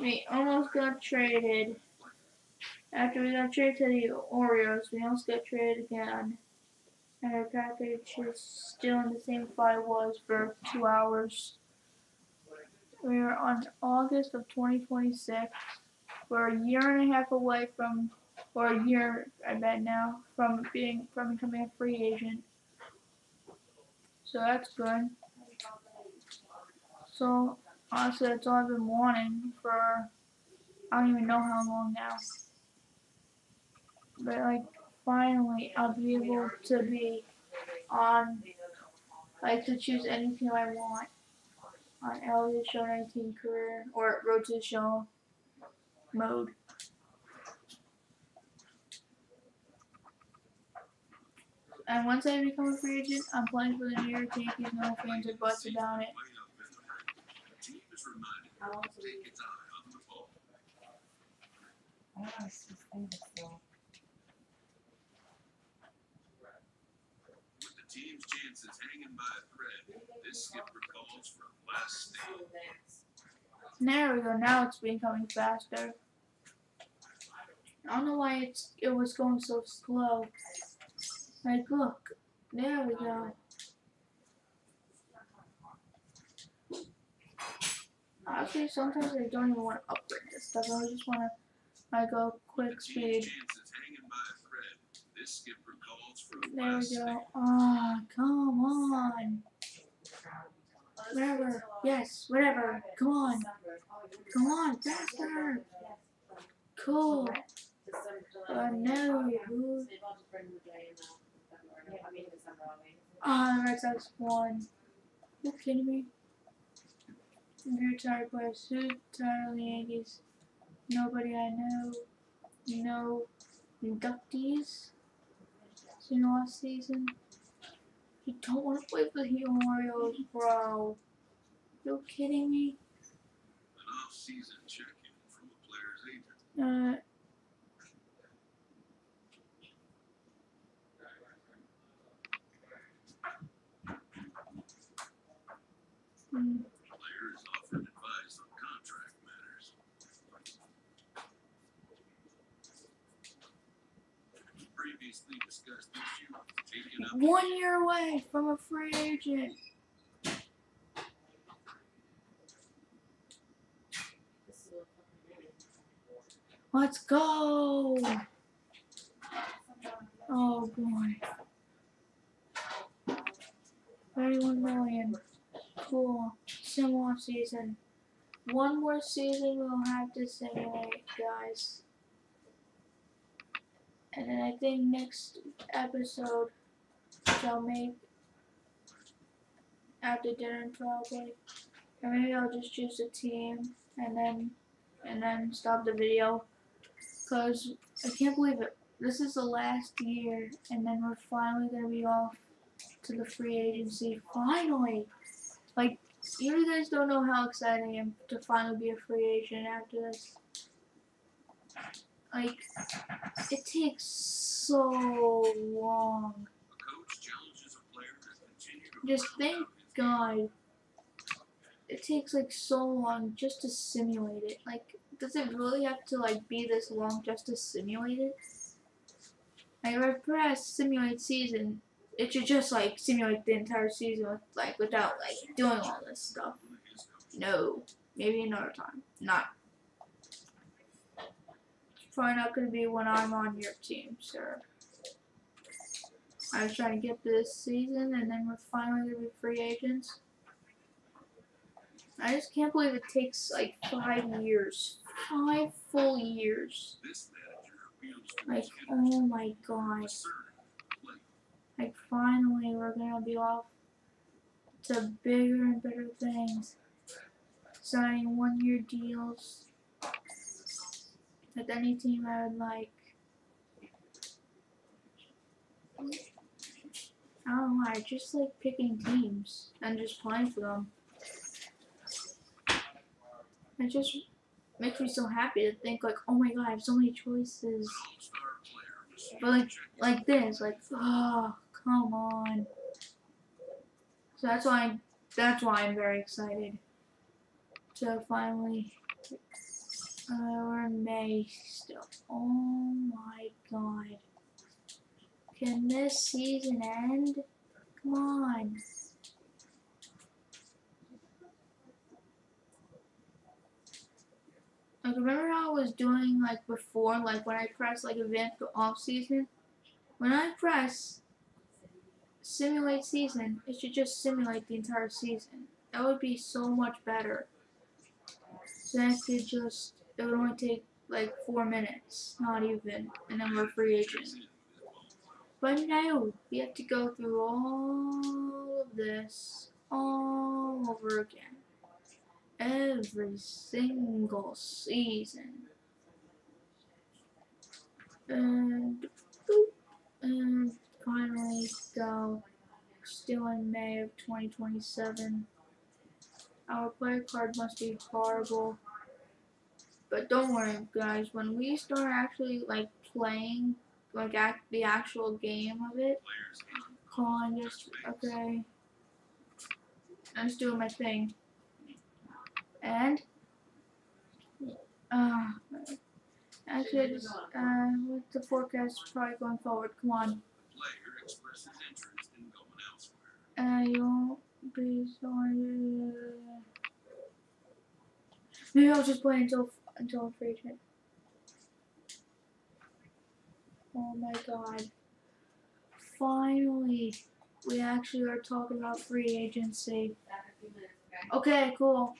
[SPEAKER 1] we almost got traded. After we got traded to the Orioles, we almost got traded again. And our package is still in the same it was for two hours. We are on August of 2026. We're a year and a half away from, or a year, I bet now, from being from becoming a free agent. So that's good. So honestly, that's all I've been wanting for I don't even know how long now. But like finally, I'll be able to be on like to choose anything I want on Elliot Show 19 career or Road to Show mode. And once I become a free agent, I'm playing for the New York Yankees. No fans or buts about it.
[SPEAKER 4] the team is reminded
[SPEAKER 9] How long
[SPEAKER 4] to
[SPEAKER 9] till we
[SPEAKER 4] take its eye off the ball.
[SPEAKER 5] I don't know, it's just things still.
[SPEAKER 4] With the chances hanging by a thread, this skipper calls for last stand.
[SPEAKER 1] There we go. Now it's becoming faster. I don't know why it's it was going so slow. Like look, there we go. Actually, sometimes I don't even want to upgrade this stuff. I just want to like go quick
[SPEAKER 4] With the team's
[SPEAKER 1] speed.
[SPEAKER 4] chances hanging by a thread, this skipper calls for a
[SPEAKER 1] There we go. Ah, come on. Whatever. Yes, whatever. Come on. Come on, faster. Cool. Uh, no. Ah, the Red Sox won. You kidding me? Very tired players. Who tired of the Yankees? Nobody I know. No inductees. Seen last season. You don't want to play for the Orioles, bro. You kidding me?
[SPEAKER 4] An off-season check-in from a player's agent.
[SPEAKER 1] Uh. Hmm.
[SPEAKER 4] Players offered advice on contract matters. Previously discussed issue taken up.
[SPEAKER 1] One year away from a free agent. Let's go. Oh boy. 31 million. Cool. Similar season. One more season we'll have to simulate, guys. And then I think next episode shall make after dinner probably. Or maybe I'll just choose a team and then and then stop the video. Cause I can't believe it. This is the last year and then we're finally gonna be off to the free agency. Finally! Like you guys don't know how excited I am to finally be a free agent after this. Like it takes so long.
[SPEAKER 4] A coach challenges a player to continue to
[SPEAKER 1] Just thank God. It takes like so long just to simulate it. Like, does it really have to like be this long just to simulate it? Like, if I press simulate season, it should just like simulate the entire season with like without like doing all this stuff. No, maybe another time. Not. Probably not gonna be when I'm on your team, sir. I was trying to get this season, and then we're finally gonna be free agents. I just can't believe it takes like five years, five full years.
[SPEAKER 4] To
[SPEAKER 1] Like, oh my
[SPEAKER 4] play.
[SPEAKER 1] Like, finally, we're gonna be off to bigger and better things. Signing one year deals with any team I would like. I don't know why. I just like picking teams and just playing for them. It just makes me so happy to think like, oh my god, I have so many choices. But like, like this, like, oh, come on. So that's why, I, that's why I'm very excited to finally. Uh, we're in May still. Oh my god. Can this season end? Come on. Like remember how I was doing like before, like when I press like event to off season? When I press simulate season, it should just simulate the entire season. That would be so much better. So I could just it would only take like four minutes, not even, and then we're free agent. But now we have to go through all of this all over again. Every single season. And boop, and finally go. Still in May of 2027. Our player card must be horrible. But don't worry, guys. When we start actually like playing, like act the actual game of it, come on, just okay. I'm just doing my thing. And uh, actually, just uh, what's the forecast probably going forward? Come on. Uh, you won't be sorry. Maybe I'll just play until until free agent. Oh my god. Finally, we actually are talking about free agency.
[SPEAKER 9] Okay,
[SPEAKER 1] cool.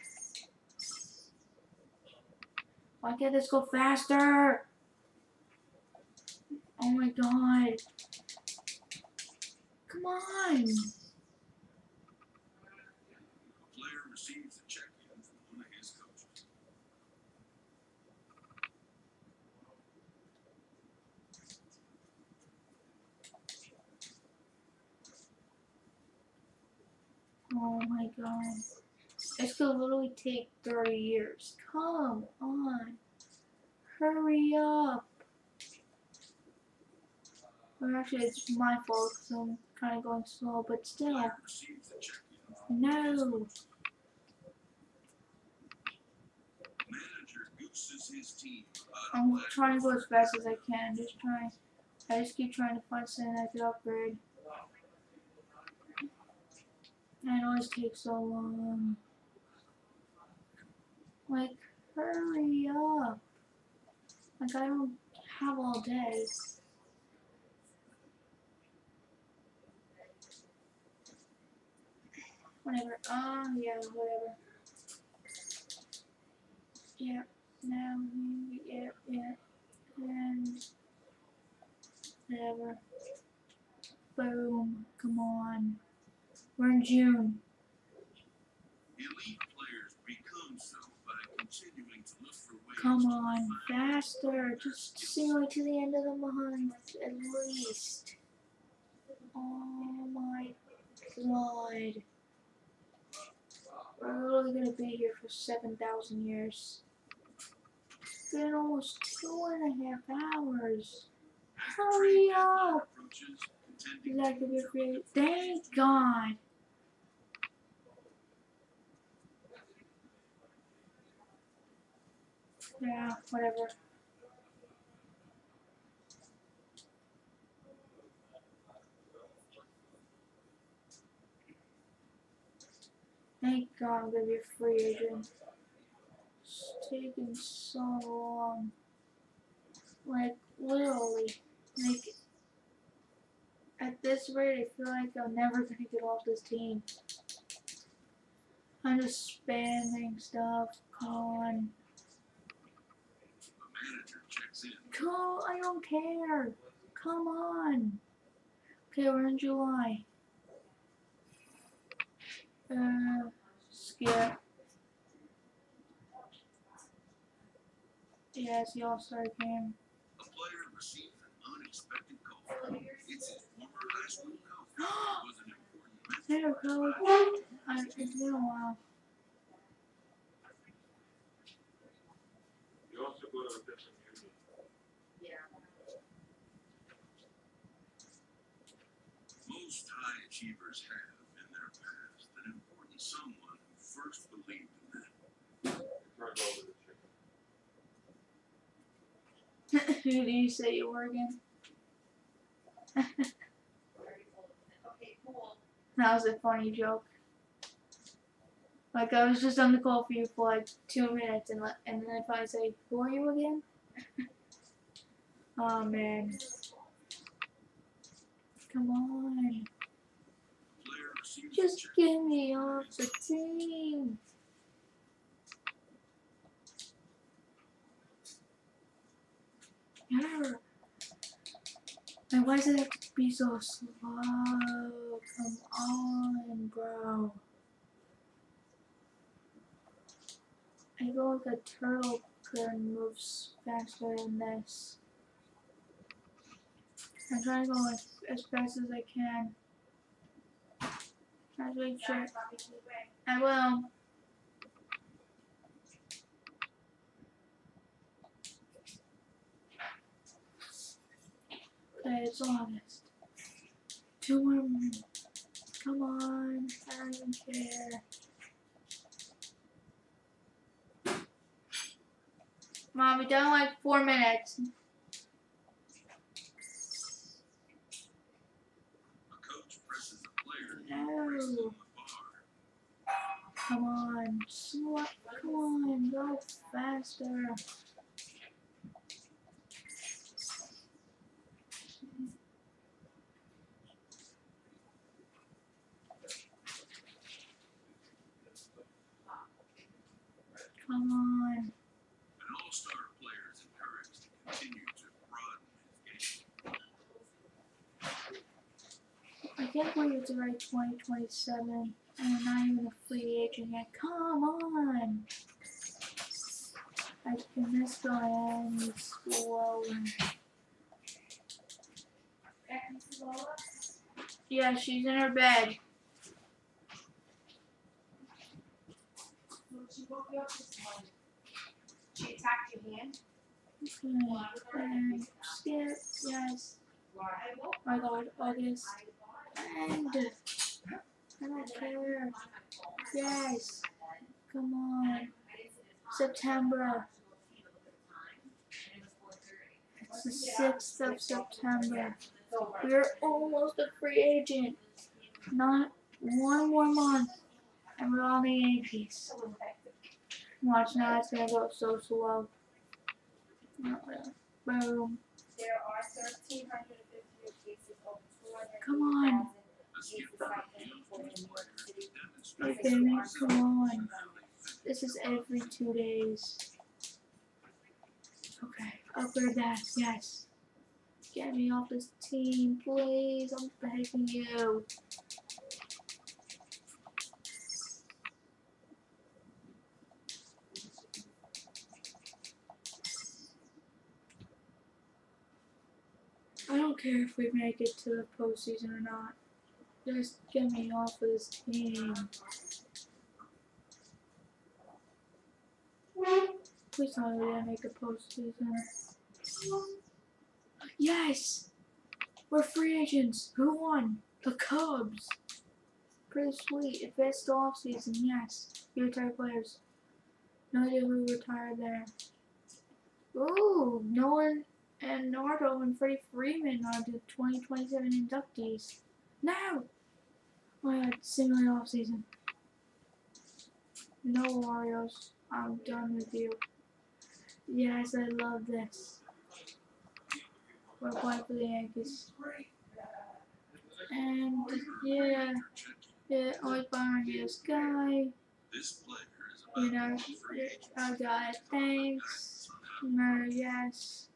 [SPEAKER 1] Why can't this go faster? Oh my god. Come on.
[SPEAKER 4] A player receives a check-in from one of his coaches.
[SPEAKER 1] Oh my god. This could literally take 30 years. Come on. Hurry up. Or actually, it's my fault because I'm kind of going slow, but still. No. I'm trying to go as fast as I can. Just trying. I just keep trying to find something I could upgrade. And it always takes so long. Like, hurry up. Like, I don't have all day. Whatever. Oh, yeah, whatever. Yeah, now, yeah, yeah. And whatever. Boom. Come on. We're in June.
[SPEAKER 4] Elite players become so by continuing to look for ways
[SPEAKER 1] Come on. Faster. Just simulate to the end of the month at least. Oh my god. We're literally gonna be here for 7,000 years. It's been almost two and a half hours. Hurry up!
[SPEAKER 4] approaches, contending
[SPEAKER 1] Exactly, we're free. Thank God. Yeah, whatever. Thank God I'm gonna be a free agent. It's taking so long. Like, literally. Like, at this rate, I feel like I'm never gonna get off this team. I'm just spamming stuff. Come on.
[SPEAKER 4] the manager checks in.
[SPEAKER 1] Go, I don't care. Come on. Okay, we're in July. Uh, skip. Yeah, it's the All Star game.
[SPEAKER 4] A player receives an unexpected call. It's his former high school coach. <gasps> was an important message.
[SPEAKER 1] there we go. I, it's been a while.
[SPEAKER 7] You also go to a different union.
[SPEAKER 9] Yeah.
[SPEAKER 4] Most high achievers have in their past an important someone who first believed in them. <laughs>
[SPEAKER 1] Who do you say you were again? <laughs> That was a funny joke. Like I was just on the call for you for like two minutes, and and then if I say, "Who are you again?" <laughs> oh man, come on, just get me off the team. Yeah. And why does it have to be so slow? Come on, bro. I like a turtle and moves faster than this. I'm trying to go as, as fast as I can. Sure. I will. Okay, it's August. Two more minutes. Come on, I don't even care. Mom, we done like four minutes.
[SPEAKER 4] A coach presses a
[SPEAKER 1] Come on, slow, come on, go faster. Come on.
[SPEAKER 4] An all-star player is encouraged to continue to broaden his game.
[SPEAKER 1] I can't believe it's already 2027 and I'm not even a free agent yet. Come on! I can this guy end slower. Yeah, she's in her bed.
[SPEAKER 5] She woke you up this morning. She attacked your hand.
[SPEAKER 1] Okay. Skip, yes. My god, August. And uh, I don't care. Yes. Come on. September. It's the 6th of September. We're almost a free agent. Not one more month. And we're on the Yankees. Watch now, it's gonna go so slow. Boom.
[SPEAKER 5] There are 1,300
[SPEAKER 1] Come on. Baby, come on. This is every two days. Okay, upper that, yes. Get me off this team, please. I'm begging you. I don't care if we make it to the postseason or not. Just get me off of this team. Please tell me we make a postseason. Yes! We're free agents. Who won? The Cubs. Pretty sweet. Advanced off season, yes. You retired players. No idea who retired there. Ooh, Nolan Arenado and Freddie Freeman are the 2027 inductees. Now! Oh my god, simulate off season. No Orioles. I'm done with you. Yes, I love this. We're playing for the Yankees. And yeah, yeah, always buying this guy. You know. I got it. Thanks. No, yes.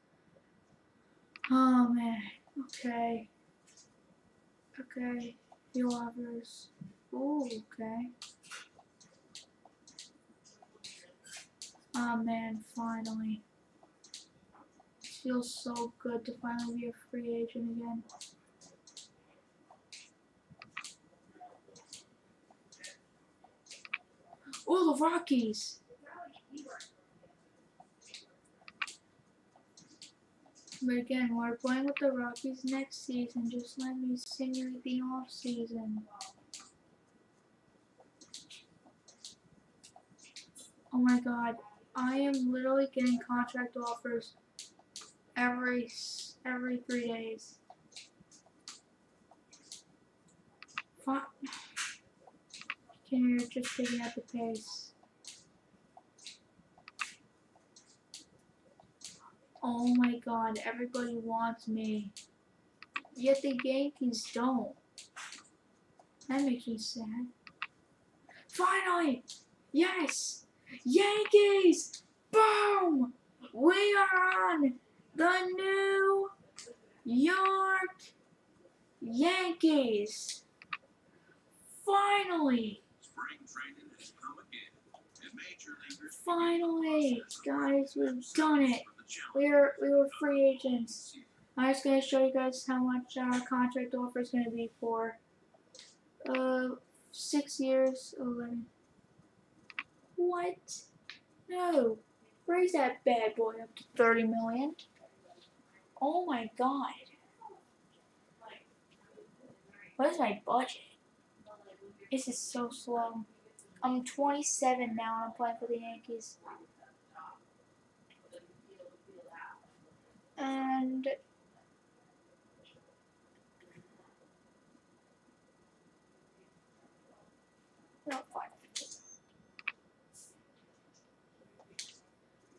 [SPEAKER 1] Oh man, okay. Okay, you lovers. Oh, okay. Oh man, finally. Feels so good to finally be a free agent again. Oh, the Rockies! But again, we're playing with the Rockies next season. Just let me simulate the off season. Oh my god, I am literally getting contract offers every every three days. Fuck. <sighs> Can you just picking up the pace? Oh my god, everybody wants me. Yet the Yankees don't. That makes me sad. Finally! Yes! Yankees! Boom! We are on the New York Yankees! Finally! Finally! Guys, we've done it! We were we were free agents. I'm just gonna show you guys how much our contract offer is gonna be for uh six years, eleven. What? No. Raise that bad boy up to thirty million. Oh my god. What is my budget? This is so slow. I'm 27 now and I'm playing for the Yankees. And no, fine.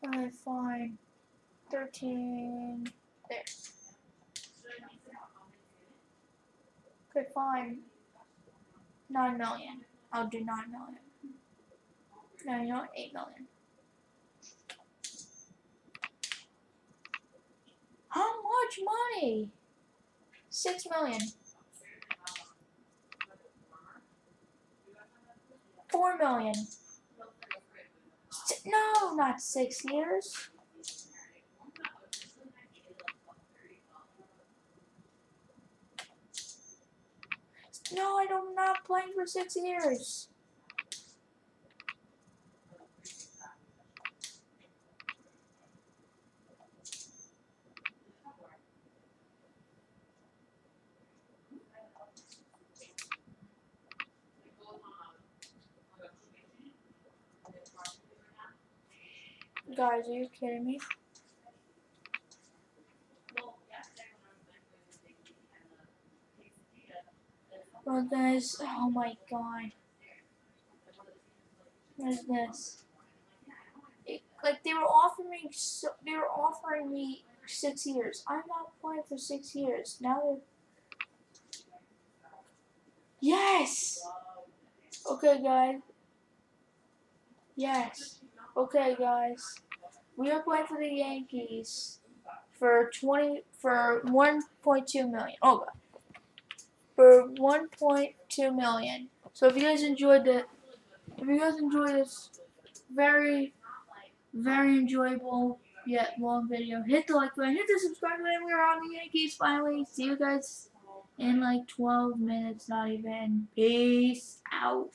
[SPEAKER 1] Alright, fine. 13. There. Okay, fine. 9 million. I'll do 9 million. No, you know? 8 million. How much money? 6 million. 4 million. No, not 6 years. No, I don't- not playing for 6 years. Guys, are you kidding me? Well, guys, oh my god. What is this? It, like they were offering so, they were offering me six years. I'm not playing for six years. Now they're. Yes. Okay, guys. Yes. Okay, guys. We are playing for the Yankees for twenty for one point two million. Oh god. For one point two million. So if you guys enjoyed the if you guys enjoyed this very very enjoyable yet long video, hit the like button, hit the subscribe button. We're on the Yankees finally. See you guys in like twelve minutes, not even. Peace out.